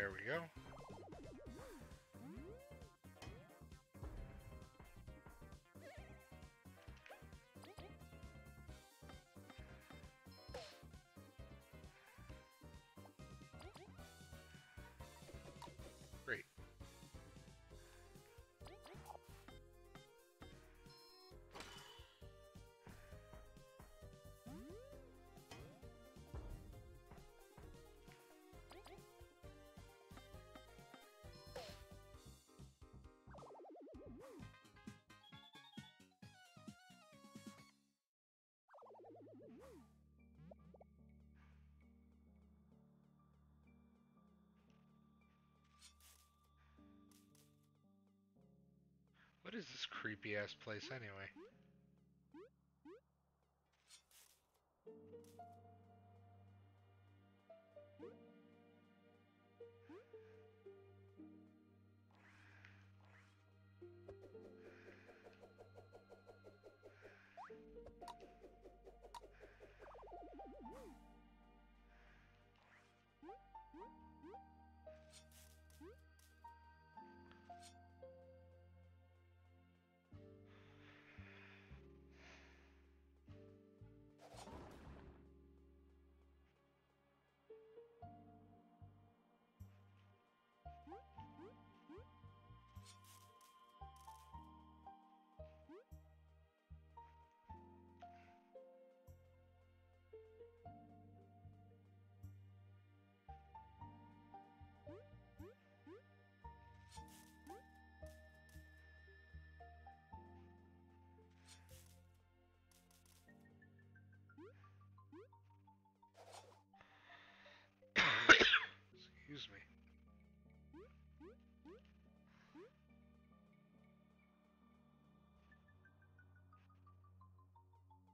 There we go. What is this creepy ass place anyway?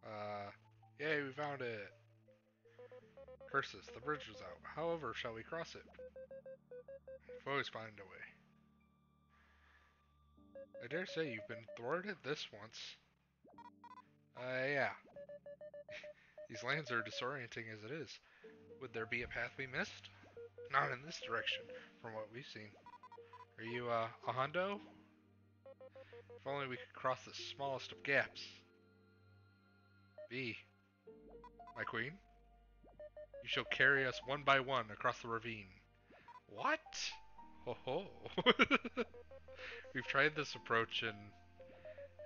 Uh, yay, we found it. Curses, the bridge was out. However, shall we cross it? We've always find a way. I dare say you've been thwarted this once. Uh, yeah. These lands are disorienting as it is. Would there be a path we missed? Not in this direction, from what we've seen. Are you, uh, a hondo? If only we could cross the smallest of gaps. Vi. My queen? You shall carry us one by one across the ravine. What? Ho ho. We've tried this approach and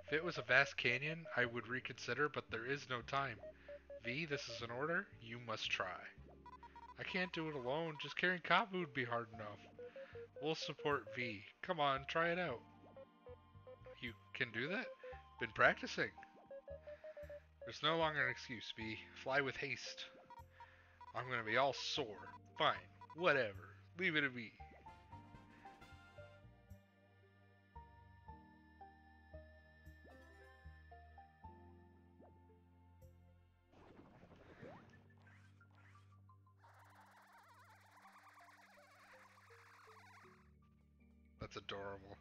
if it was a vast canyon, I would reconsider, but there is no time. Vi, this is an order. You must try. I can't do it alone. Just carrying Kabbu would be hard enough. We'll support Vi. Come on, try it out. You can do that? Been practicing. There's no longer an excuse, Vi. Fly with haste. I'm gonna be all sore. Fine. Whatever. Leave it to me. That's adorable.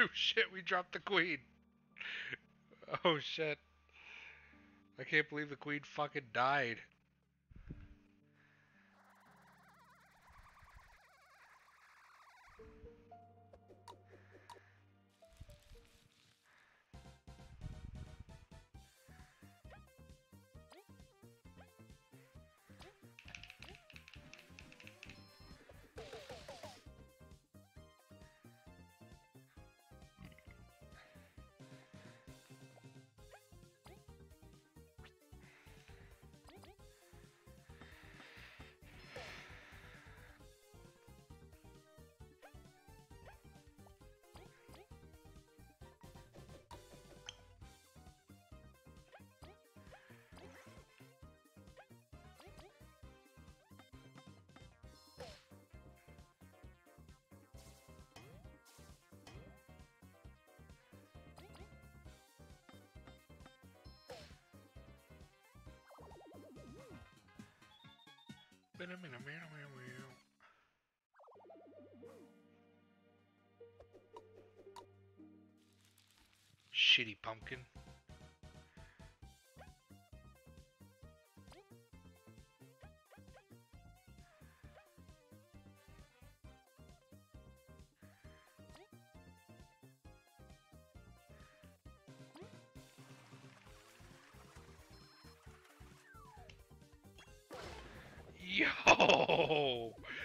Oh, shit, we dropped the queen. Oh shit. I can't believe the queen fucking died. Shitty pumpkin.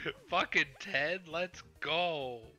Fucking Ted, let's go!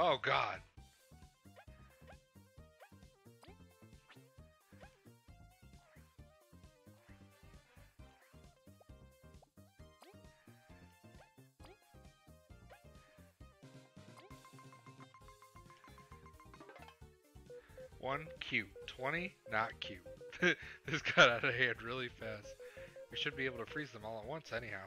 Oh god. One cute, twenty not cute. this got out of hand really fast. We should be able to freeze them all at once anyhow.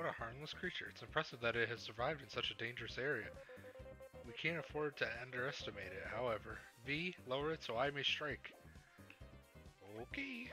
What a harmless creature. It's impressive that it has survived in such a dangerous area. We can't afford to underestimate it, however. Vi, lower it so I may strike. Okay.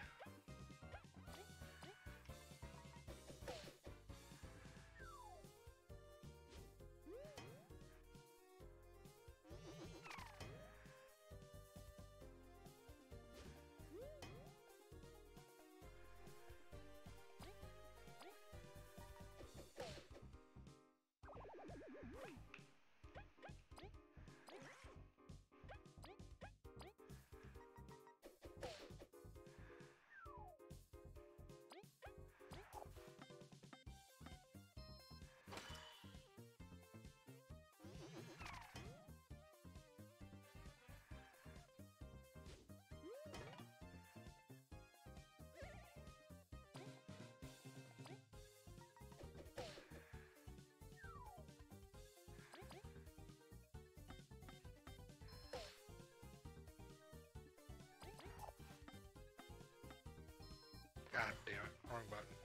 Wrong button.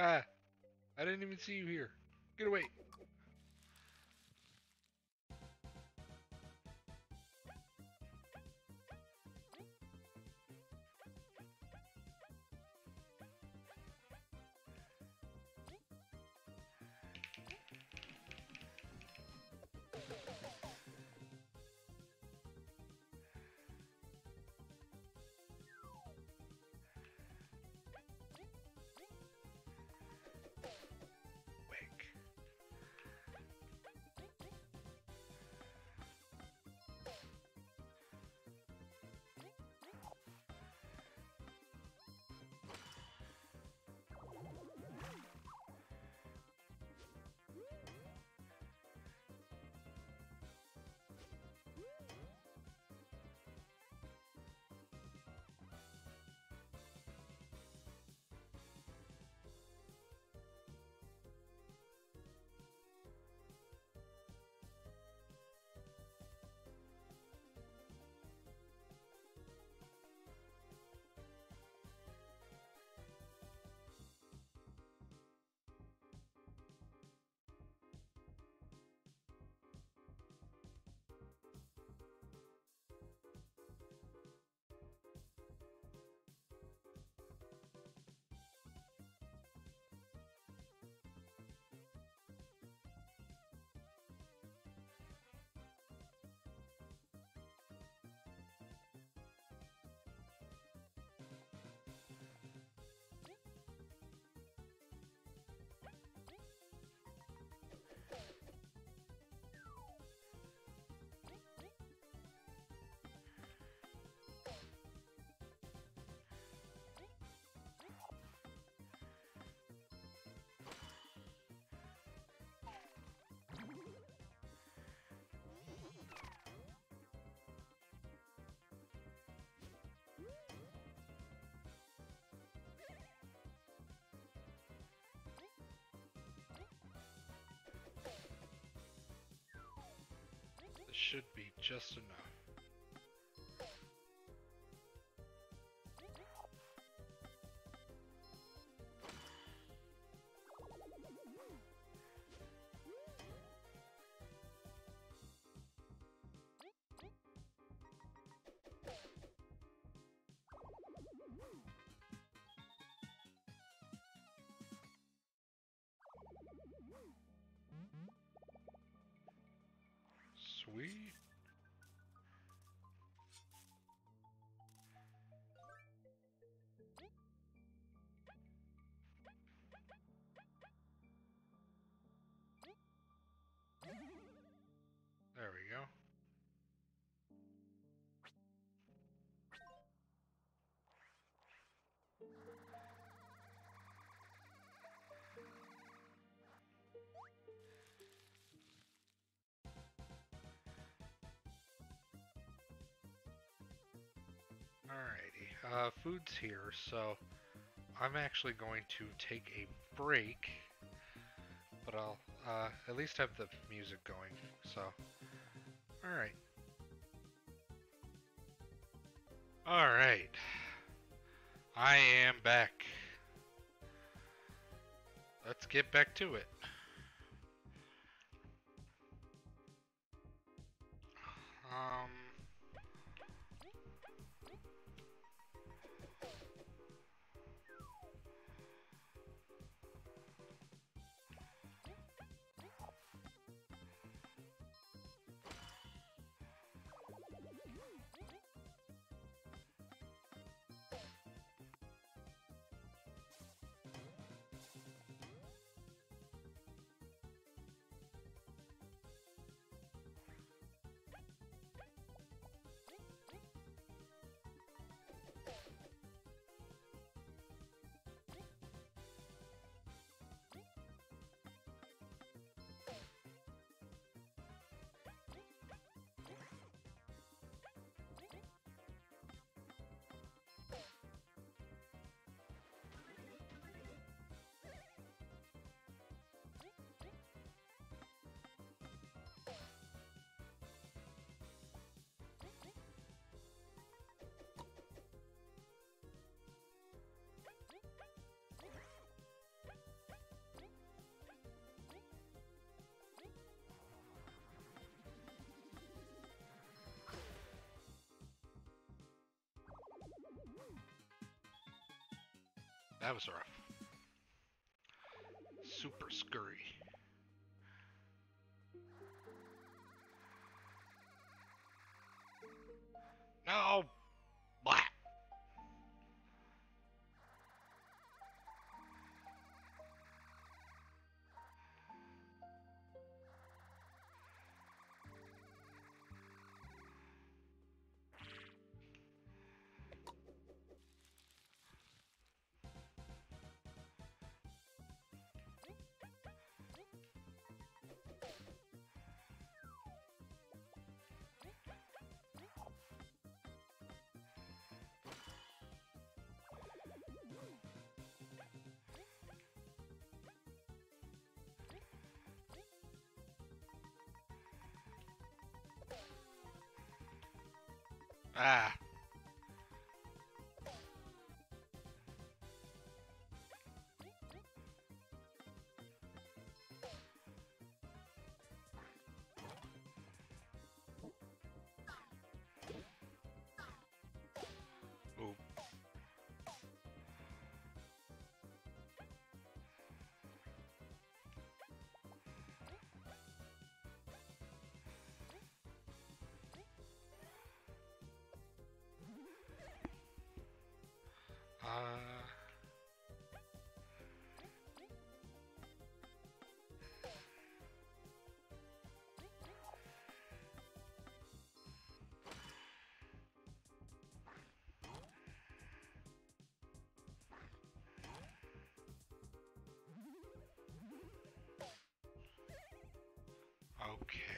Ah! I didn't even see you here. Get away. Just enough. Sweet. Uh, food's here, so I'm actually going to take a break, but I'll uh, at least have the music going, so, alright. Alright, I am back. Let's get back to it. That was rough. Super scurry. Ah. Okay.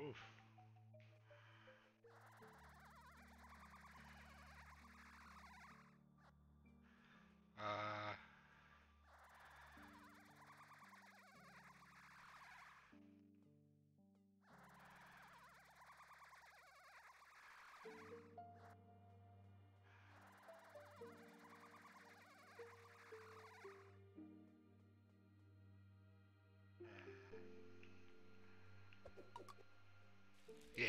Oof. Uh. Yeah.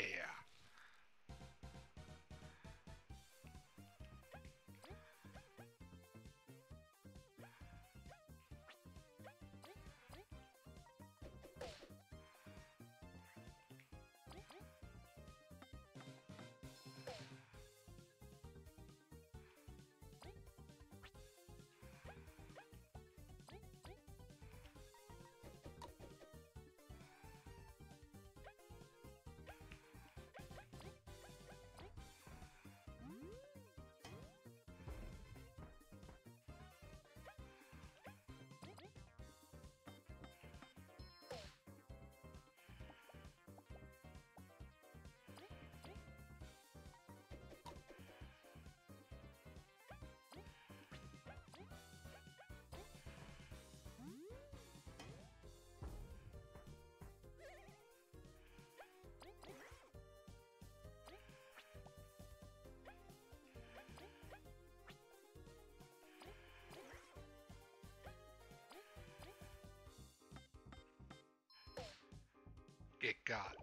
Got.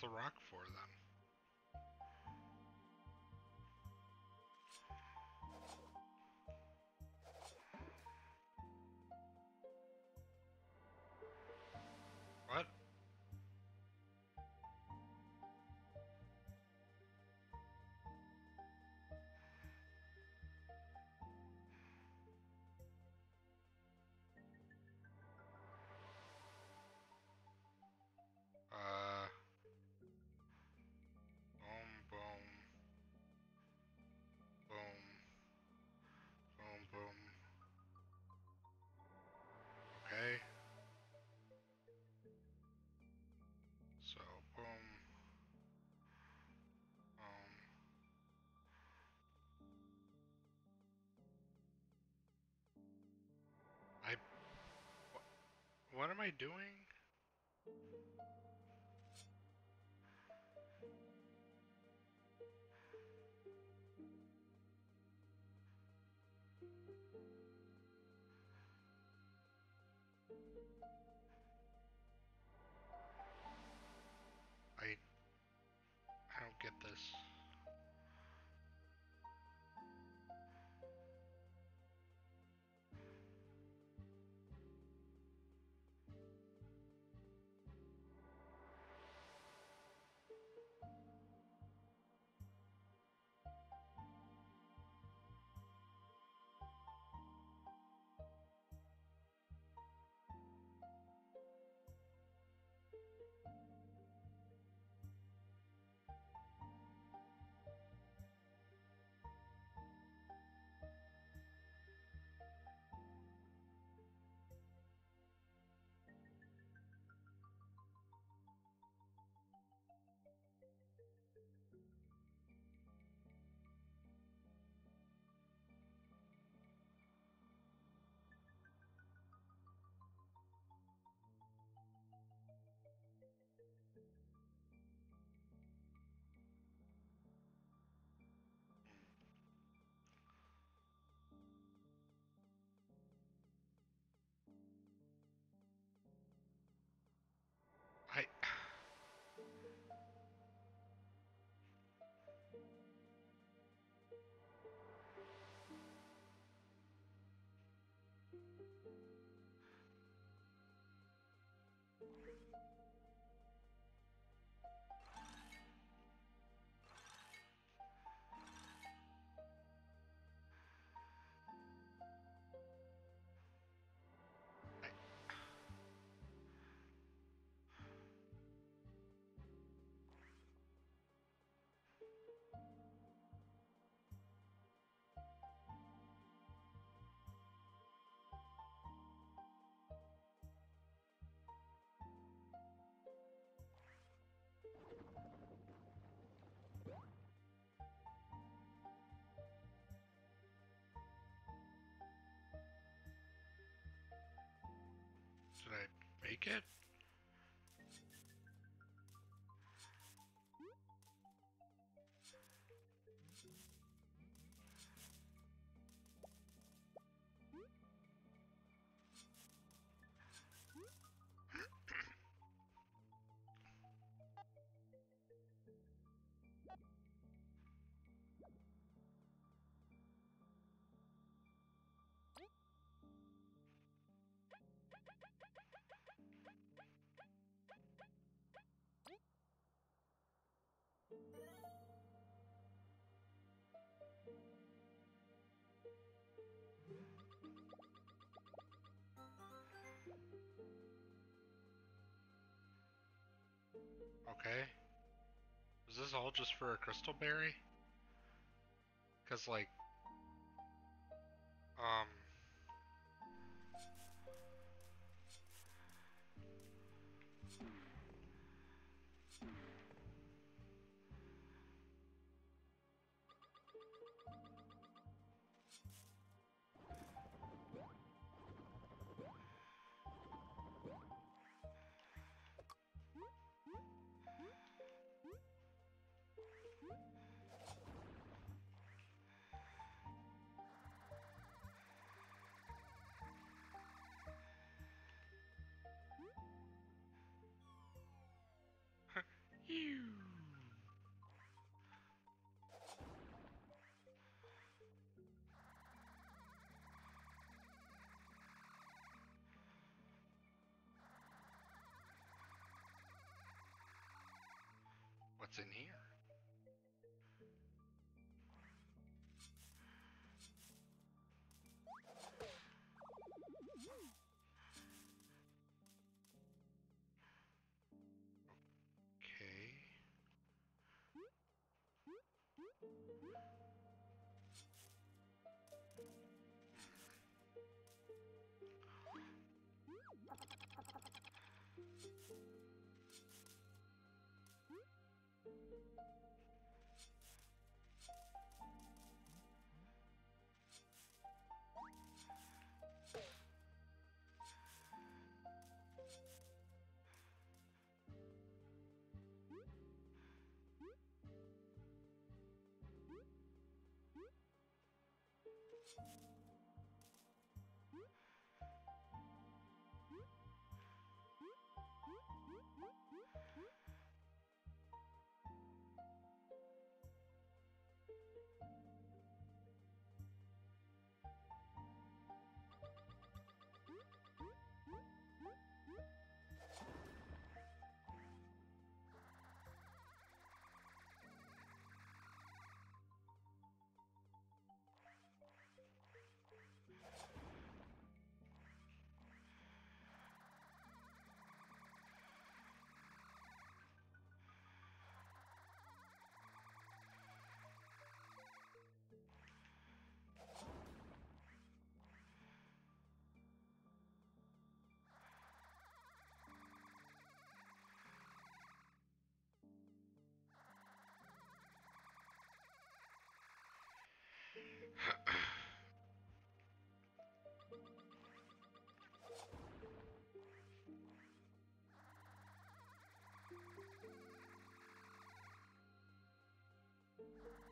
The rock for then? What am I doing? I Okay. Is this all just for a crystal berry? Cause like, um, What's in here? Okay. Uh, I mean, that's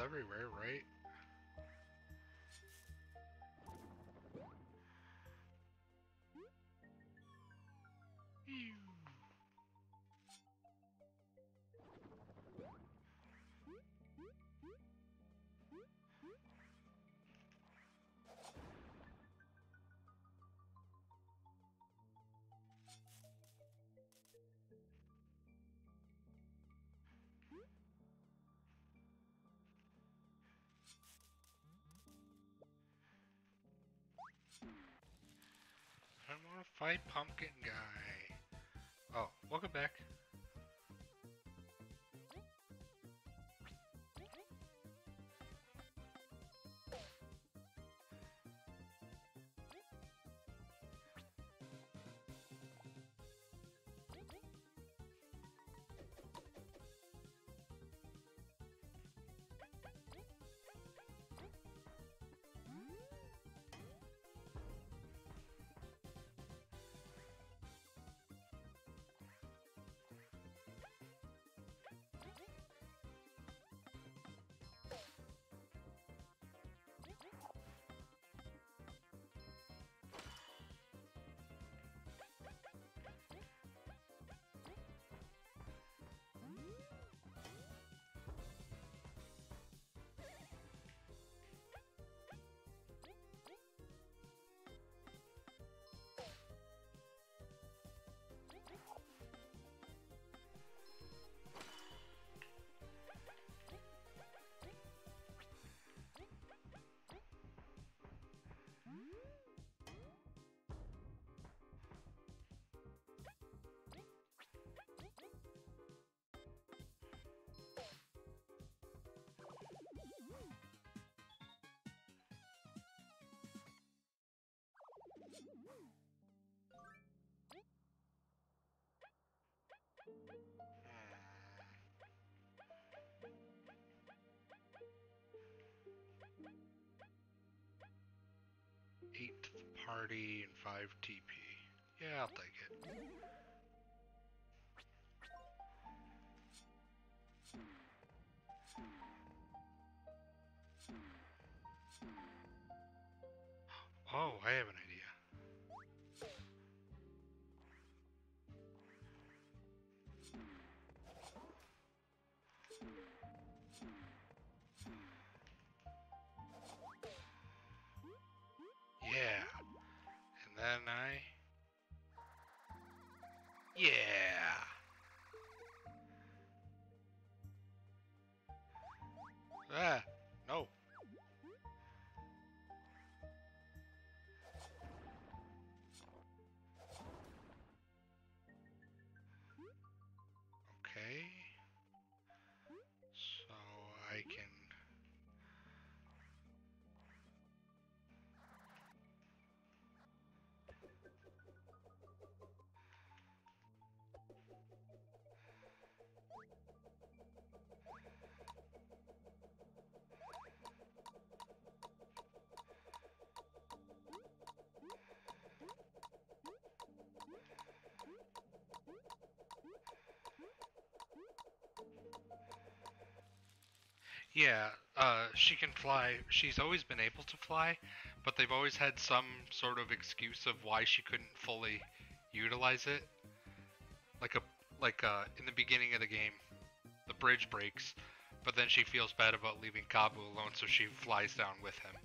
everywhere, right? I want to fight Pumpkin Guy. Oh, welcome back. Party and five TP. Yeah, I'll take it. Yeah, uh, she can fly. She's always been able to fly, but they've always had some sort of excuse of why she couldn't fully utilize it. Like a like uh, in the beginning of the game, the bridge breaks, but then she feels bad about leaving Kabbu alone, so she flies down with him.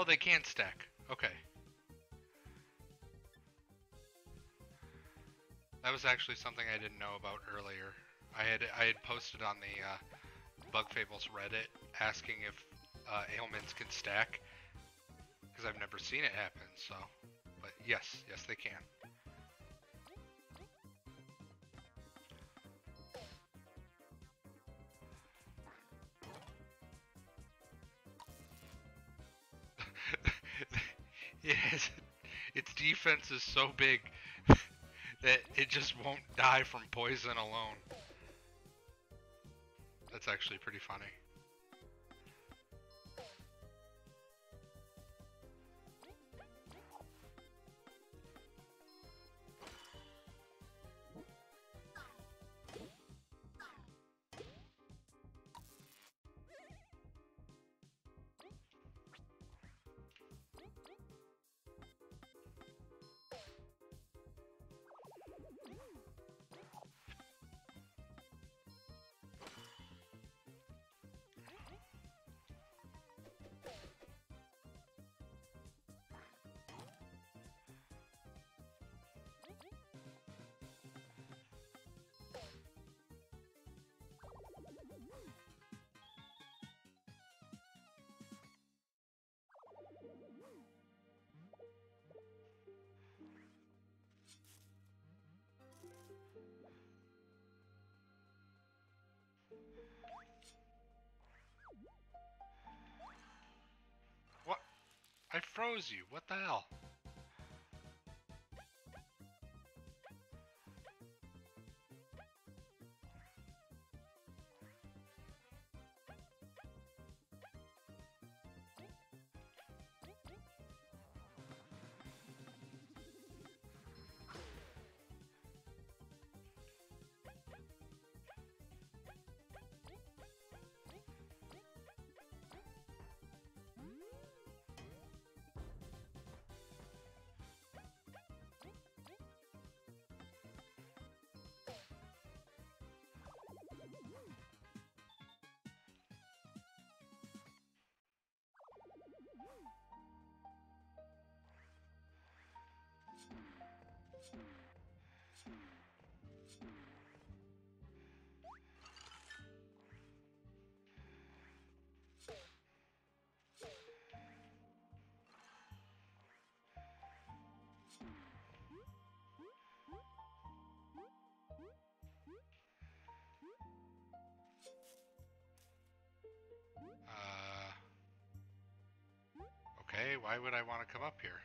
Oh, they can stack. Okay. That was actually something I didn't know about earlier. I had I had posted on the uh, Bug Fables Reddit asking if uh, ailments can stack because I've never seen it happen. So, but yes, yes they can. Is so big that it just won't die from poison alone. That's actually pretty funny. I froze you. What the hell? Why would I want to come up here?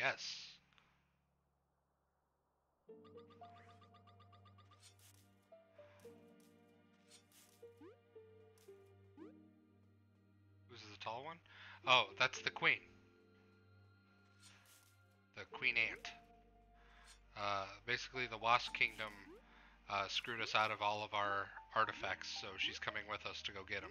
Yes. Who's the tall one? Oh, that's the queen. The queen ant. Uh, basically, the Wasp Kingdom uh, screwed us out of all of our artifacts, so she's coming with us to go get them.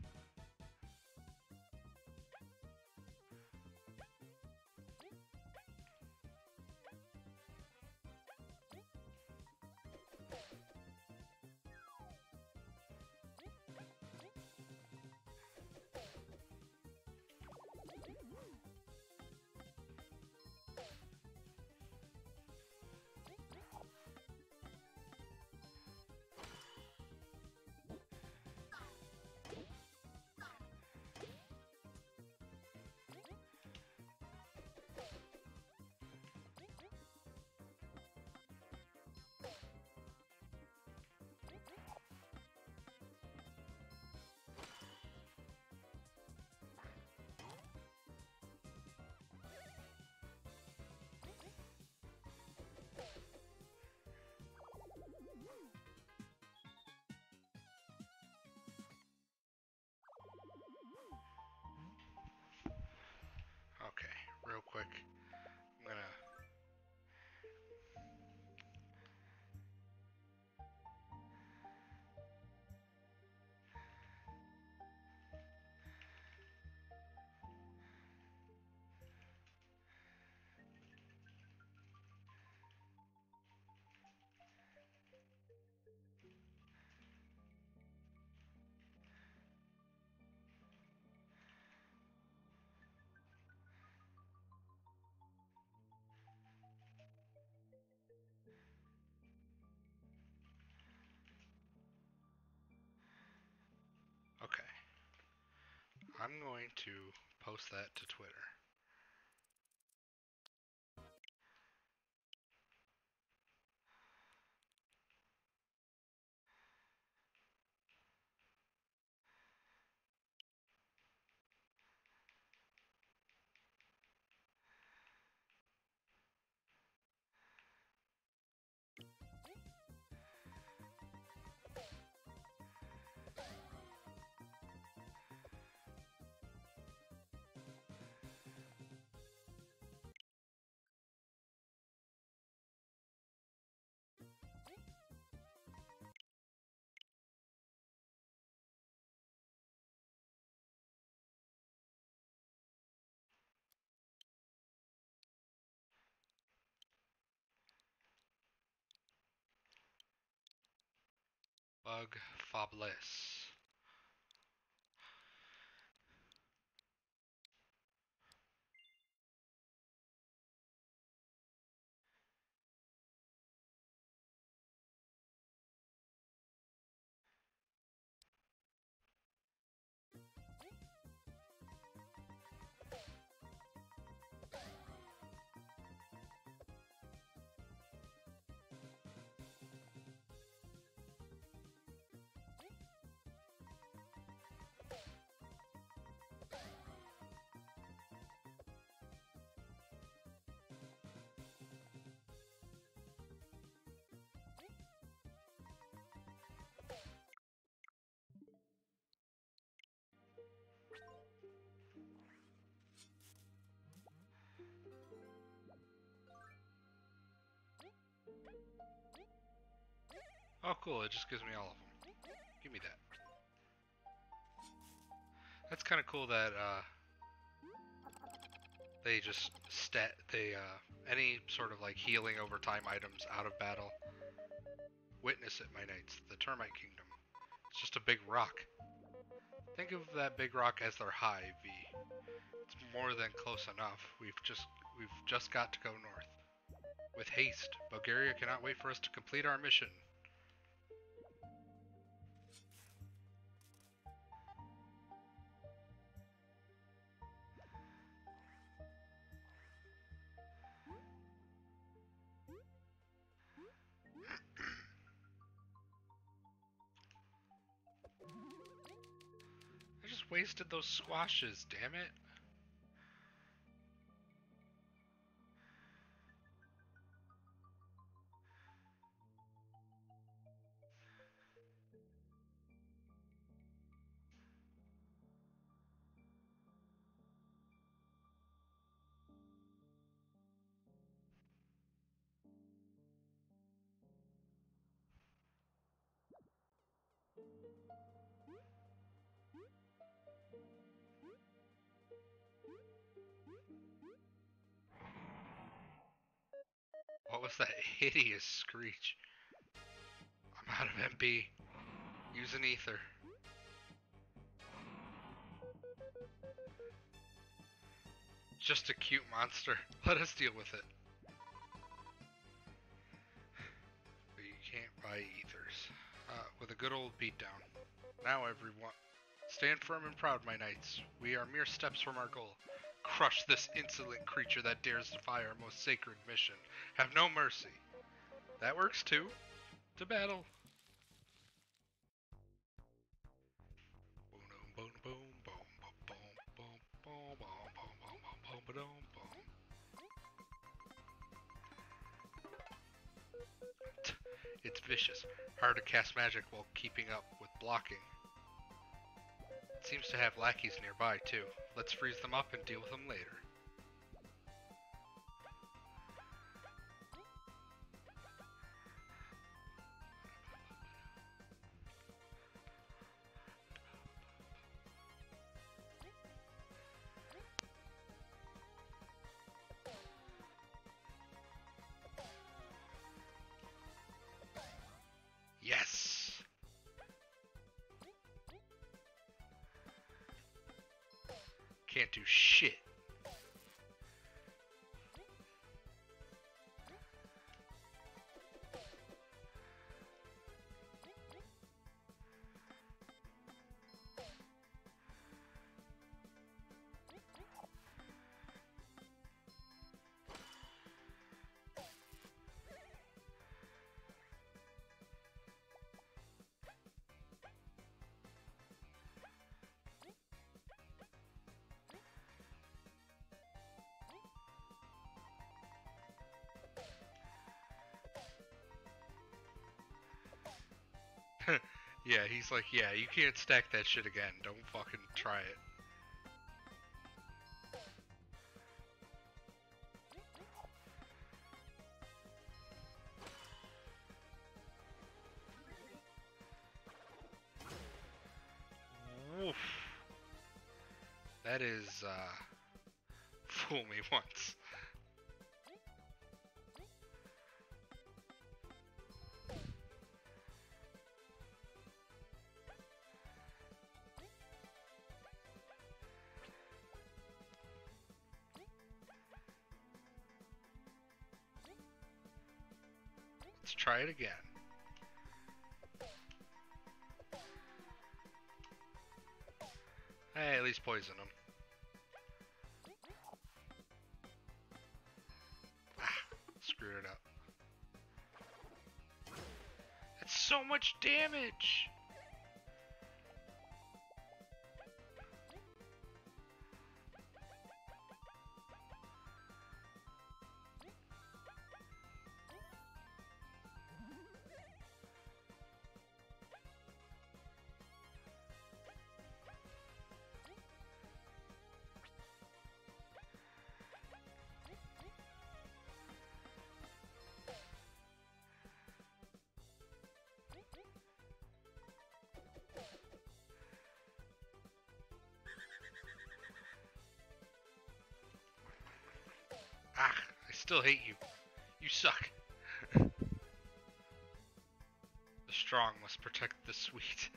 quick. I'm going to post that to Twitter. Bug Fobless. Oh, cool. It just gives me all of them. Give me that. That's kind of cool that uh, they just stat they uh, any sort of like healing over time items out of battle. Witness it, my knights. The Termite Kingdom. It's just a big rock. Think of that big rock as their high V. It's more than close enough. We've just we've just got to go north. With haste, Bugaria cannot wait for us to complete our mission. Wasted those squashes, damn it. What was that hideous screech? I'm out of MP. Use an ether. Just a cute monster. Let us deal with it. But you can't buy ethers. Uh, with a good old beatdown. Now everyone, stand firm and proud, my knights. We are mere steps from our goal. Crush this insolent creature that dares defy our most sacred mission. Have no mercy. That works too. To battle. It's vicious. Hard to cast magic while keeping up with blocking. Seems to have lackeys nearby, too. Let's freeze them up and deal with them later. Yeah, he's like, yeah, you can't stack that shit again. Don't fucking try it. That is, uh, fool me once. Try it again. Hey, at least poison him. Ah, screwed it up. That's so much damage! Still hate you. You suck. the strong must protect the sweet.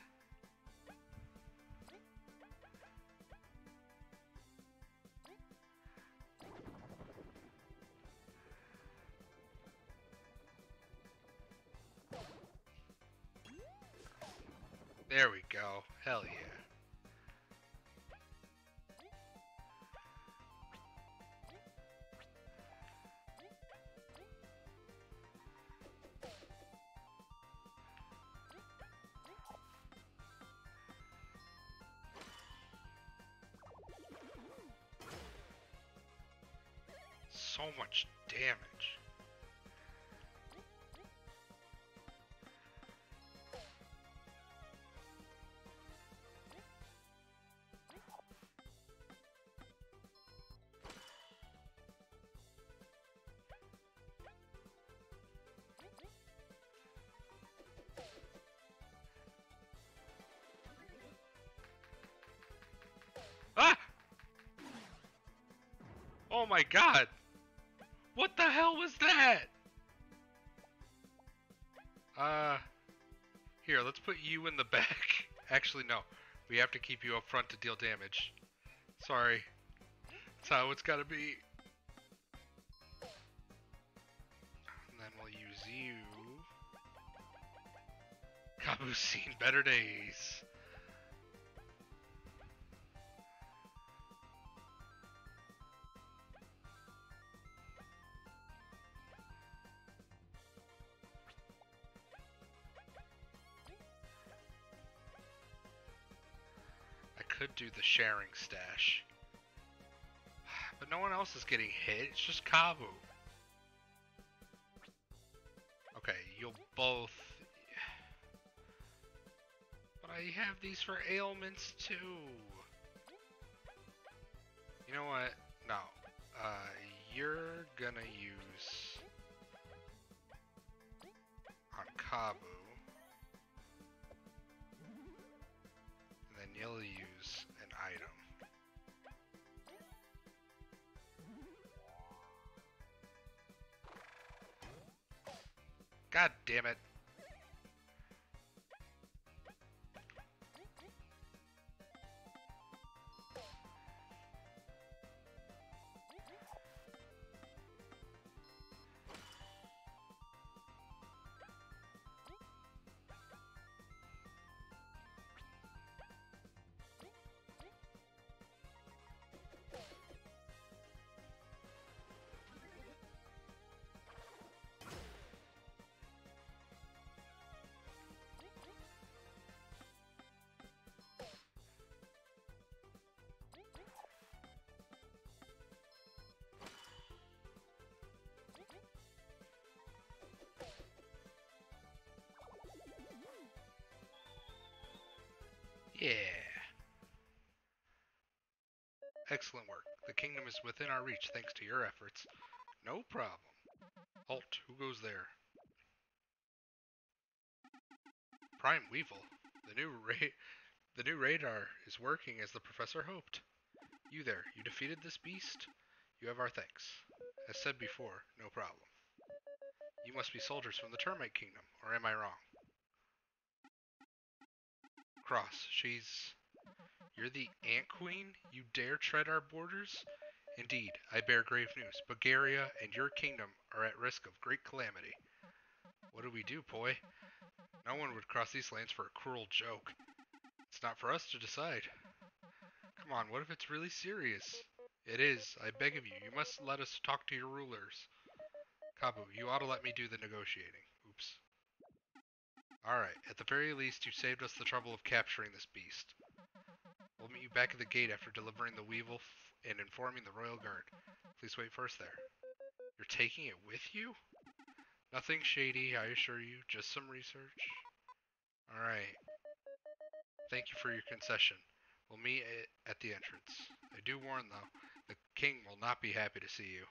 damage. Ah! Oh my god! What the hell was that? Uh, here, let's put you in the back. Actually, no. We have to keep you up front to deal damage. Sorry. That's how it's gotta be. And then we'll use you. Kabbu's seen better days. Do the sharing stash. But no one else is getting hit, it's just Kabbu. Okay, you'll both... But I have these for ailments too. You know what? No. Uh, you're gonna use... On Kabbu. And then you'll use God damn it. Yeah. Excellent work. The kingdom is within our reach thanks to your efforts. No problem. Halt, who goes there? Primal Weevil. The new ra the new radar is working as the professor hoped. You there, you defeated this beast? You have our thanks. As said before, no problem. You must be soldiers from the Termite Kingdom, or am I wrong? Cross, she's... You're the Ant Queen? You dare tread our borders? Indeed, I bear grave news. Bugaria and your kingdom are at risk of great calamity. What do we do, Poi? No one would cross these lands for a cruel joke. It's not for us to decide. Come on, what if it's really serious? It is, I beg of you. You must let us talk to your rulers. Kabbu, you ought to let me do the negotiating. Alright, at the very least, you saved us the trouble of capturing this beast. We'll meet you back at the gate after delivering the Weevil and informing the Royal Guard. Please wait us there. You're taking it with you? Nothing shady, I assure you. Just some research. Alright. Thank you for your concession. We'll meet at the entrance. I do warn, though, the king will not be happy to see you.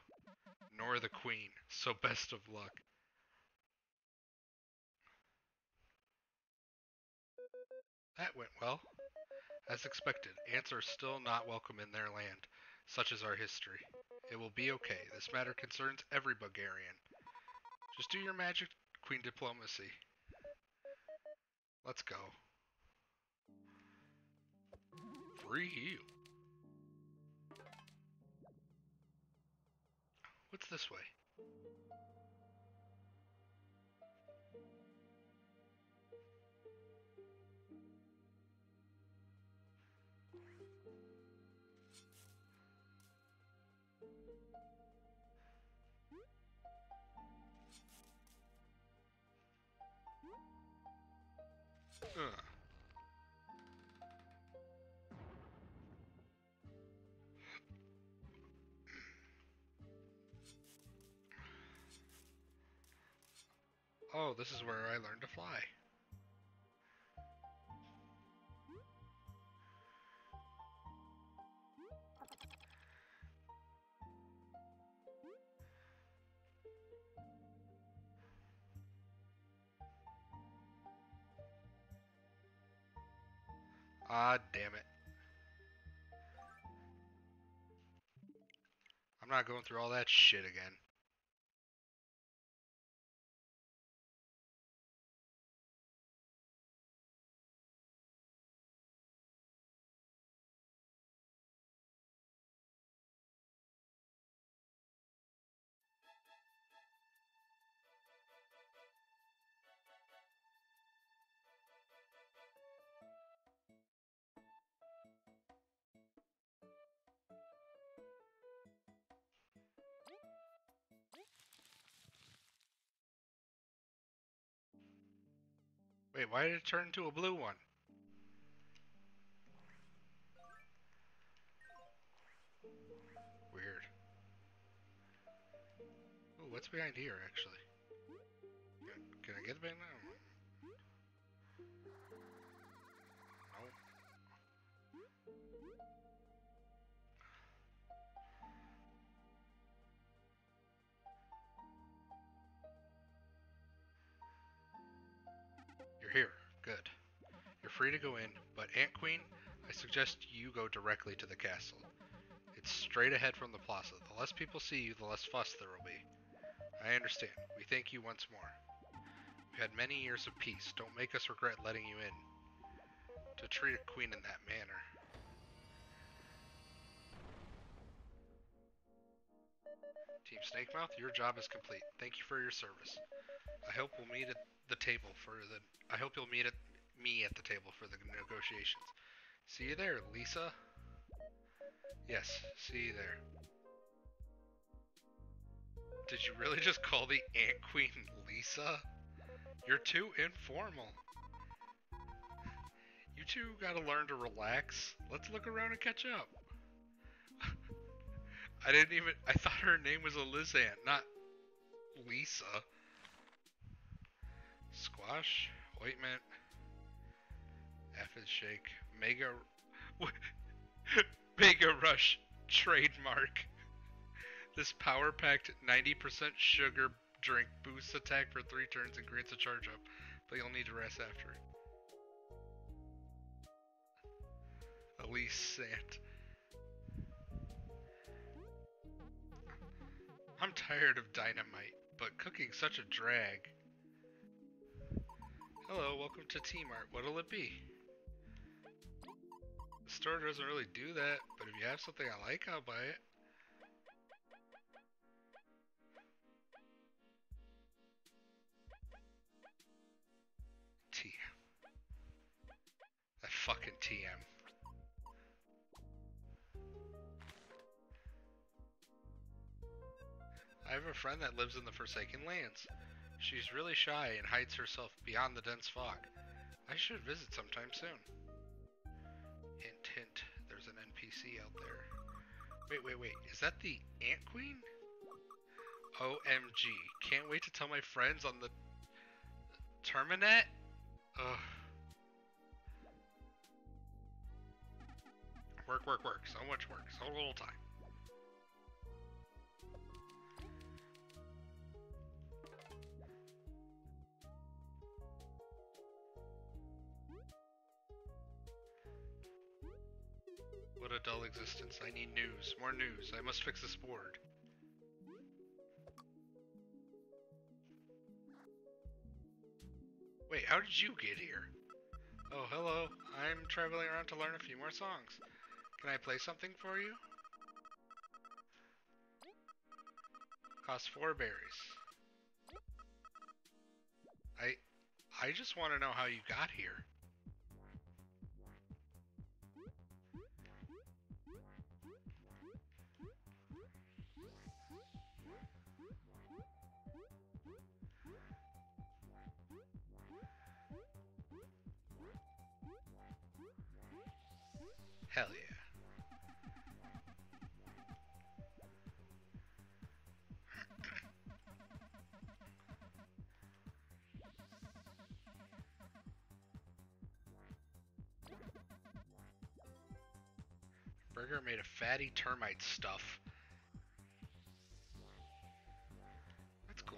Nor the queen, so best of luck. That went well. As expected, ants are still not welcome in their land. Such is our history. It will be okay. This matter concerns every Bugarian. Just do your magic, Queen Diplomacy. Let's go. Free heal. What's this way? Oh, this is where I learned to fly. Ah, damn it. I'm not going through all that shit again. Wait, why did it turn into a blue one? Weird. Ooh, what's behind here, actually? Can, I get it back now? Free to go in, but Ant Queen, I suggest you go directly to the castle. It's straight ahead from the plaza. The less people see you, the less fuss there will be. I understand. We thank you once more. We've had many years of peace. Don't make us regret letting you in. To treat a queen in that manner. Team Snakemouth, your job is complete. Thank you for your service. I hope we'll meet at the table for the. I hope you'll meet at me at the table for the negotiations. See you there, Lisa. Yes, see you there. Did you really just call the Ant Queen Lisa? You're too informal. You two gotta learn to relax. Let's look around and catch up. I didn't even. I thought her name was Elizant, not Lisa. Squash, ointment, F is shake, mega, mega rush trademark. This power packed 90% sugar drink boosts attack for three turns and grants a charge up, but you'll need to rest after. Elise Sant. I'm tired of dynamite, but cooking's such a drag. Hello, welcome to T-Mart. What'll it be? The store doesn't really do that, but if you have something I like, I'll buy it. TM. That fucking TM. I have a friend that lives in the Forsaken Lands. She's really shy and hides herself beyond the dense fog. I should visit sometime soon. Hint, hint, there's an NPC out there. Wait, wait, wait, is that the Ant Queen? OMG, can't wait to tell my friends on the Terminet? Ugh. Work, work, work, so much work, so little time. What a dull existence. I need news. More news. I must fix this board. Wait, how did you get here? Oh, hello. I'm traveling around to learn a few more songs. Can I play something for you? Cost four berries. I I just want to know how you got here. Hell yeah. Burger made of fatty termite stuff. That's cool.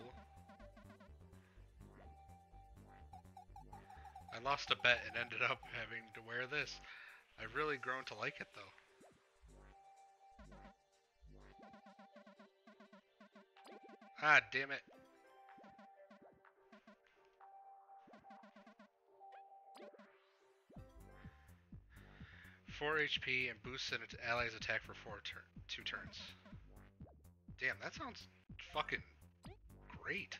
I lost a bet and ended up having to wear this. I've really grown to like it though. Ah, damn it. Four HP and boosts an ally's attack for four tur two turns. Damn, that sounds fucking great.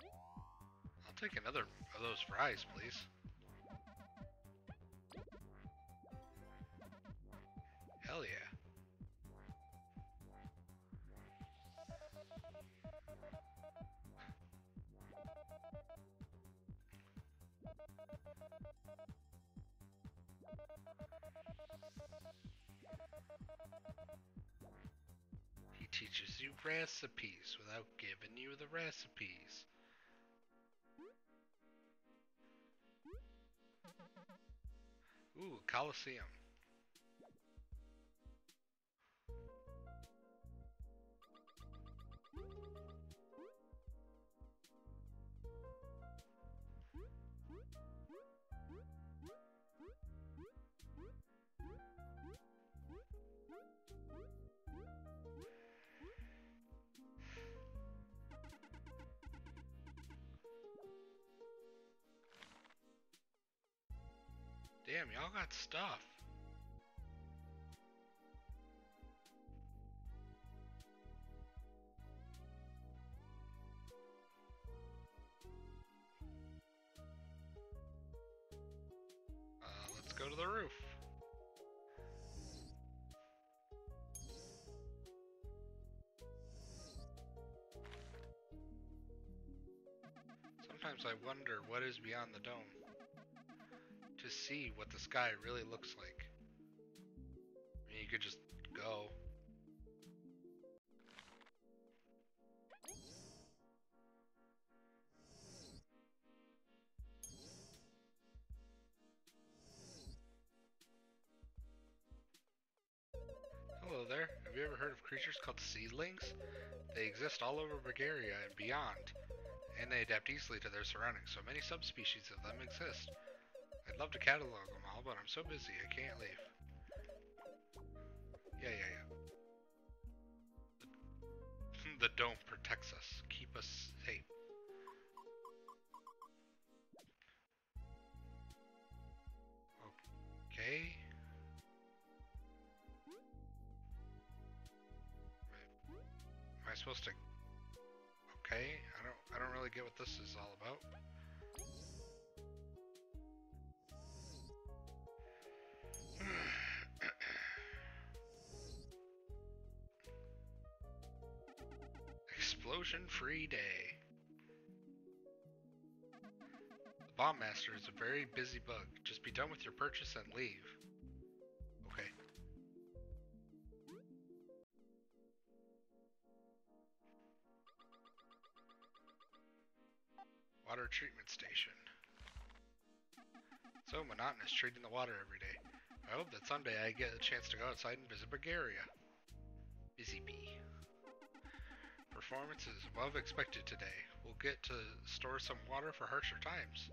I'll take another of those fries, please. Hell yeah. He teaches you recipes without giving you the recipes. Ooh, Coliseum. Damn, y'all got stuff. Uh, let's go to the roof. Sometimes I wonder what is beyond the dome see what the sky really looks like. I mean, you could just go. Hello there. Have you ever heard of creatures called seedlings? They exist all over Bugaria and beyond, and they adapt easily to their surroundings, so many subspecies of them exist. Love to catalog them all, but I'm so busy I can't leave. Yeah, yeah, yeah. The, the dome protects us, keep us safe. Okay. Am I supposed to? Okay, I don't. I don't really get what this is all about. Explosion free day. The bomb master is a very busy bug. Just be done with your purchase and leave. Okay. Water treatment station. So monotonous treating the water every day. I hope that someday I get a chance to go outside and visit Bugaria. Busy bee. Performance is above expected today. We'll get to store some water for harsher times.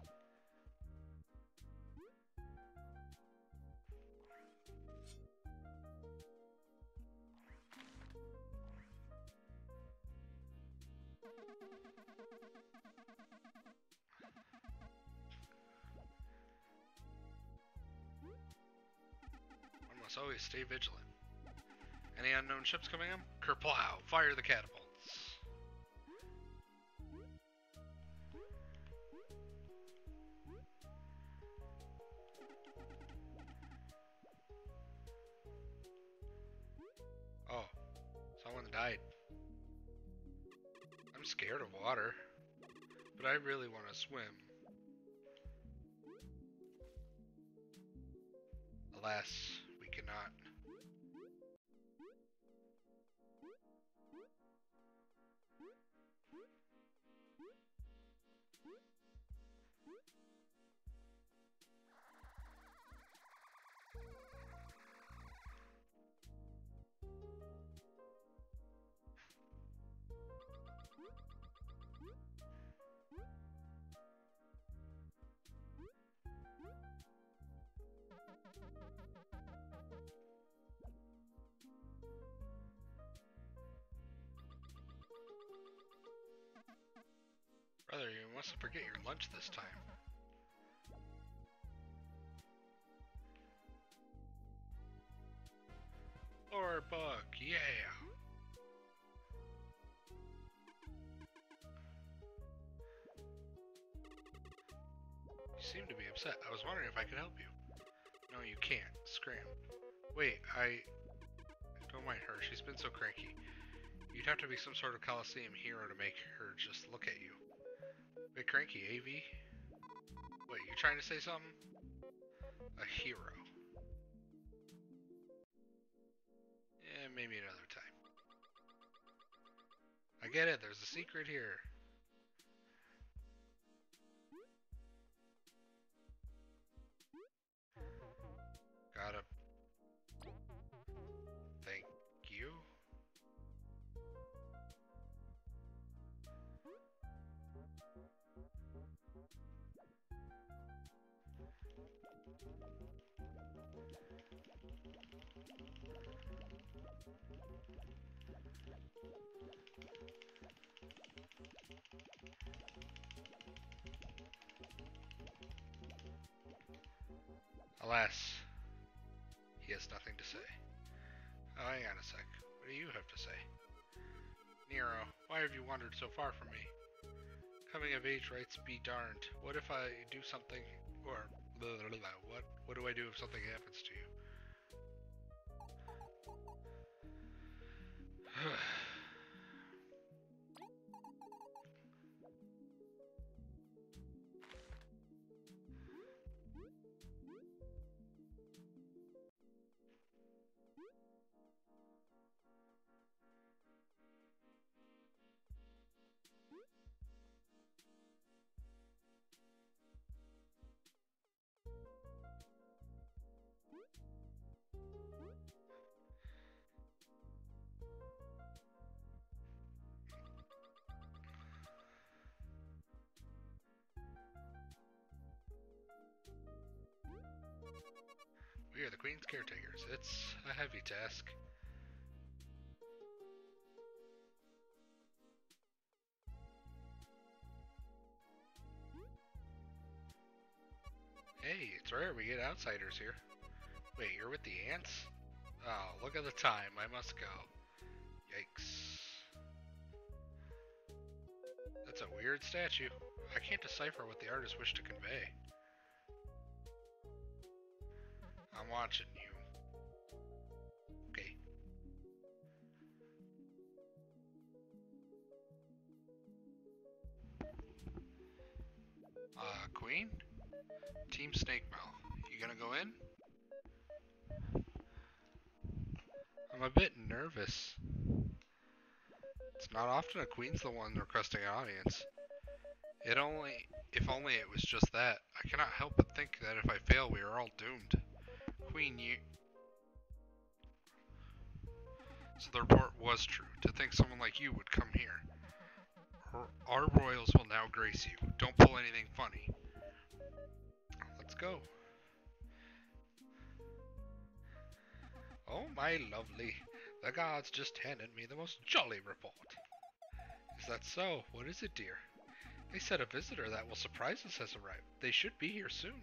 One must always stay vigilant. Any unknown ships coming in? Kerplow! Fire the catapults! Died. I'm scared of water, but I really want to swim. Alas, we cannot. You mustn't forget your lunch this time. Or bug, yeah. You seem to be upset. I was wondering if I could help you. No, you can't. Scram. Wait, I... Don't mind her. She's been so cranky. You'd have to be some sort of Coliseum hero to make her just look at you. Bit cranky, AV? Wait, you trying to say something? A hero. Yeah, maybe another time. I get it, there's a secret here. Alas, he has nothing to say. Oh, hang on a sec. What do you have to say? Nero, why have you wandered so far from me? Coming of age rights be darned. What if I do something, or what? What do I do if something happens to you? We are the Queen's caretakers. It's a heavy task. Hey, it's rare we get outsiders here. Wait, you're with the ants? Oh, look at the time. I must go. Yikes. That's a weird statue. I can't decipher what the artist wished to convey. I'm watching you. Okay. Uh, Queen? Team Snakemouth. You gonna go in? I'm a bit nervous. It's not often a queen's the one requesting an audience. It only, if only it was just that. I cannot help but think that if I fail, we are all doomed. Queen, you. So the report was true. To think someone like you would come here. Our royals will now grace you. Don't pull anything funny. Let's go. Oh, my lovely. The gods just handed me the most jolly report. Is that so? What is it, dear? They said a visitor that will surprise us has arrived. They should be here soon.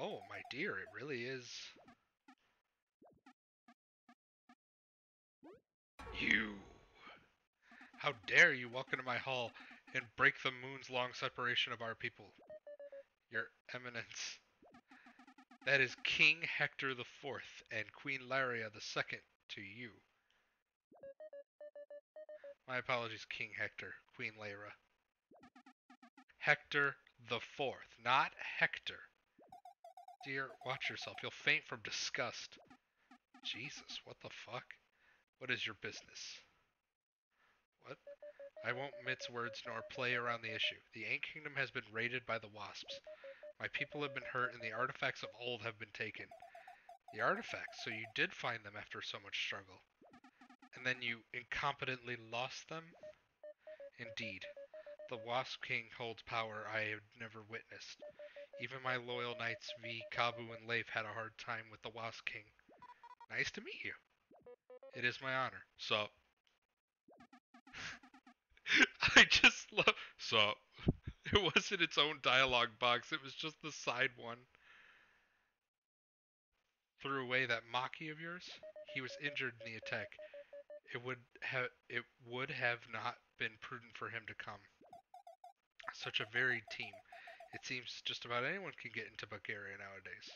Oh, my dear, it really is. You! How dare you walk into my hall and break the moon's long separation of our people? Your Eminence. That is King Hector the Fourth and Queen Laria the Second to you. My apologies, King Hector, Queen Lyra. Hector the Fourth, not Hector. Dear, watch yourself. You'll faint from disgust. Jesus, what the fuck? What is your business? What? I won't mince words nor play around the issue. The Ant Kingdom has been raided by the Wasps. My people have been hurt, and the artifacts of old have been taken. The artifacts? So you did find them after so much struggle. And then you incompetently lost them? Indeed. The Wasp King holds power I have never witnessed. Even my loyal knights Vi, Kabbu, and Leif had a hard time with the Wasp King. Nice to meet you. It is my honor. So. up? It wasn't its own dialogue box, it was just the side one. Threw away that Maki of yours? He was injured in the attack. It would have it would have not been prudent for him to come. Such a varied team. It seems just about anyone can get into Bugaria nowadays.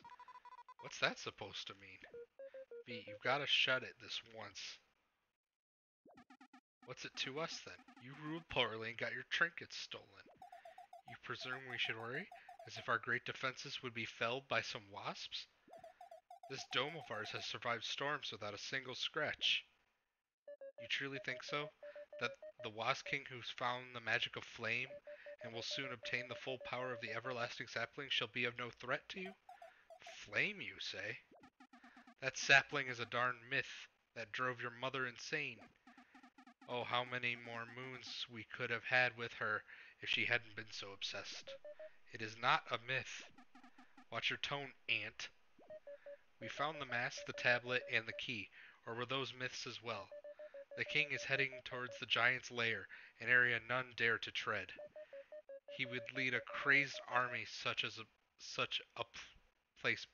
What's that supposed to mean? Vi, you've got to shut it this once. What's it to us then? You ruled poorly and got your trinkets stolen. You presume we should worry? As if our great defenses would be felled by some wasps? This dome of ours has survived storms without a single scratch. You truly think so? That the Wasp King who's found the magic of flame and will soon obtain the full power of the everlasting sapling shall be of no threat to you? Flame, you say? That sapling is a darn myth that drove your mother insane. Oh, how many more moons we could have had with her if she hadn't been so obsessed. It is not a myth. Watch your tone, aunt. We found the mask, the tablet, and the key, or were those myths as well? The king is heading towards the giant's lair, an area none dare to tread. He would lead a crazed army such as a, such a place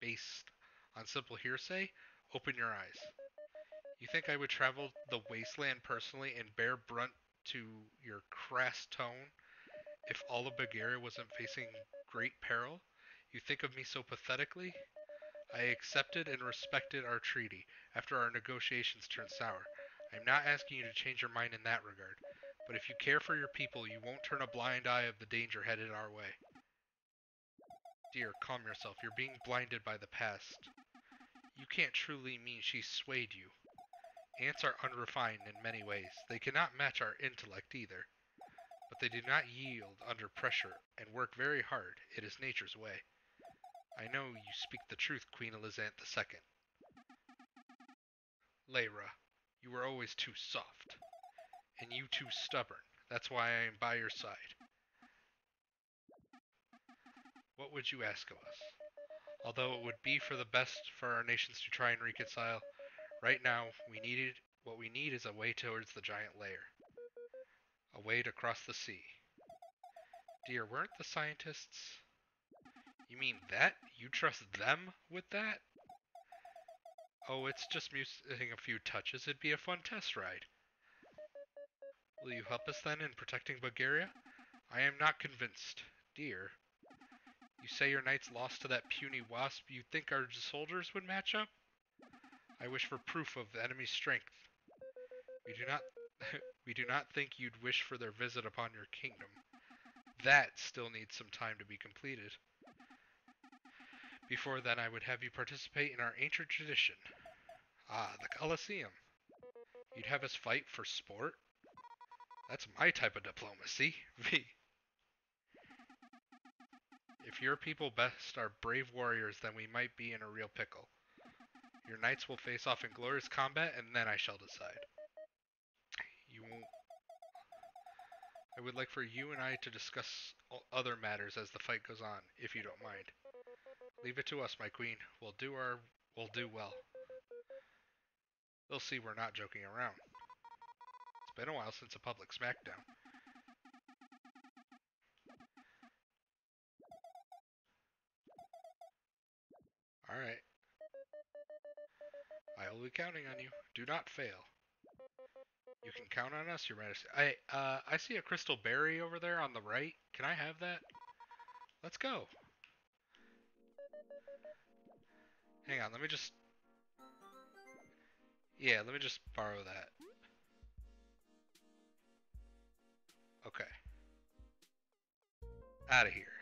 based on simple hearsay? Open your eyes. You think I would travel the wasteland personally and bear brunt to your crass tone if all of Bugaria wasn't facing great peril? You think of me so pathetically? I accepted and respected our treaty after our negotiations turned sour. I am not asking you to change your mind in that regard, but if you care for your people, you won't turn a blind eye of the danger headed our way. Dear, calm yourself. You're being blinded by the past. You can't truly mean she swayed you. Ants are unrefined in many ways. They cannot match our intellect either. But they do not yield under pressure and work very hard. It is nature's way. I know you speak the truth, Queen Elizant II. Lyra, you were always too soft. And you too stubborn. That's why I am by your side. What would you ask of us? Although it would be for the best for our nations to try and reconcile, Right now, we needed what we need is a way towards the giant lair. A way to cross the sea. Dear, weren't the scientists... You mean that? You trust them with that? Oh, it's just missing a few touches. It'd be a fun test ride. Will you help us then in protecting Bugaria? I am not convinced. Dear, you say your knights lost to that puny wasp. You think our soldiers would match up? I wish for proof of the enemy's strength. We do not we do not think you'd wish for their visit upon your kingdom. That still needs some time to be completed. Before then, I would have you participate in our ancient tradition. Ah, the Colosseum. You'd have us fight for sport? That's my type of diplomacy. Vi. If your people best are brave warriors, then we might be in a real pickle. Your knights will face off in glorious combat, and then I shall decide. You won't... I would like for you and I to discuss other matters as the fight goes on, if you don't mind. Leave it to us, my queen. We'll do our... we'll do well. They'll see we're not joking around. Been a while since a public smackdown. Alright. I will be counting on you. Do not fail. You can count on us, Your Majesty. I uh, I see a crystal berry over there on the right. Can I have that? Let's go. Hang on, let me just... Yeah, let me just borrow that. Out of here.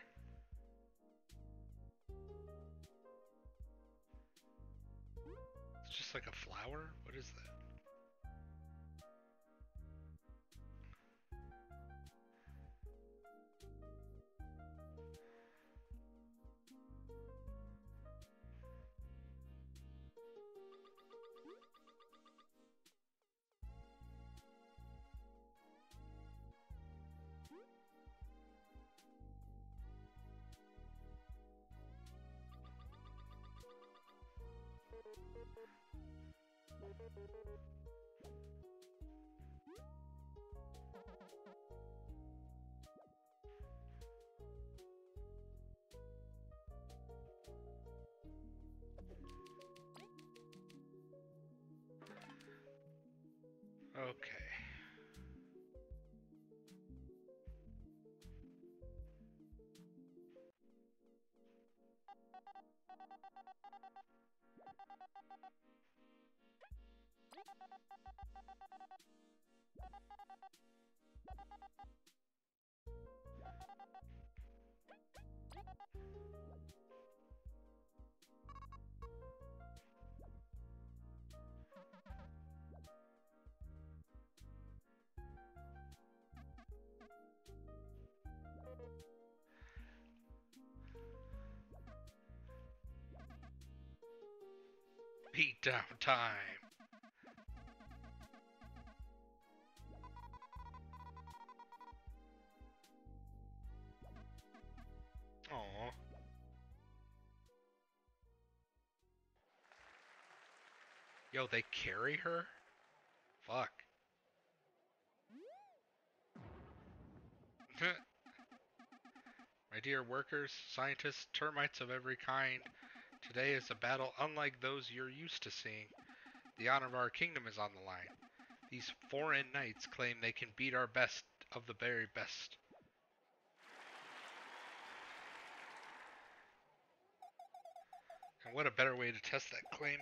Beat down time. Aww. Yo, they carry her? Fuck. My dear workers, scientists, termites of every kind, today is a battle unlike those you're used to seeing. The honor of our kingdom is on the line. These foreign knights claim they can beat our best of the very best. And what a better way to test that claim?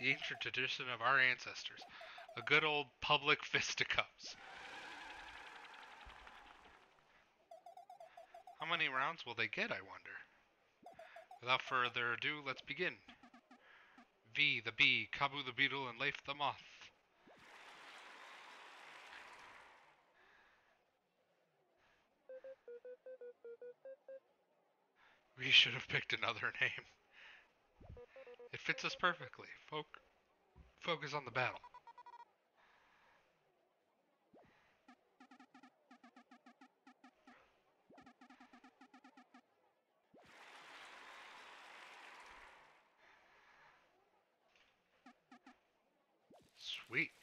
The ancient tradition of our ancestors. A good old public fisticuffs. How many rounds will they get, I wonder? Without further ado, let's begin. Vi the bee, Kabbu the beetle, and Leif the moth. We should have picked another name. It fits us perfectly. Folk focus on the battle. Sweet.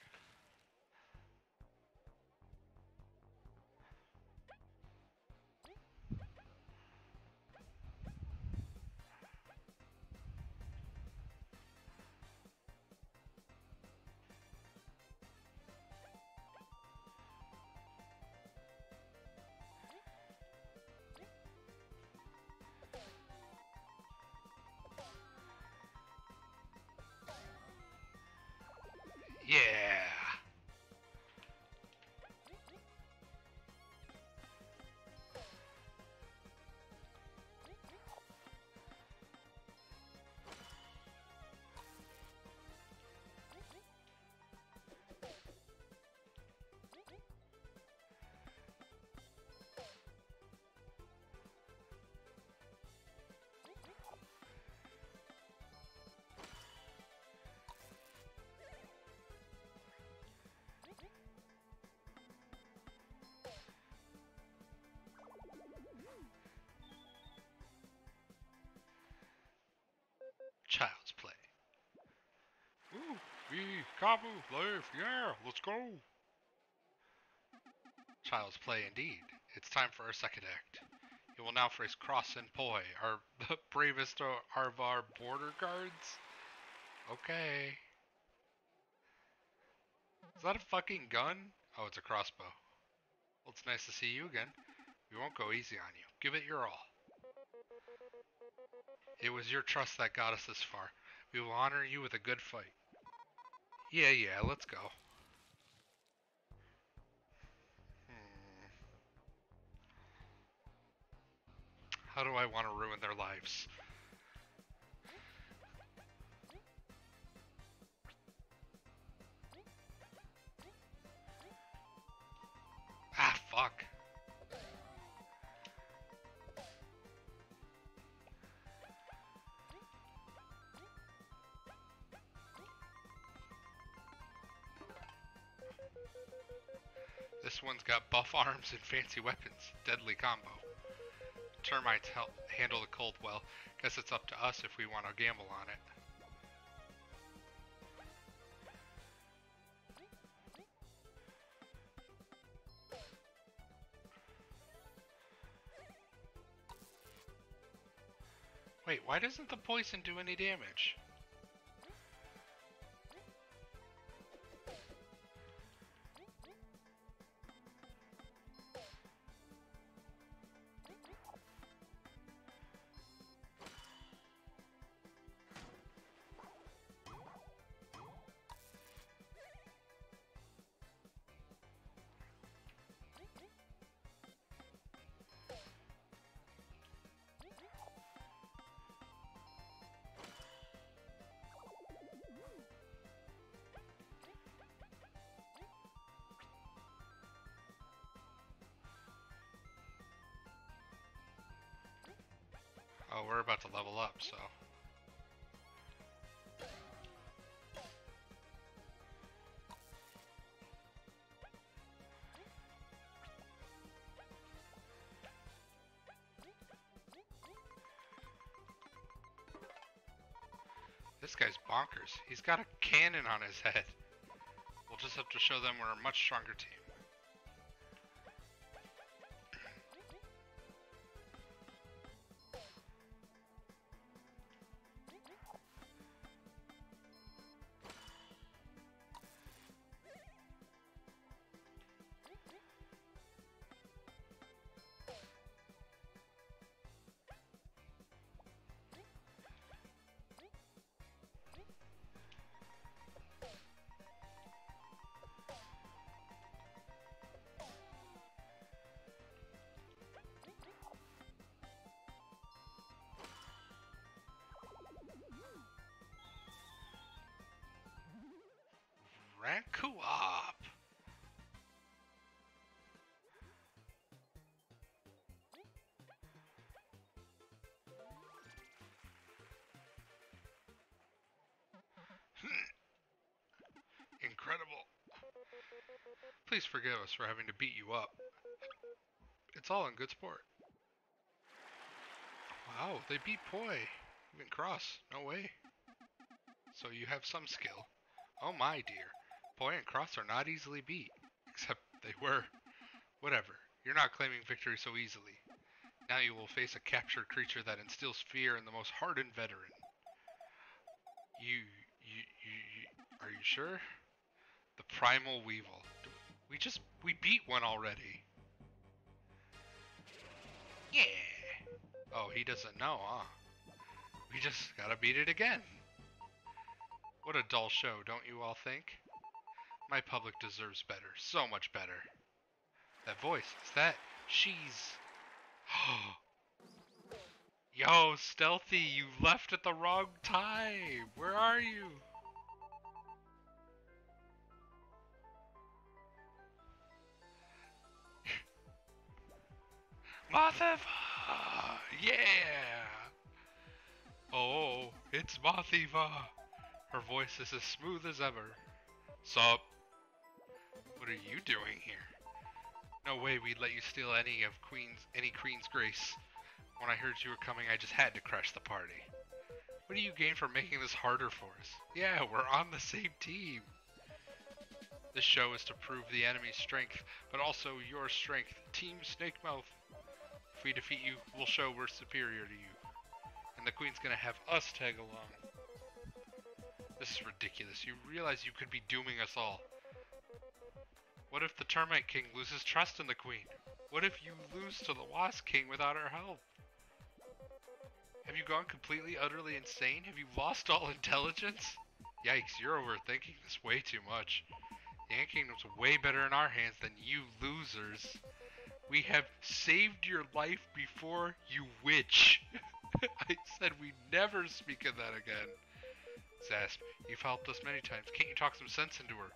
We Kabbu, Leif, yeah, let's go. Child's play indeed. It's time for our second act. You will now face Cross and Poi, our bravest of our border guards. Okay. Is that a fucking gun? Oh, it's a crossbow. Well, it's nice to see you again. We won't go easy on you. Give it your all. It was your trust that got us this far. We will honor you with a good fight. Yeah, yeah, let's go. Hmm. How do I want to ruin their lives? This one's got buff arms and fancy weapons. Deadly combo. Termites help handle the cold well. Guess it's up to us if we want to gamble on it. Wait, why doesn't the poison do any damage? up, so. This guy's bonkers. He's got a cannon on his head. We'll just have to show them we're a much stronger team. Hmm. Incredible. Please forgive us for having to beat you up. It's all in good sport. Wow, they beat Poi. Even Cross. No way. So you have some skill. Oh my dear. Poi and Cross are not easily beat. Except they were. Whatever. You're not claiming victory so easily. Now you will face a captured creature that instills fear in the most hardened veteran. You, you, you, you are you sure? The Primal Weevil. We just, we beat one already. Yeah. Oh, he doesn't know, huh? We just gotta beat it again. What a dull show, don't you all think? My public deserves better, so much better. That voice, is that? She's... Yo, Stealthy, you left at the wrong time! Where are you? Mothiva! Yeah! Oh, oh it's Mothiva! Her voice is as smooth as ever. Sup? What are you doing here? No way we'd let you steal any of Queen's any Queen's grace. When I heard you were coming, I just had to crash the party. What do you gain from making this harder for us? Yeah, we're on the same team. This show is to prove the enemy's strength, but also your strength. Team Snakemouth. If we defeat you, we'll show we're superior to you. And the Queen's gonna have us tag along. This is ridiculous. You realize you could be dooming us all. What if the Termite King loses trust in the Queen? What if you lose to the Wasp King without our help? Have you gone completely, utterly insane? Have you lost all intelligence? Yikes, you're overthinking this way too much. The Ant Kingdom's way better in our hands than you losers. We have saved your life before you witch. I said we never speak of that again. Zasp, you've helped us many times. Can't you talk some sense into her?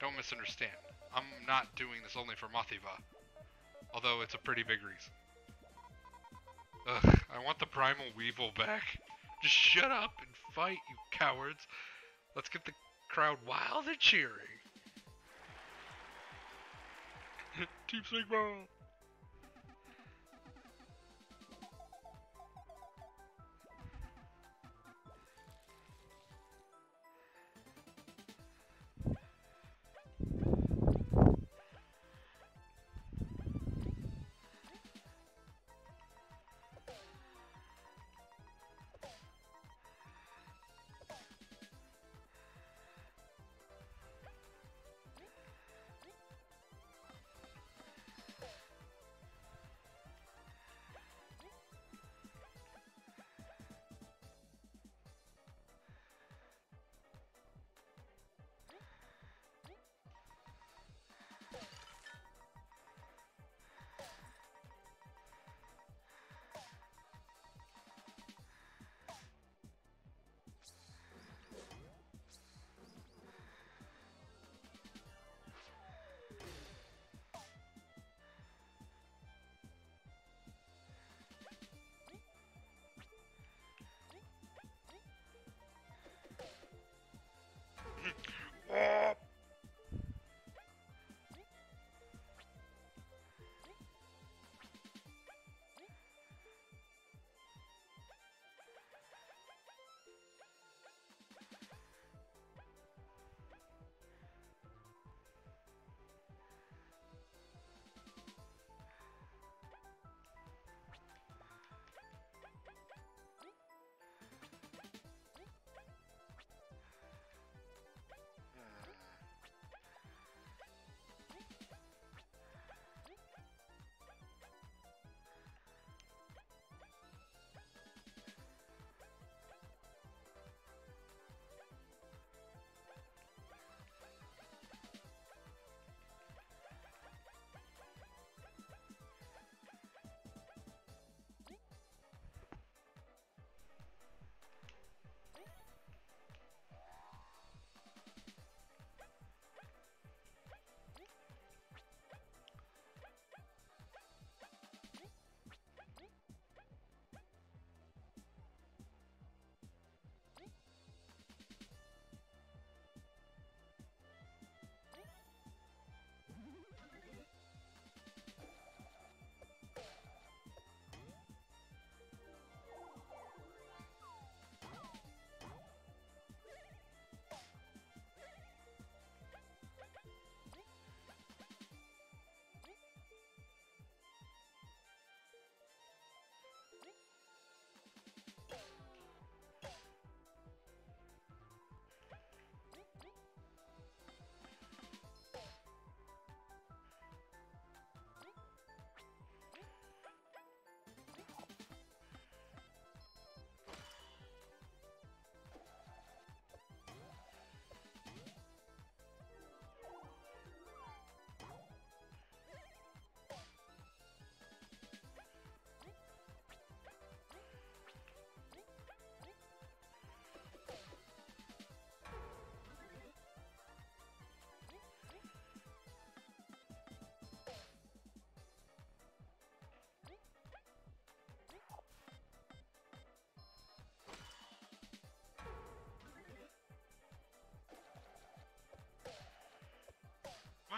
Don't misunderstand. I'm not doing this only for Mothiva. Although it's a pretty big reason. Ugh, I want the Primal Weevil back. Just shut up and fight, you cowards. Let's get the crowd wild and cheering.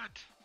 God.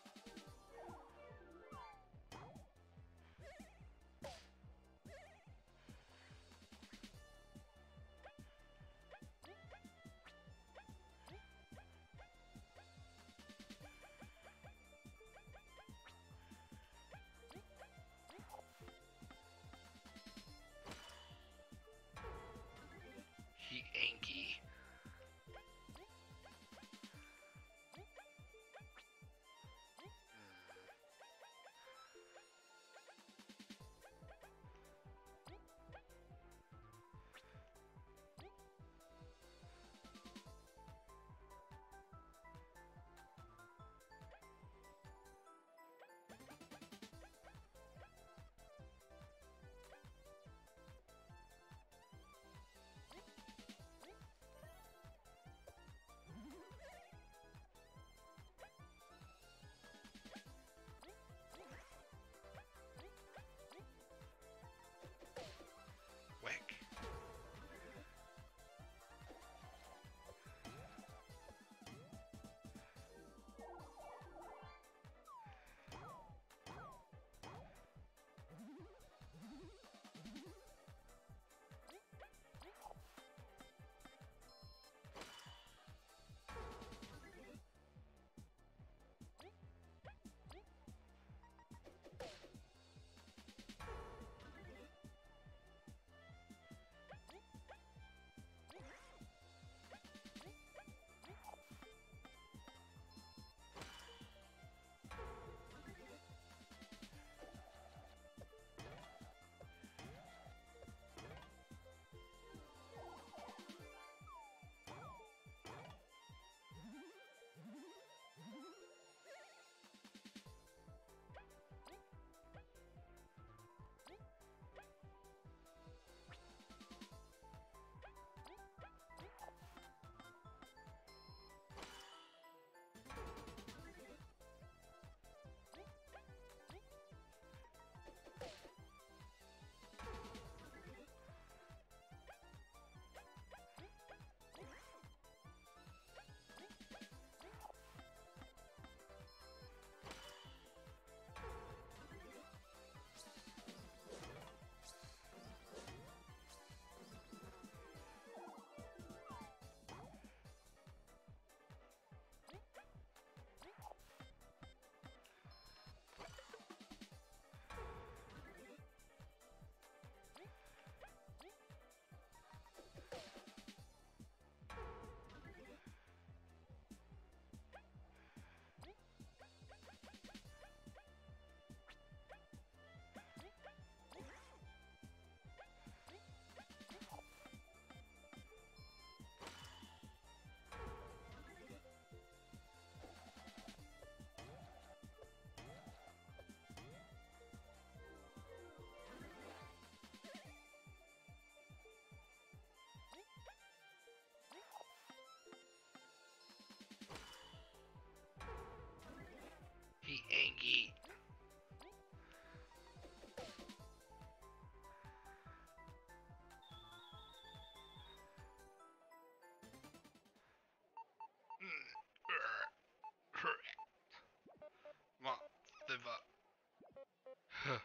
give up.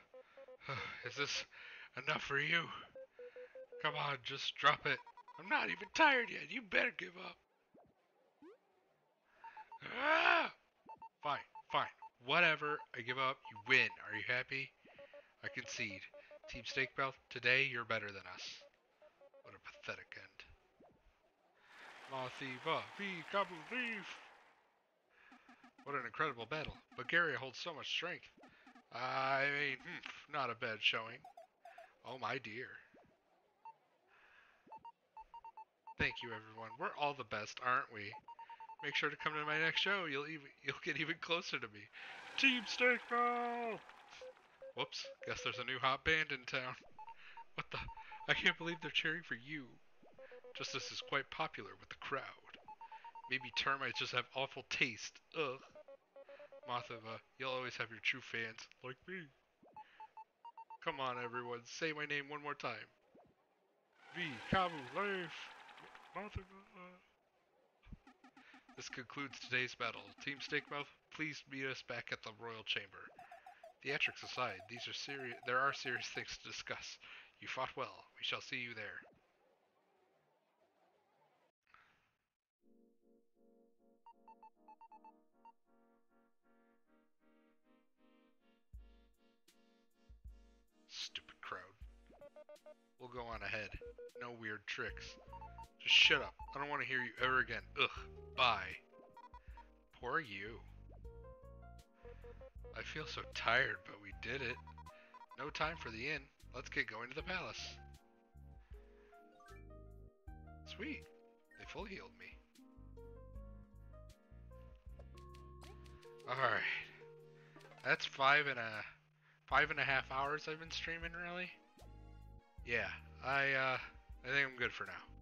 Is this enough for you? Come on, just drop it. I'm not even tired yet. You better give up. Ah! Fine, fine. Whatever. I give up. You win. Are you happy? I concede. Team Snakemouth, today you're better than us. What a pathetic end. Mothiva v Gobble thief. What an incredible battle. Bugaria holds so much strength. I mean, hmm, not a bad showing. Oh my dear. Thank you, everyone. We're all the best, aren't we? Make sure to come to my next show. You'll even you'll get even closer to me. Team Snakemouth! Whoops. Guess there's a new hot band in town. What the? I can't believe they're cheering for you. Justice is quite popular with the crowd. Maybe termites just have awful taste. Ugh. Mothiva, you'll always have your true fans, like me. Come on, everyone, say my name one more time. Vi, Kabbu, Leif, Mothiva. This concludes today's battle. Team Snakemouth, please meet us back at the Royal Chamber. Theatrics aside, these are serious. There are serious things to discuss. You fought well. We shall see you there. Go on ahead. No weird tricks. Just shut up. I don't want to hear you ever again. Ugh. Bye. Poor you. I feel so tired, but we did it. No time for the inn. Let's get going to the palace. Sweet. They full healed me. Alright. That's five and a five and a half hours I've been streaming really. Yeah, I uh I think I'm good for now.